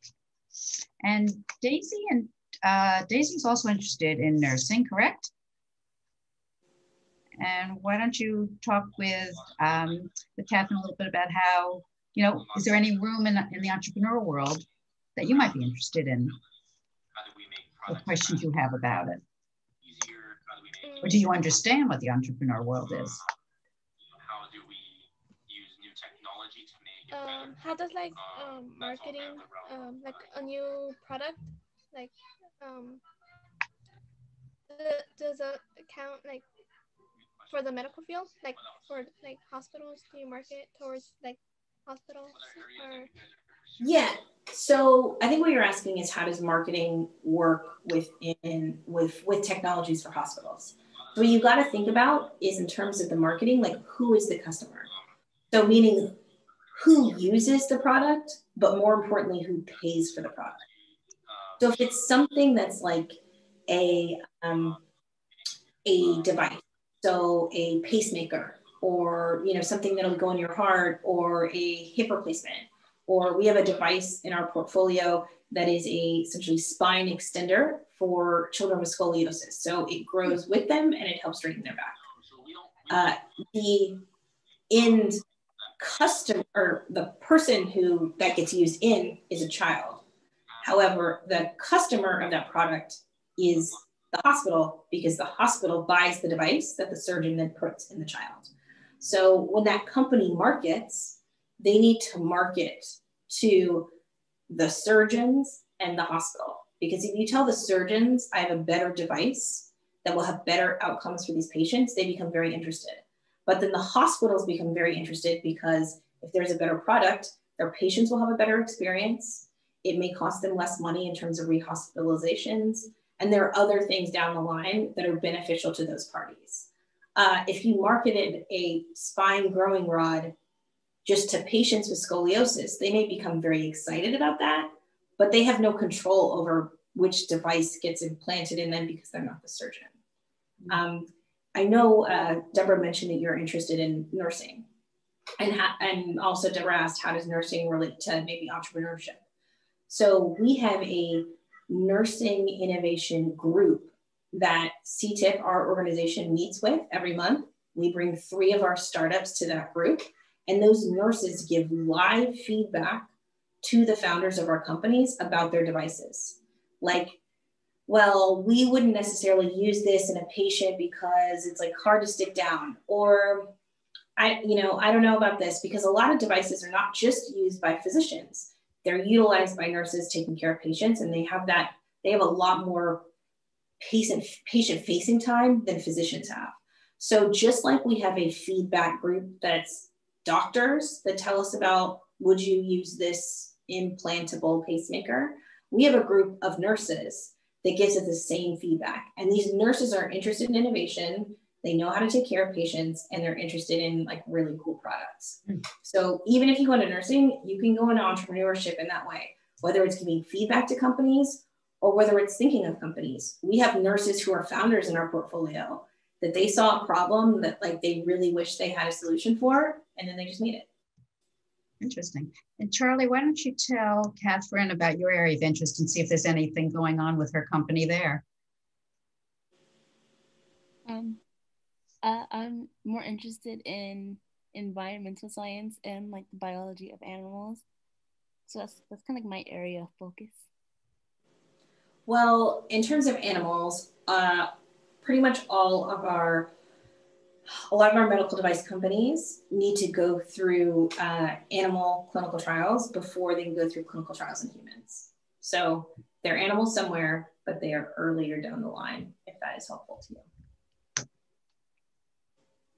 And Daisy and uh, Daisy's also interested in nursing, correct? And why don't you talk with um, with Catherine a little bit about how you know, is there any room in, in the entrepreneurial world that you might be interested in? The questions you have about it? Or do you understand what the entrepreneur world is? Um, how does like um, marketing um, like a new product like um, does a account like for the medical field like for like hospitals do you market towards like hospitals? Or Yeah. So I think what you're asking is how does marketing work within with with technologies for hospitals? So what you got to think about is in terms of the marketing, like who is the customer? So meaning who uses the product, but more importantly, who pays for the product. So if it's something that's like a um, a device, so a pacemaker, or you know something that'll go in your heart, or a hip replacement, or we have a device in our portfolio that is a essentially spine extender for children with scoliosis. So it grows with them and it helps straighten their back. Uh, the end customer or the person who that gets used in is a child. However, the customer of that product is the hospital because the hospital buys the device that the surgeon then puts in the child. So when that company markets, they need to market to the surgeons and the hospital. Because if you tell the surgeons, I have a better device that will have better outcomes for these patients, they become very interested. But then the hospitals become very interested because if there's a better product, their patients will have a better experience. It may cost them less money in terms of rehospitalizations. And there are other things down the line that are beneficial to those parties. Uh, if you marketed a spine growing rod just to patients with scoliosis, they may become very excited about that, but they have no control over which device gets implanted in them because they're not the surgeon. Um, I know uh, Deborah mentioned that you're interested in nursing, and ha- and also Deborah asked how does nursing relate to maybe entrepreneurship. So we have a nursing innovation group that CTIP, our organization, meets with every month. We bring three of our startups to that group, and those nurses give live feedback to the founders of our companies about their devices. Like, well, we wouldn't necessarily use this in a patient because it's like hard to stick down. Or I, you know, I don't know about this because a lot of devices are not just used by physicians. They're utilized by nurses taking care of patients, and they have that, they have a lot more patient patient facing time than physicians have. So just like we have a feedback group that's doctors that tell us about would you use this implantable pacemaker, we have a group of nurses that gives us the same feedback. And these nurses are interested in innovation. They know how to take care of patients and they're interested in like really cool products. Mm. So even if you go into nursing, you can go into entrepreneurship in that way, whether it's giving feedback to companies or whether it's thinking of companies. We have nurses who are founders in our portfolio that they saw a problem that like they really wish they had a solution for, and then they just made it. Interesting. And Charlie, why don't you tell Catherine about your area of interest and see if there's anything going on with her company there? Um, uh, I'm more interested in environmental science and like the biology of animals. So that's that's kind of like my area of focus. Well, in terms of animals, uh, pretty much all of our, a lot of our medical device companies need to go through uh, animal clinical trials before they can go through clinical trials in humans. So they're animals somewhere, but they are earlier down the line, if that is helpful to you.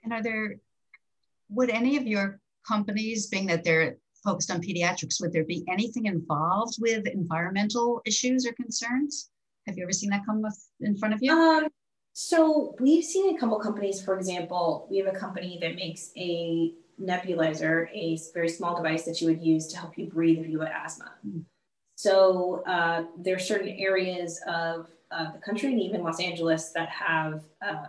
And are there, would any of your companies, being that they're focused on pediatrics, would there be anything involved with environmental issues or concerns? Have you ever seen that come in front of you? Um, so we've seen a couple companies, for example, we have a company that makes a nebulizer, a very small device that you would use to help you breathe if you have asthma. Mm. So uh, there are certain areas of uh, the country and even Los Angeles that have uh,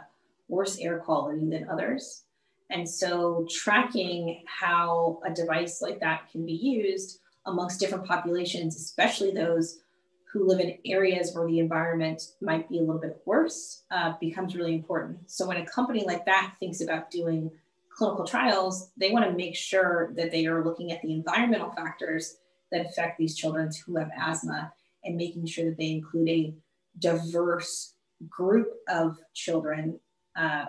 worse air quality than others. And so tracking how a device like that can be used amongst different populations, especially those who live in areas where the environment might be a little bit worse, uh, becomes really important. So when a company like that thinks about doing clinical trials, they want to make sure that they are looking at the environmental factors that affect these children who have asthma and making sure that they include a diverse group of children uh,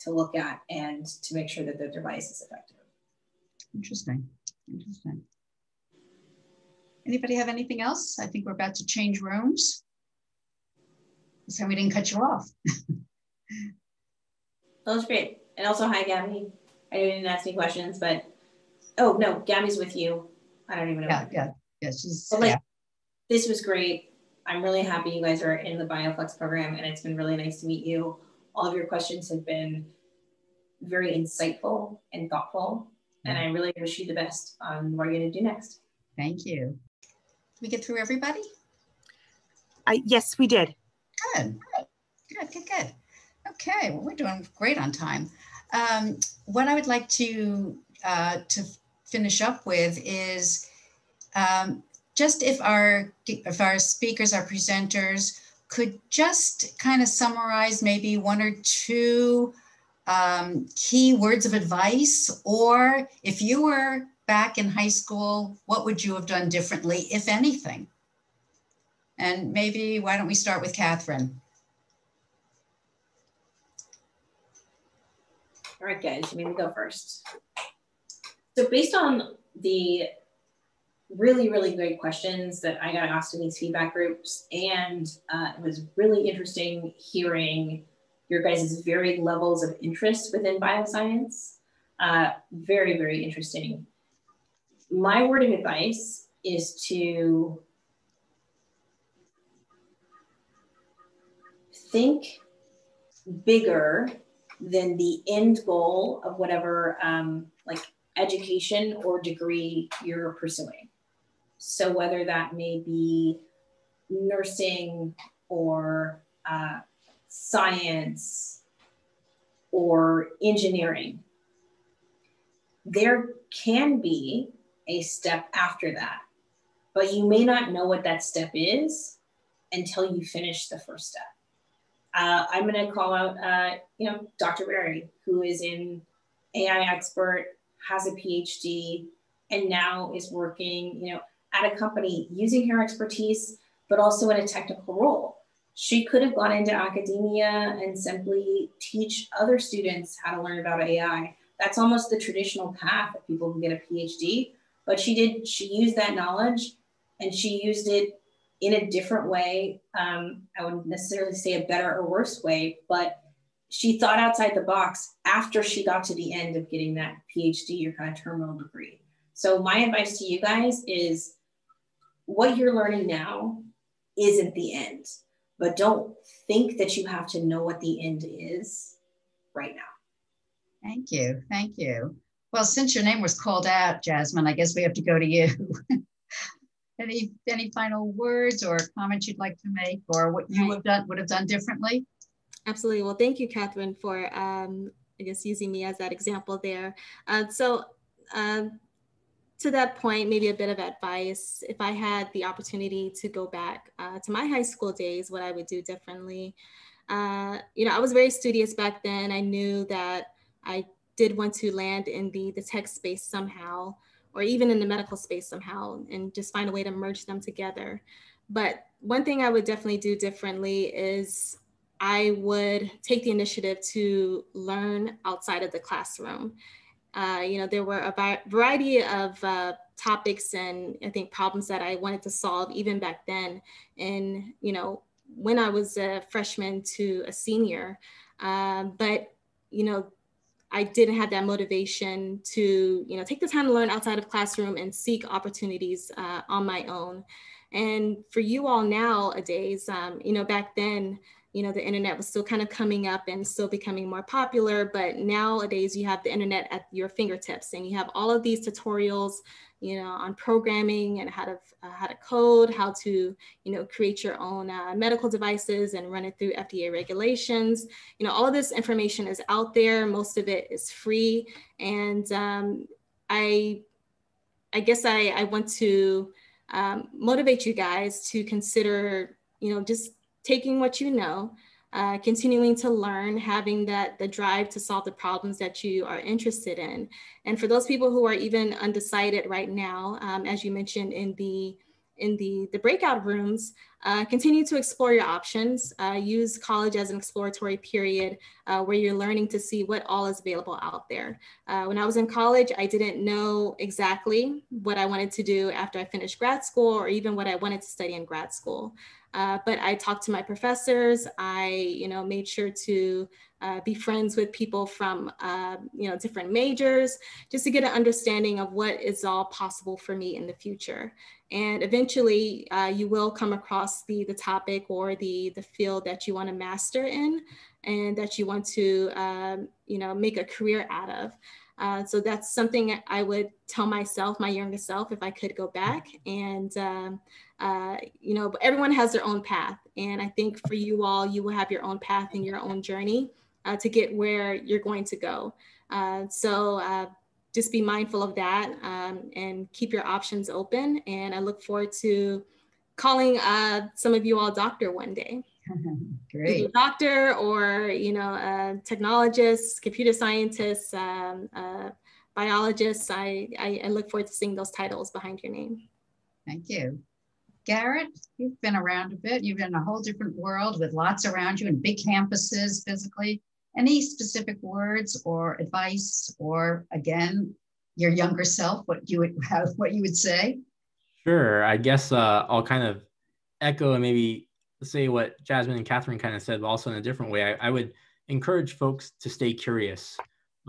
to look at and to make sure that the device is effective. Interesting. Interesting. Anybody have anything else? I think we're about to change rooms. Time we didn't cut you off. [laughs] that was great. And also, hi, Gabby. I know you didn't ask any questions, but oh no, Gabby's with you. I don't even know. Yeah, yeah, yeah. She's but like, yeah. this was great. I'm really happy you guys are in the BioFlex program, and it's been really nice to meet you. All of your questions have been very insightful and thoughtful, and I really wish you the best on what you're going to do next. Thank you. Did we get through everybody? I, yes, we did. Good, good, good, good. Okay, well, we're doing great on time. Um, what I would like to uh, to finish up with is um, just if our if our speakers, our presenters, could just kind of summarize maybe one or two um, key words of advice, or if you were back in high school, what would you have done differently, if anything? And maybe why don't we start with Catherine? All right, guys, me go first. So based on the really, really great questions that I got asked in these feedback groups, and uh, it was really interesting hearing your guys' varied levels of interest within bioscience. Uh, very, very interesting. My word of advice is to think bigger than the end goal of whatever um, like education or degree you're pursuing. So whether that may be nursing or uh, science or engineering, there can be a step after that, but you may not know what that step is until you finish the first step. Uh, I'm going to call out, uh, you know, Dr. Berry, who is an AI expert, has a PhD, and now is working, you know, at a company using her expertise, but also in a technical role. She could have gone into academia and simply teach other students how to learn about AI. That's almost the traditional path that people can get a PhD. But she did, she used that knowledge and she used it in a different way. Um, I wouldn't necessarily say a better or worse way, but she thought outside the box after she got to the end of getting that PhD or kind of terminal degree. So my advice to you guys is what you're learning now isn't the end, but don't think that you have to know what the end is right now. Thank you. Thank you. Well, since your name was called out, Jasmine, I guess we have to go to you. [laughs] any any final words or comments you'd like to make or what you have done would have done differently? Absolutely. Well, thank you, Catherine, for um, I guess using me as that example there. Uh, so um, to that point, maybe a bit of advice. If I had the opportunity to go back uh, to my high school days, what I would do differently. Uh, you know, I was very studious back then. I knew that I did want to land in the, the tech space somehow or even in the medical space somehow and just find a way to merge them together. But one thing I would definitely do differently is I would take the initiative to learn outside of the classroom. Uh, you know, there were a variety of uh, topics and I think problems that I wanted to solve even back then. And, you know, when I was a freshman to a senior. Um, but, you know, I didn't have that motivation to, you know, take the time to learn outside of classroom and seek opportunities uh, on my own. And for you all nowadays, um, you know, back then, you know, the internet was still kind of coming up and still becoming more popular. But nowadays, you have the internet at your fingertips, and you have all of these tutorials, you know, on programming and how to uh, how to code, how to you know create your own uh, medical devices and run it through FDA regulations. You know, all of this information is out there. Most of it is free, and um, I, I guess I I want to um, motivate you guys to consider, you know, just taking what you know, uh, continuing to learn, having that the drive to solve the problems that you are interested in. And for those people who are even undecided right now, um, as you mentioned in the in the, the breakout rooms, uh, continue to explore your options. Uh, use college as an exploratory period uh, where you're learning to see what all is available out there. Uh, when I was in college, I didn't know exactly what I wanted to do after I finished grad school or even what I wanted to study in grad school. Uh, but I talked to my professors. I, you know, made sure to uh, be friends with people from, uh, you know, different majors, just to get an understanding of what is all possible for me in the future. And eventually, uh, you will come across the the topic or the the field that you want to master in, and that you want to, um, you know, make a career out of. Uh, so that's something I would tell myself, my younger self, if I could go back. And, um, uh, you know, but everyone has their own path. And I think for you all, you will have your own path and your own journey uh, to get where you're going to go. Uh, so uh, just be mindful of that um, and keep your options open. And I look forward to calling uh, some of you all doctor one day. [laughs] Great. doctor or, you know, a technologist, computer scientist, um, uh, biologist. I, I, I look forward to seeing those titles behind your name. Thank you. Garrett, you've been around a bit. You've been in a whole different world with lots around you and big campuses physically. Any specific words or advice, or again, your younger self, what you would have, what you would say? Sure. I guess uh, I'll kind of echo and maybe say what Jasmine and Catherine kind of said, but also in a different way. I, I would encourage folks to stay curious.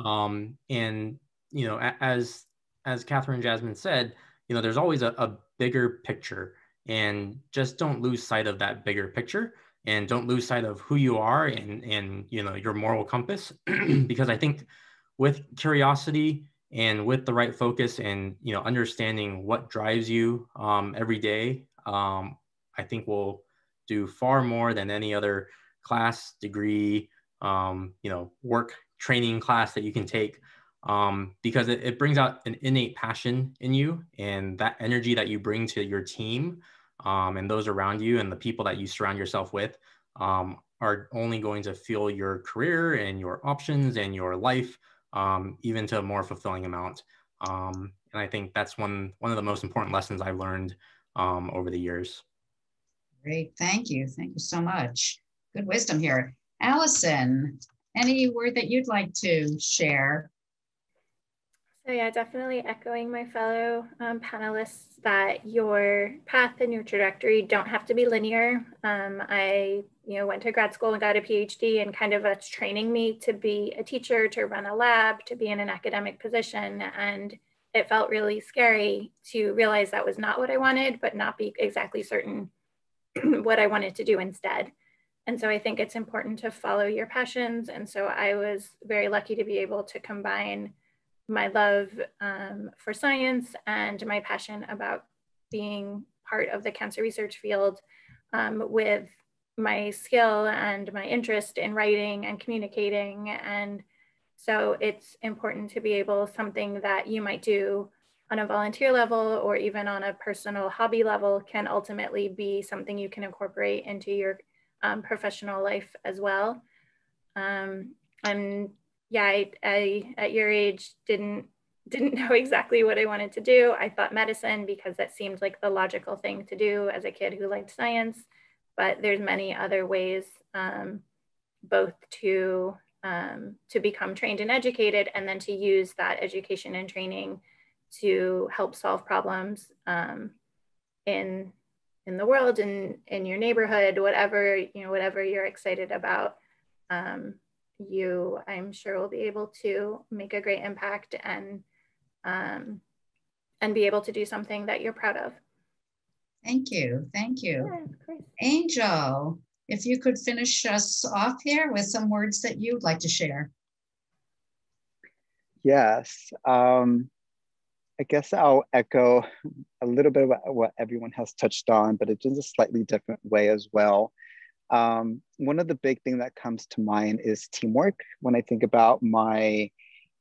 Um, and, you know, as, as Catherine and Jasmine said, you know, there's always a, a bigger picture and just don't lose sight of that bigger picture and don't lose sight of who you are and, and, you know, your moral compass, [clears throat] because I think with curiosity and with the right focus and, you know, understanding what drives you um, every day, um, I think we'll do far more than any other class, degree, um, you know, work training class that you can take um, because it, it, brings out an innate passion in you and that energy that you bring to your team um, and those around you and the people that you surround yourself with um, are only going to fuel your career and your options and your life um, even to a more fulfilling amount. Um, and I think that's one, one of the most important lessons I've learned um, over the years. Great, thank you. Thank you so much. Good wisdom here. Allison, any word that you'd like to share? So yeah, definitely echoing my fellow um, panelists that your path and your trajectory don't have to be linear. Um, I, you know, went to grad school and got a PhD and kind of that's training me to be a teacher, to run a lab, to be in an academic position. And it felt really scary to realize that was not what I wanted, but not be exactly certain [clears throat] what I wanted to do instead. And so I think it's important to follow your passions. And so I was very lucky to be able to combine my love um, for science and my passion about being part of the cancer research field um, with my skill and my interest in writing and communicating. And so it's important to be able something that you might do on a volunteer level or even on a personal hobby level can ultimately be something you can incorporate into your um, professional life as well. Um, and yeah, I, I, at your age didn't didn't [laughs] know exactly what I wanted to do. I thought medicine because that seemed like the logical thing to do as a kid who liked science. But there's many other ways, um, both to um, to become trained and educated, and then to use that education and training to help solve problems um, in in the world and in your neighborhood whatever you know whatever you're excited about um, you i'm sure will be able to make a great impact and um, and be able to do something that you're proud of. Thank you. Thank you. Yeah, angel if you could finish us off here with some words that you'd like to share. Yes um, I guess I'll echo a little bit about what everyone has touched on, but it's in a slightly different way as well. Um, one of the big things that comes to mind is teamwork. When I think about my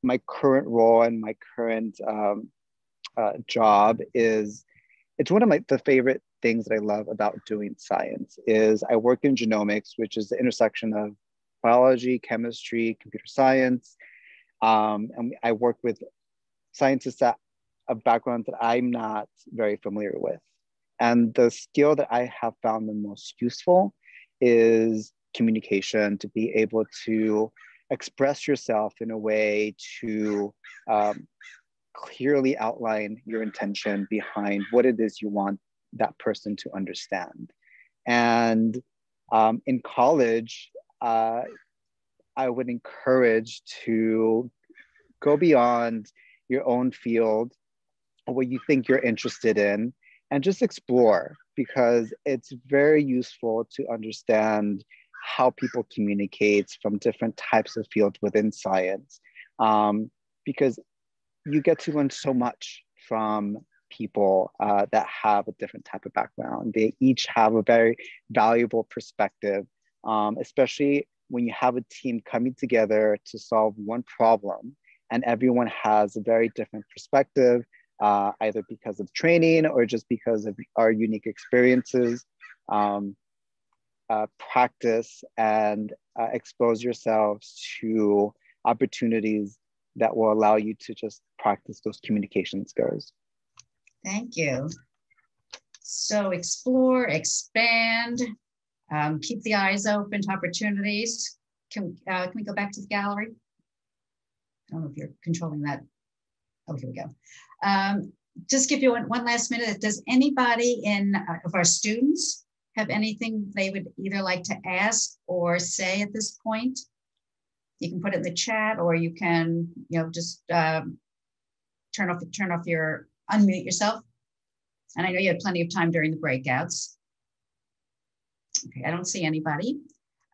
my current role and my current um, uh, job, is it's one of my the favorite things that I love about doing science is I work in genomics, which is the intersection of biology, chemistry, computer science, um, and I work with scientists that a background that I'm not very familiar with. and the skill that I have found the most useful is communication to be able to express yourself in a way to um, clearly outline your intention behind what it is you want that person to understand. And um, in college, uh, I would encourage to go beyond your own field or what you think you're interested in and just explore because it's very useful to understand how people communicate from different types of fields within science um, because you get to learn so much from people uh, that have a different type of background. They each have a very valuable perspective, um, especially when you have a team coming together to solve one problem and everyone has a very different perspective, uh, either because of training or just because of our unique experiences. Um, uh, practice and uh, expose yourselves to opportunities that will allow you to just practice those communication skills. Thank you. So explore, expand, um, keep the eyes open to opportunities. Can, uh, can we go back to the gallery? I don't know if you're controlling that. Oh, here we go. Um, just give you one, one last minute. Does anybody in uh, of our students have anything they would either like to ask or say at this point? You can put it in the chat or you can, you know, just um, turn off turn off your unmute yourself. And I know you had plenty of time during the breakouts. Okay, I don't see anybody.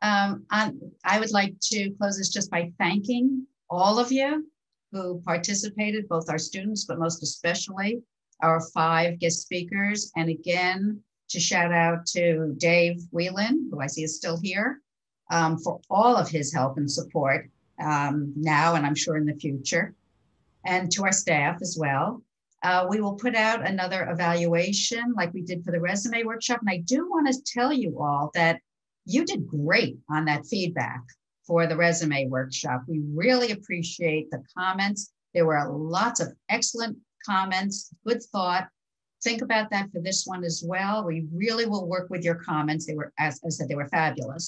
Um, I, I would like to close this just by thanking all of you who participated, both our students, but most especially our five guest speakers. And again, to shout out to Dave Whelan, who I see is still here, um, for all of his help and support um, now and I'm sure in the future, and to our staff as well. Uh, we will put out another evaluation like we did for the resume workshop. And I do want to tell you all that you did great on that feedback for the resume workshop. We really appreciate the comments. There were lots of excellent comments, good thought. Think about that for this one as well. We really will work with your comments. They were, as I said, they were fabulous.